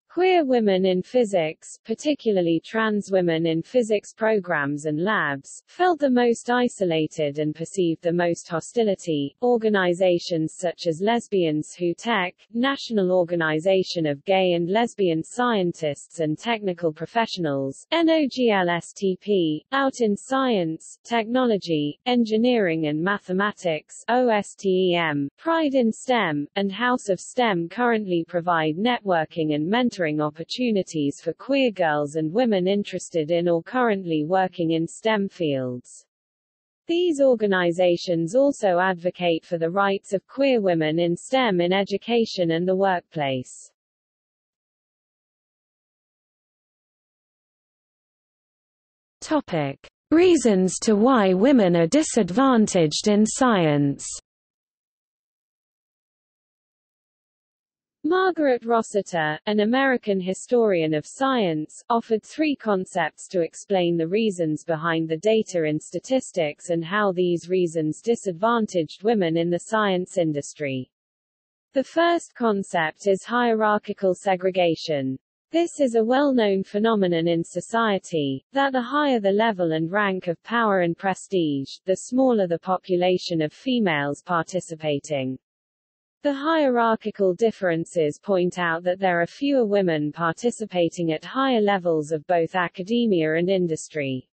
Queer women in physics, particularly trans women in physics programs and labs, felt the most isolated and perceived the most hostility. Organizations such as Lesbians Who Tech, National Organization of Gay and Lesbian Scientists and Technical Professionals, NOGLSTP, Out in Science, Technology, Engineering and Mathematics, OSTEM, Pride in STEM, and House of STEM currently provide networking and mentoring opportunities for queer girls and women interested in or currently working in STEM fields. These organizations also advocate for the rights of queer women in STEM in education and the workplace. Topic: Reasons to why women are disadvantaged in science. Margaret Rossiter, an American historian of science, offered three concepts to explain the reasons behind the data in statistics and how these reasons disadvantaged women in the science industry. The first concept is hierarchical segregation. This is a well-known phenomenon in society, that the higher the level and rank of power and prestige, the smaller the population of females participating. The hierarchical differences point out that there are fewer women participating at higher levels of both academia and industry.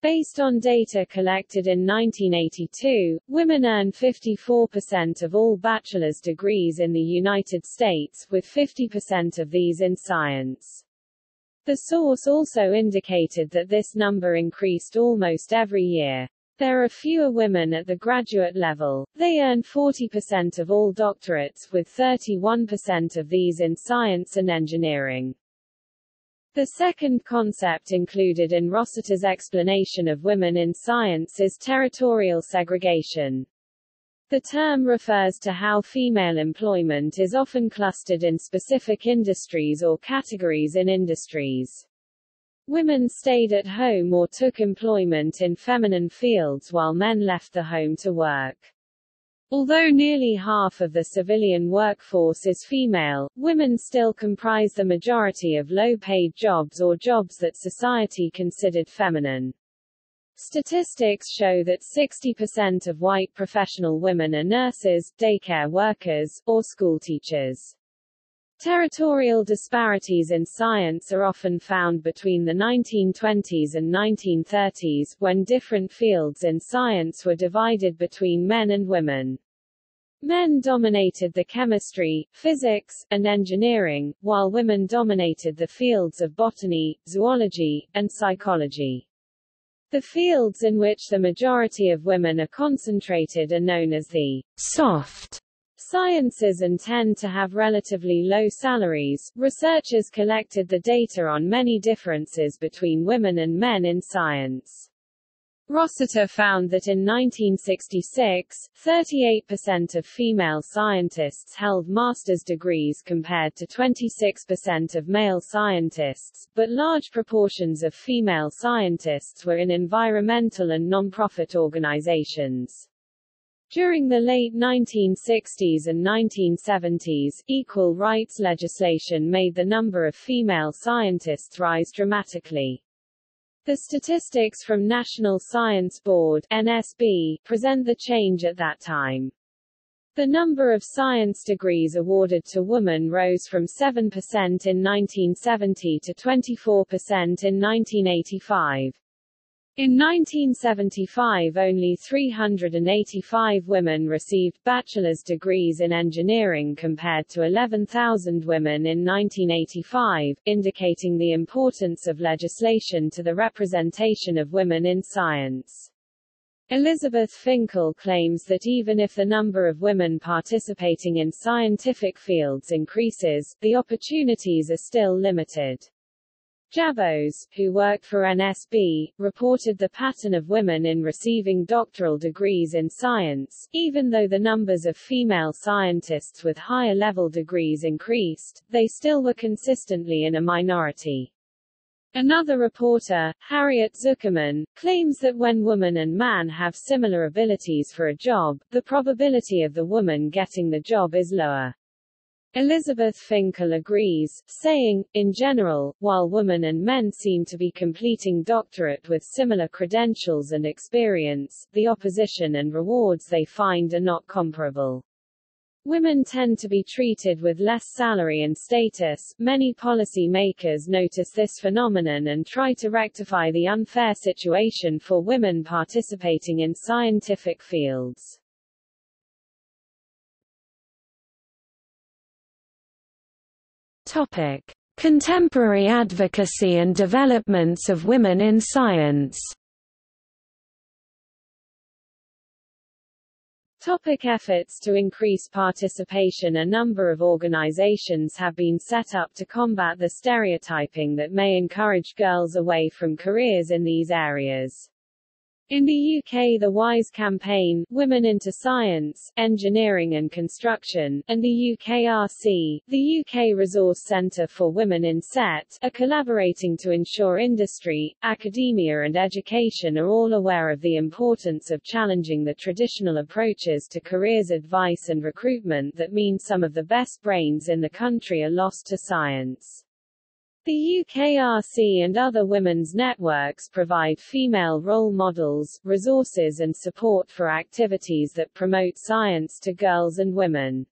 Based on data collected in 1982, women earn 54% of all bachelor's degrees in the United States, with 50% of these in science. The source also indicated that this number increased almost every year. There are fewer women at the graduate level. They earn 40% of all doctorates, with 31% of these in science and engineering. The second concept included in Rossiter's explanation of women in science is territorial segregation. The term refers to how female employment is often clustered in specific industries or categories in industries. Women stayed at home or took employment in feminine fields while men left the home to work. Although nearly half of the civilian workforce is female, women still comprise the majority of low-paid jobs or jobs that society considered feminine. Statistics show that 60% of white professional women are nurses, daycare workers, or schoolteachers. Territorial disparities in science are often found between the 1920s and 1930s, when different fields in science were divided between men and women. Men dominated the chemistry, physics, and engineering, while women dominated the fields of botany, zoology, and psychology. The fields in which the majority of women are concentrated are known as the soft sciences and tend to have relatively low salaries. Researchers collected the data on many differences between women and men in science. Rossiter found that in 1966, 38% of female scientists held master's degrees compared to 26% of male scientists, but large proportions of female scientists were in environmental and non-profit organizations. During the late 1960s and 1970s, equal rights legislation made the number of female scientists rise dramatically. The statistics from National Science Board NSB present the change at that time. The number of science degrees awarded to women rose from 7% in 1970 to 24% in 1985. In 1975 only 385 women received bachelor's degrees in engineering compared to 11,000 women in 1985, indicating the importance of legislation to the representation of women in science. Elizabeth Finkel claims that even if the number of women participating in scientific fields increases, the opportunities are still limited. Jabos, who worked for NSB, reported the pattern of women in receiving doctoral degrees in science. Even though the numbers of female scientists with higher level degrees increased, they still were consistently in a minority. Another reporter, Harriet Zuckerman, claims that when woman and man have similar abilities for a job, the probability of the woman getting the job is lower. Elizabeth Finkel agrees, saying, in general, while women and men seem to be completing doctorate with similar credentials and experience, the opposition and rewards they find are not comparable. Women tend to be treated with less salary and status. Many policy makers notice this phenomenon and try to rectify the unfair situation for women participating in scientific fields. Topic: Contemporary advocacy and developments of women in science. Topic efforts to increase participation A number of organizations have been set up to combat the stereotyping that may encourage girls away from careers in these areas. In the UK the WISE campaign, Women into Science, Engineering and Construction, and the UKRC, the UK Resource Centre for Women in SET, are collaborating to ensure industry, academia and education are all aware of the importance of challenging the traditional approaches to careers advice and recruitment that mean some of the best brains in the country are lost to science. The UKRC and other women's networks provide female role models, resources and support for activities that promote science to girls and women.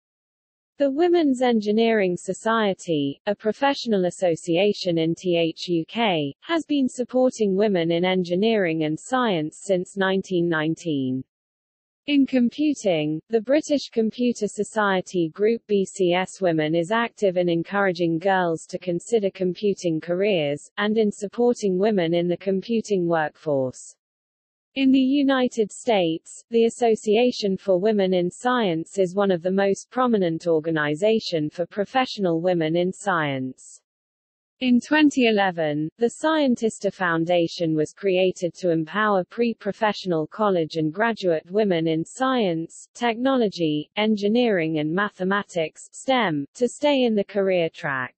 The Women's Engineering Society, a professional association in THUK, has been supporting women in engineering and science since 1919. In computing, the British Computer Society Group BCS Women is active in encouraging girls to consider computing careers, and in supporting women in the computing workforce. In the United States, the Association for Women in Science is one of the most prominent organization for professional women in science. In 2011, the Scientista Foundation was created to empower pre-professional college and graduate women in science, technology, engineering and mathematics STEM, to stay in the career track.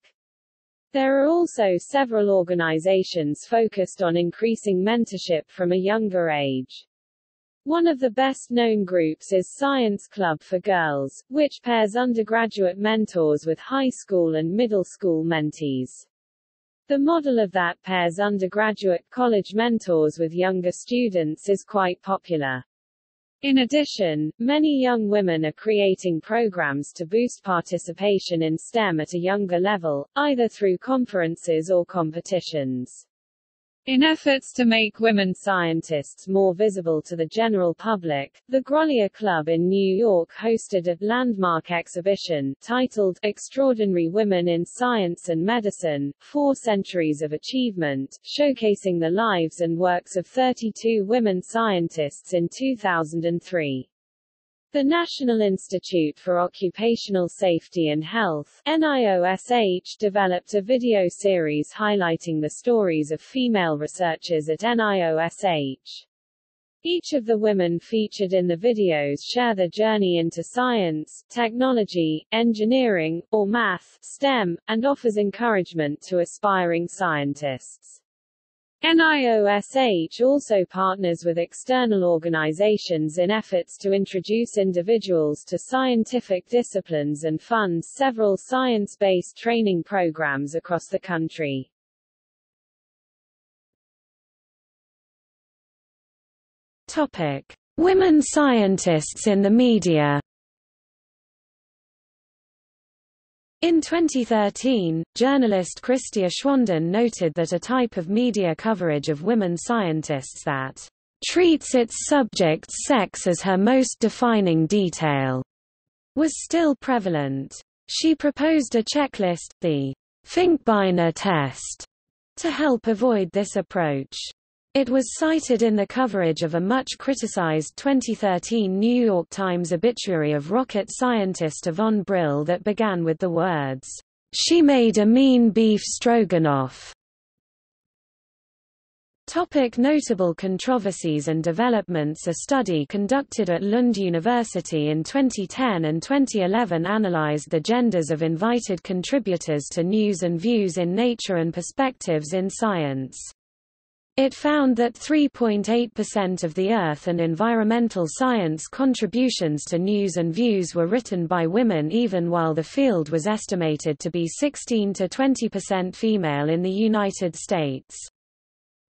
There are also several organizations focused on increasing mentorship from a younger age. One of the best-known groups is Science Club for Girls, which pairs undergraduate mentors with high school and middle school mentees. The model of that pairs undergraduate college mentors with younger students is quite popular. In addition, many young women are creating programs to boost participation in STEM at a younger level, either through conferences or competitions. In efforts to make women scientists more visible to the general public, the Grolier Club in New York hosted a landmark exhibition, titled Extraordinary Women in Science and Medicine, Four Centuries of Achievement, showcasing the lives and works of 32 women scientists in 2003. The National Institute for Occupational Safety and Health NIOSH developed a video series highlighting the stories of female researchers at NIOSH. Each of the women featured in the videos share their journey into science, technology, engineering, or math STEM, and offers encouragement to aspiring scientists. NIOSH also partners with external organizations in efforts to introduce individuals to scientific disciplines and funds several science-based training programs across the country. Topic: Women scientists in the media. In 2013, journalist Christie Aschwanden noted that a type of media coverage of women scientists that treats its subject's sex as her most defining detail was still prevalent. She proposed a checklist, the Finkbeiner test, to help avoid this approach. It was cited in the coverage of a much criticized 2013 New York Times obituary of rocket scientist Yvonne Brill that began with the words, "She made a mean beef stroganoff." Topic notable controversies and developments A study conducted at Lund University in 2010 and 2011 analyzed the genders of invited contributors to News and Views in Nature and Perspectives in Science. It found that 3.8% of the Earth and environmental science contributions to News and Views were written by women even while the field was estimated to be 16 to 20% female in the United States.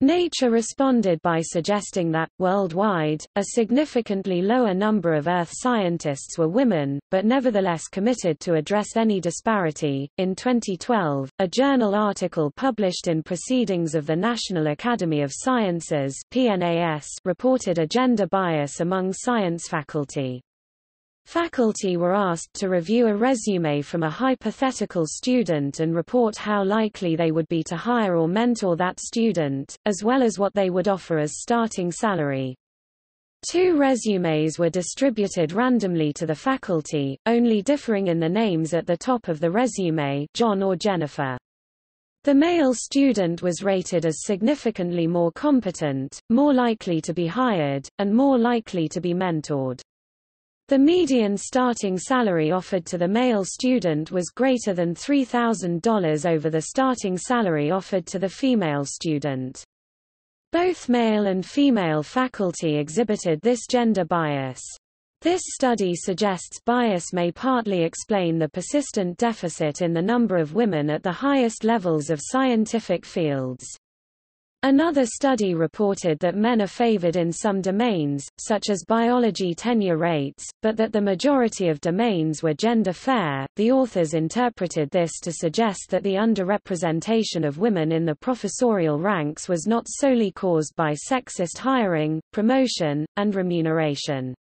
Nature responded by suggesting that, worldwide, a significantly lower number of Earth scientists were women, but nevertheless committed to address any disparity. In 2012, a journal article published in Proceedings of the National Academy of Sciences (PNAS) reported a gender bias among science faculty. Faculty were asked to review a resume from a hypothetical student and report how likely they would be to hire or mentor that student, as well as what they would offer as starting salary. Two resumes were distributed randomly to the faculty, only differing in the names at the top of the resume John or Jennifer. The male student was rated as significantly more competent, more likely to be hired, and more likely to be mentored. The median starting salary offered to the male student was greater than $3,000 over the starting salary offered to the female student. Both male and female faculty exhibited this gender bias. This study suggests bias may partly explain the persistent deficit in the number of women at the highest levels of scientific fields. Another study reported that men are favored in some domains, such as biology tenure rates, but that the majority of domains were gender fair. The authors interpreted this to suggest that the underrepresentation of women in the professorial ranks was not solely caused by sexist hiring, promotion, and remuneration.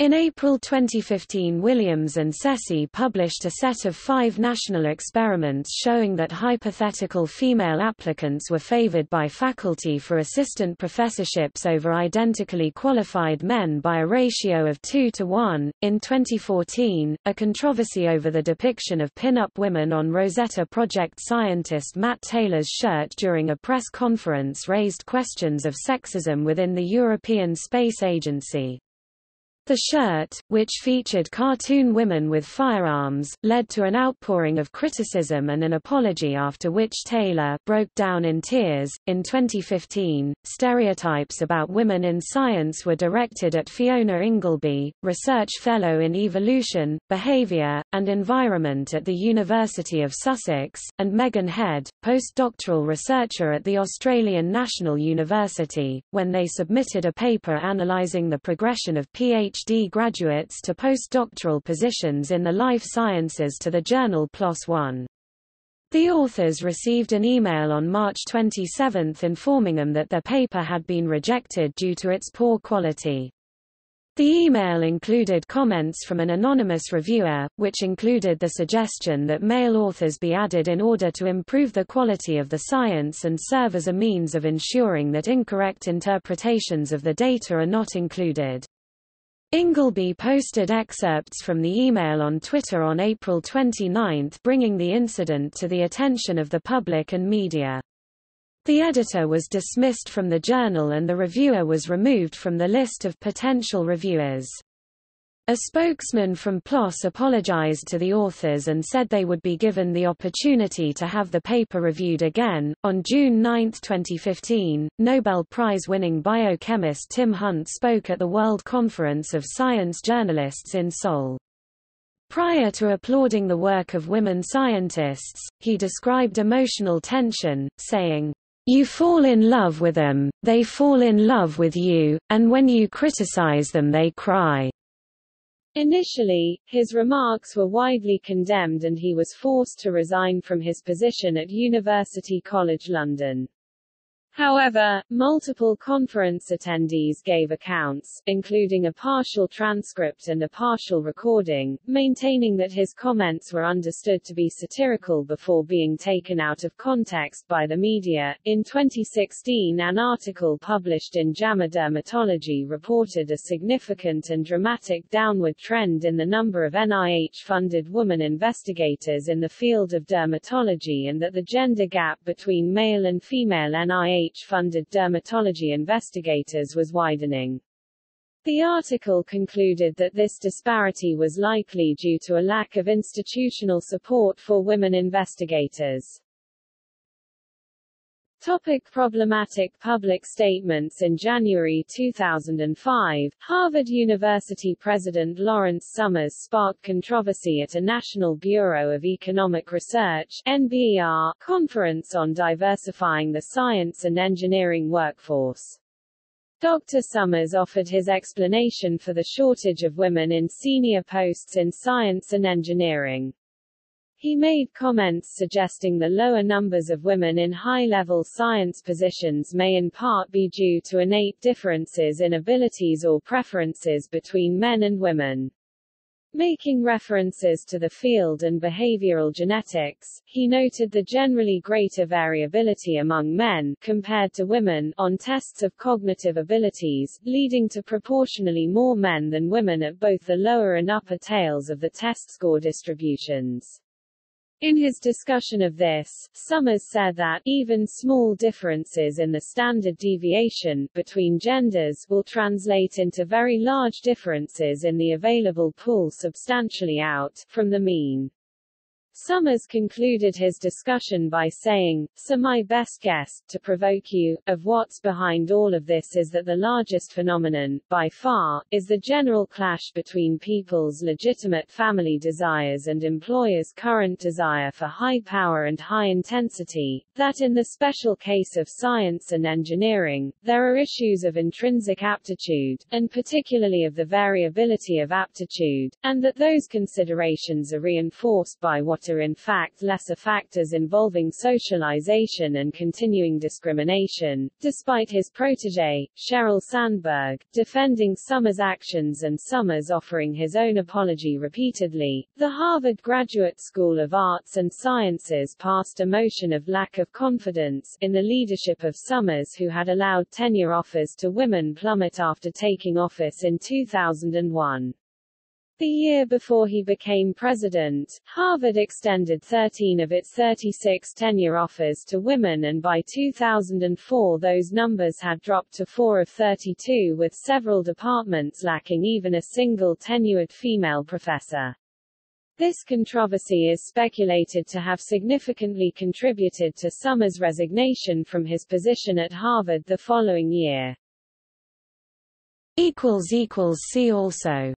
In April 2015 Williams and Ceci published a set of five national experiments showing that hypothetical female applicants were favored by faculty for assistant professorships over identically qualified men by a ratio of 2 to 1. In 2014, a controversy over the depiction of pin-up women on Rosetta Project scientist Matt Taylor's shirt during a press conference raised questions of sexism within the European Space Agency. The shirt, which featured cartoon women with firearms, led to an outpouring of criticism and an apology after which Taylor broke down in tears. In 2015, stereotypes about women in science were directed at Fiona Ingleby, research fellow in evolution, behavior, and environment at the University of Sussex, and Megan Head, postdoctoral researcher at the Australian National University, when they submitted a paper analysing the progression of PhD PhD graduates to postdoctoral positions in the life sciences to the journal PLOS One. The authors received an email on March 27 informing them that their paper had been rejected due to its poor quality. The email included comments from an anonymous reviewer, which included the suggestion that male authors be added in order to improve the quality of the science and serve as a means of ensuring that incorrect interpretations of the data are not included. Ingleby posted excerpts from the email on Twitter on April 29 bringing the incident to the attention of the public and media. The editor was dismissed from the journal and the reviewer was removed from the list of potential reviewers. A spokesman from PLOS apologized to the authors and said they would be given the opportunity to have the paper reviewed again. On June 9, 2015, Nobel Prize winning biochemist Tim Hunt spoke at the World Conference of Science Journalists in Seoul. Prior to applauding the work of women scientists, he described emotional tension, saying, you fall in love with them, they fall in love with you, and when you criticize them they cry. Initially, his remarks were widely condemned and he was forced to resign from his position at University College London. However, multiple conference attendees gave accounts, including a partial transcript and a partial recording, maintaining that his comments were understood to be satirical before being taken out of context by the media. In 2016, an article published in JAMA Dermatology reported a significant and dramatic downward trend in the number of NIH-funded woman investigators in the field of dermatology and that the gender gap between male and female NIH NIH-funded dermatology investigators was widening. The article concluded that this disparity was likely due to a lack of institutional support for women investigators. Topic problematic public statements In January 2005, Harvard University President Lawrence Summers sparked controversy at a National Bureau of Economic Research NBER, conference on diversifying the science and engineering workforce. Dr. Summers offered his explanation for the shortage of women in senior posts in science and engineering. He made comments suggesting the lower numbers of women in high-level science positions may in part be due to innate differences in abilities or preferences between men and women. Making references to the field and behavioral genetics, he noted the generally greater variability among men compared to women on tests of cognitive abilities, leading to proportionally more men than women at both the lower and upper tails of the test score distributions. In his discussion of this, Summers said that even small differences in the standard deviation between genders will translate into very large differences in the available pool substantially out from the mean. Summers concluded his discussion by saying, So my best guess, to provoke you, of what's behind all of this is that the largest phenomenon, by far, is the general clash between people's legitimate family desires and employers' current desire for high power and high intensity, that in the special case of science and engineering, there are issues of intrinsic aptitude, and particularly of the variability of aptitude, and that those considerations are reinforced by what are in fact lesser factors involving socialization and continuing discrimination. Despite his protege, Sheryl Sandberg, defending Summers' actions and Summers offering his own apology repeatedly, the Harvard Graduate School of Arts and Sciences passed a motion of lack of confidence in the leadership of Summers who had allowed tenure offers to women plummet after taking office in 2001. The year before he became president, Harvard extended 13 of its 36 tenure offers to women and by 2004 those numbers had dropped to 4 of 32 with several departments lacking even a single tenured female professor. This controversy is speculated to have significantly contributed to Summers' resignation from his position at Harvard the following year. See also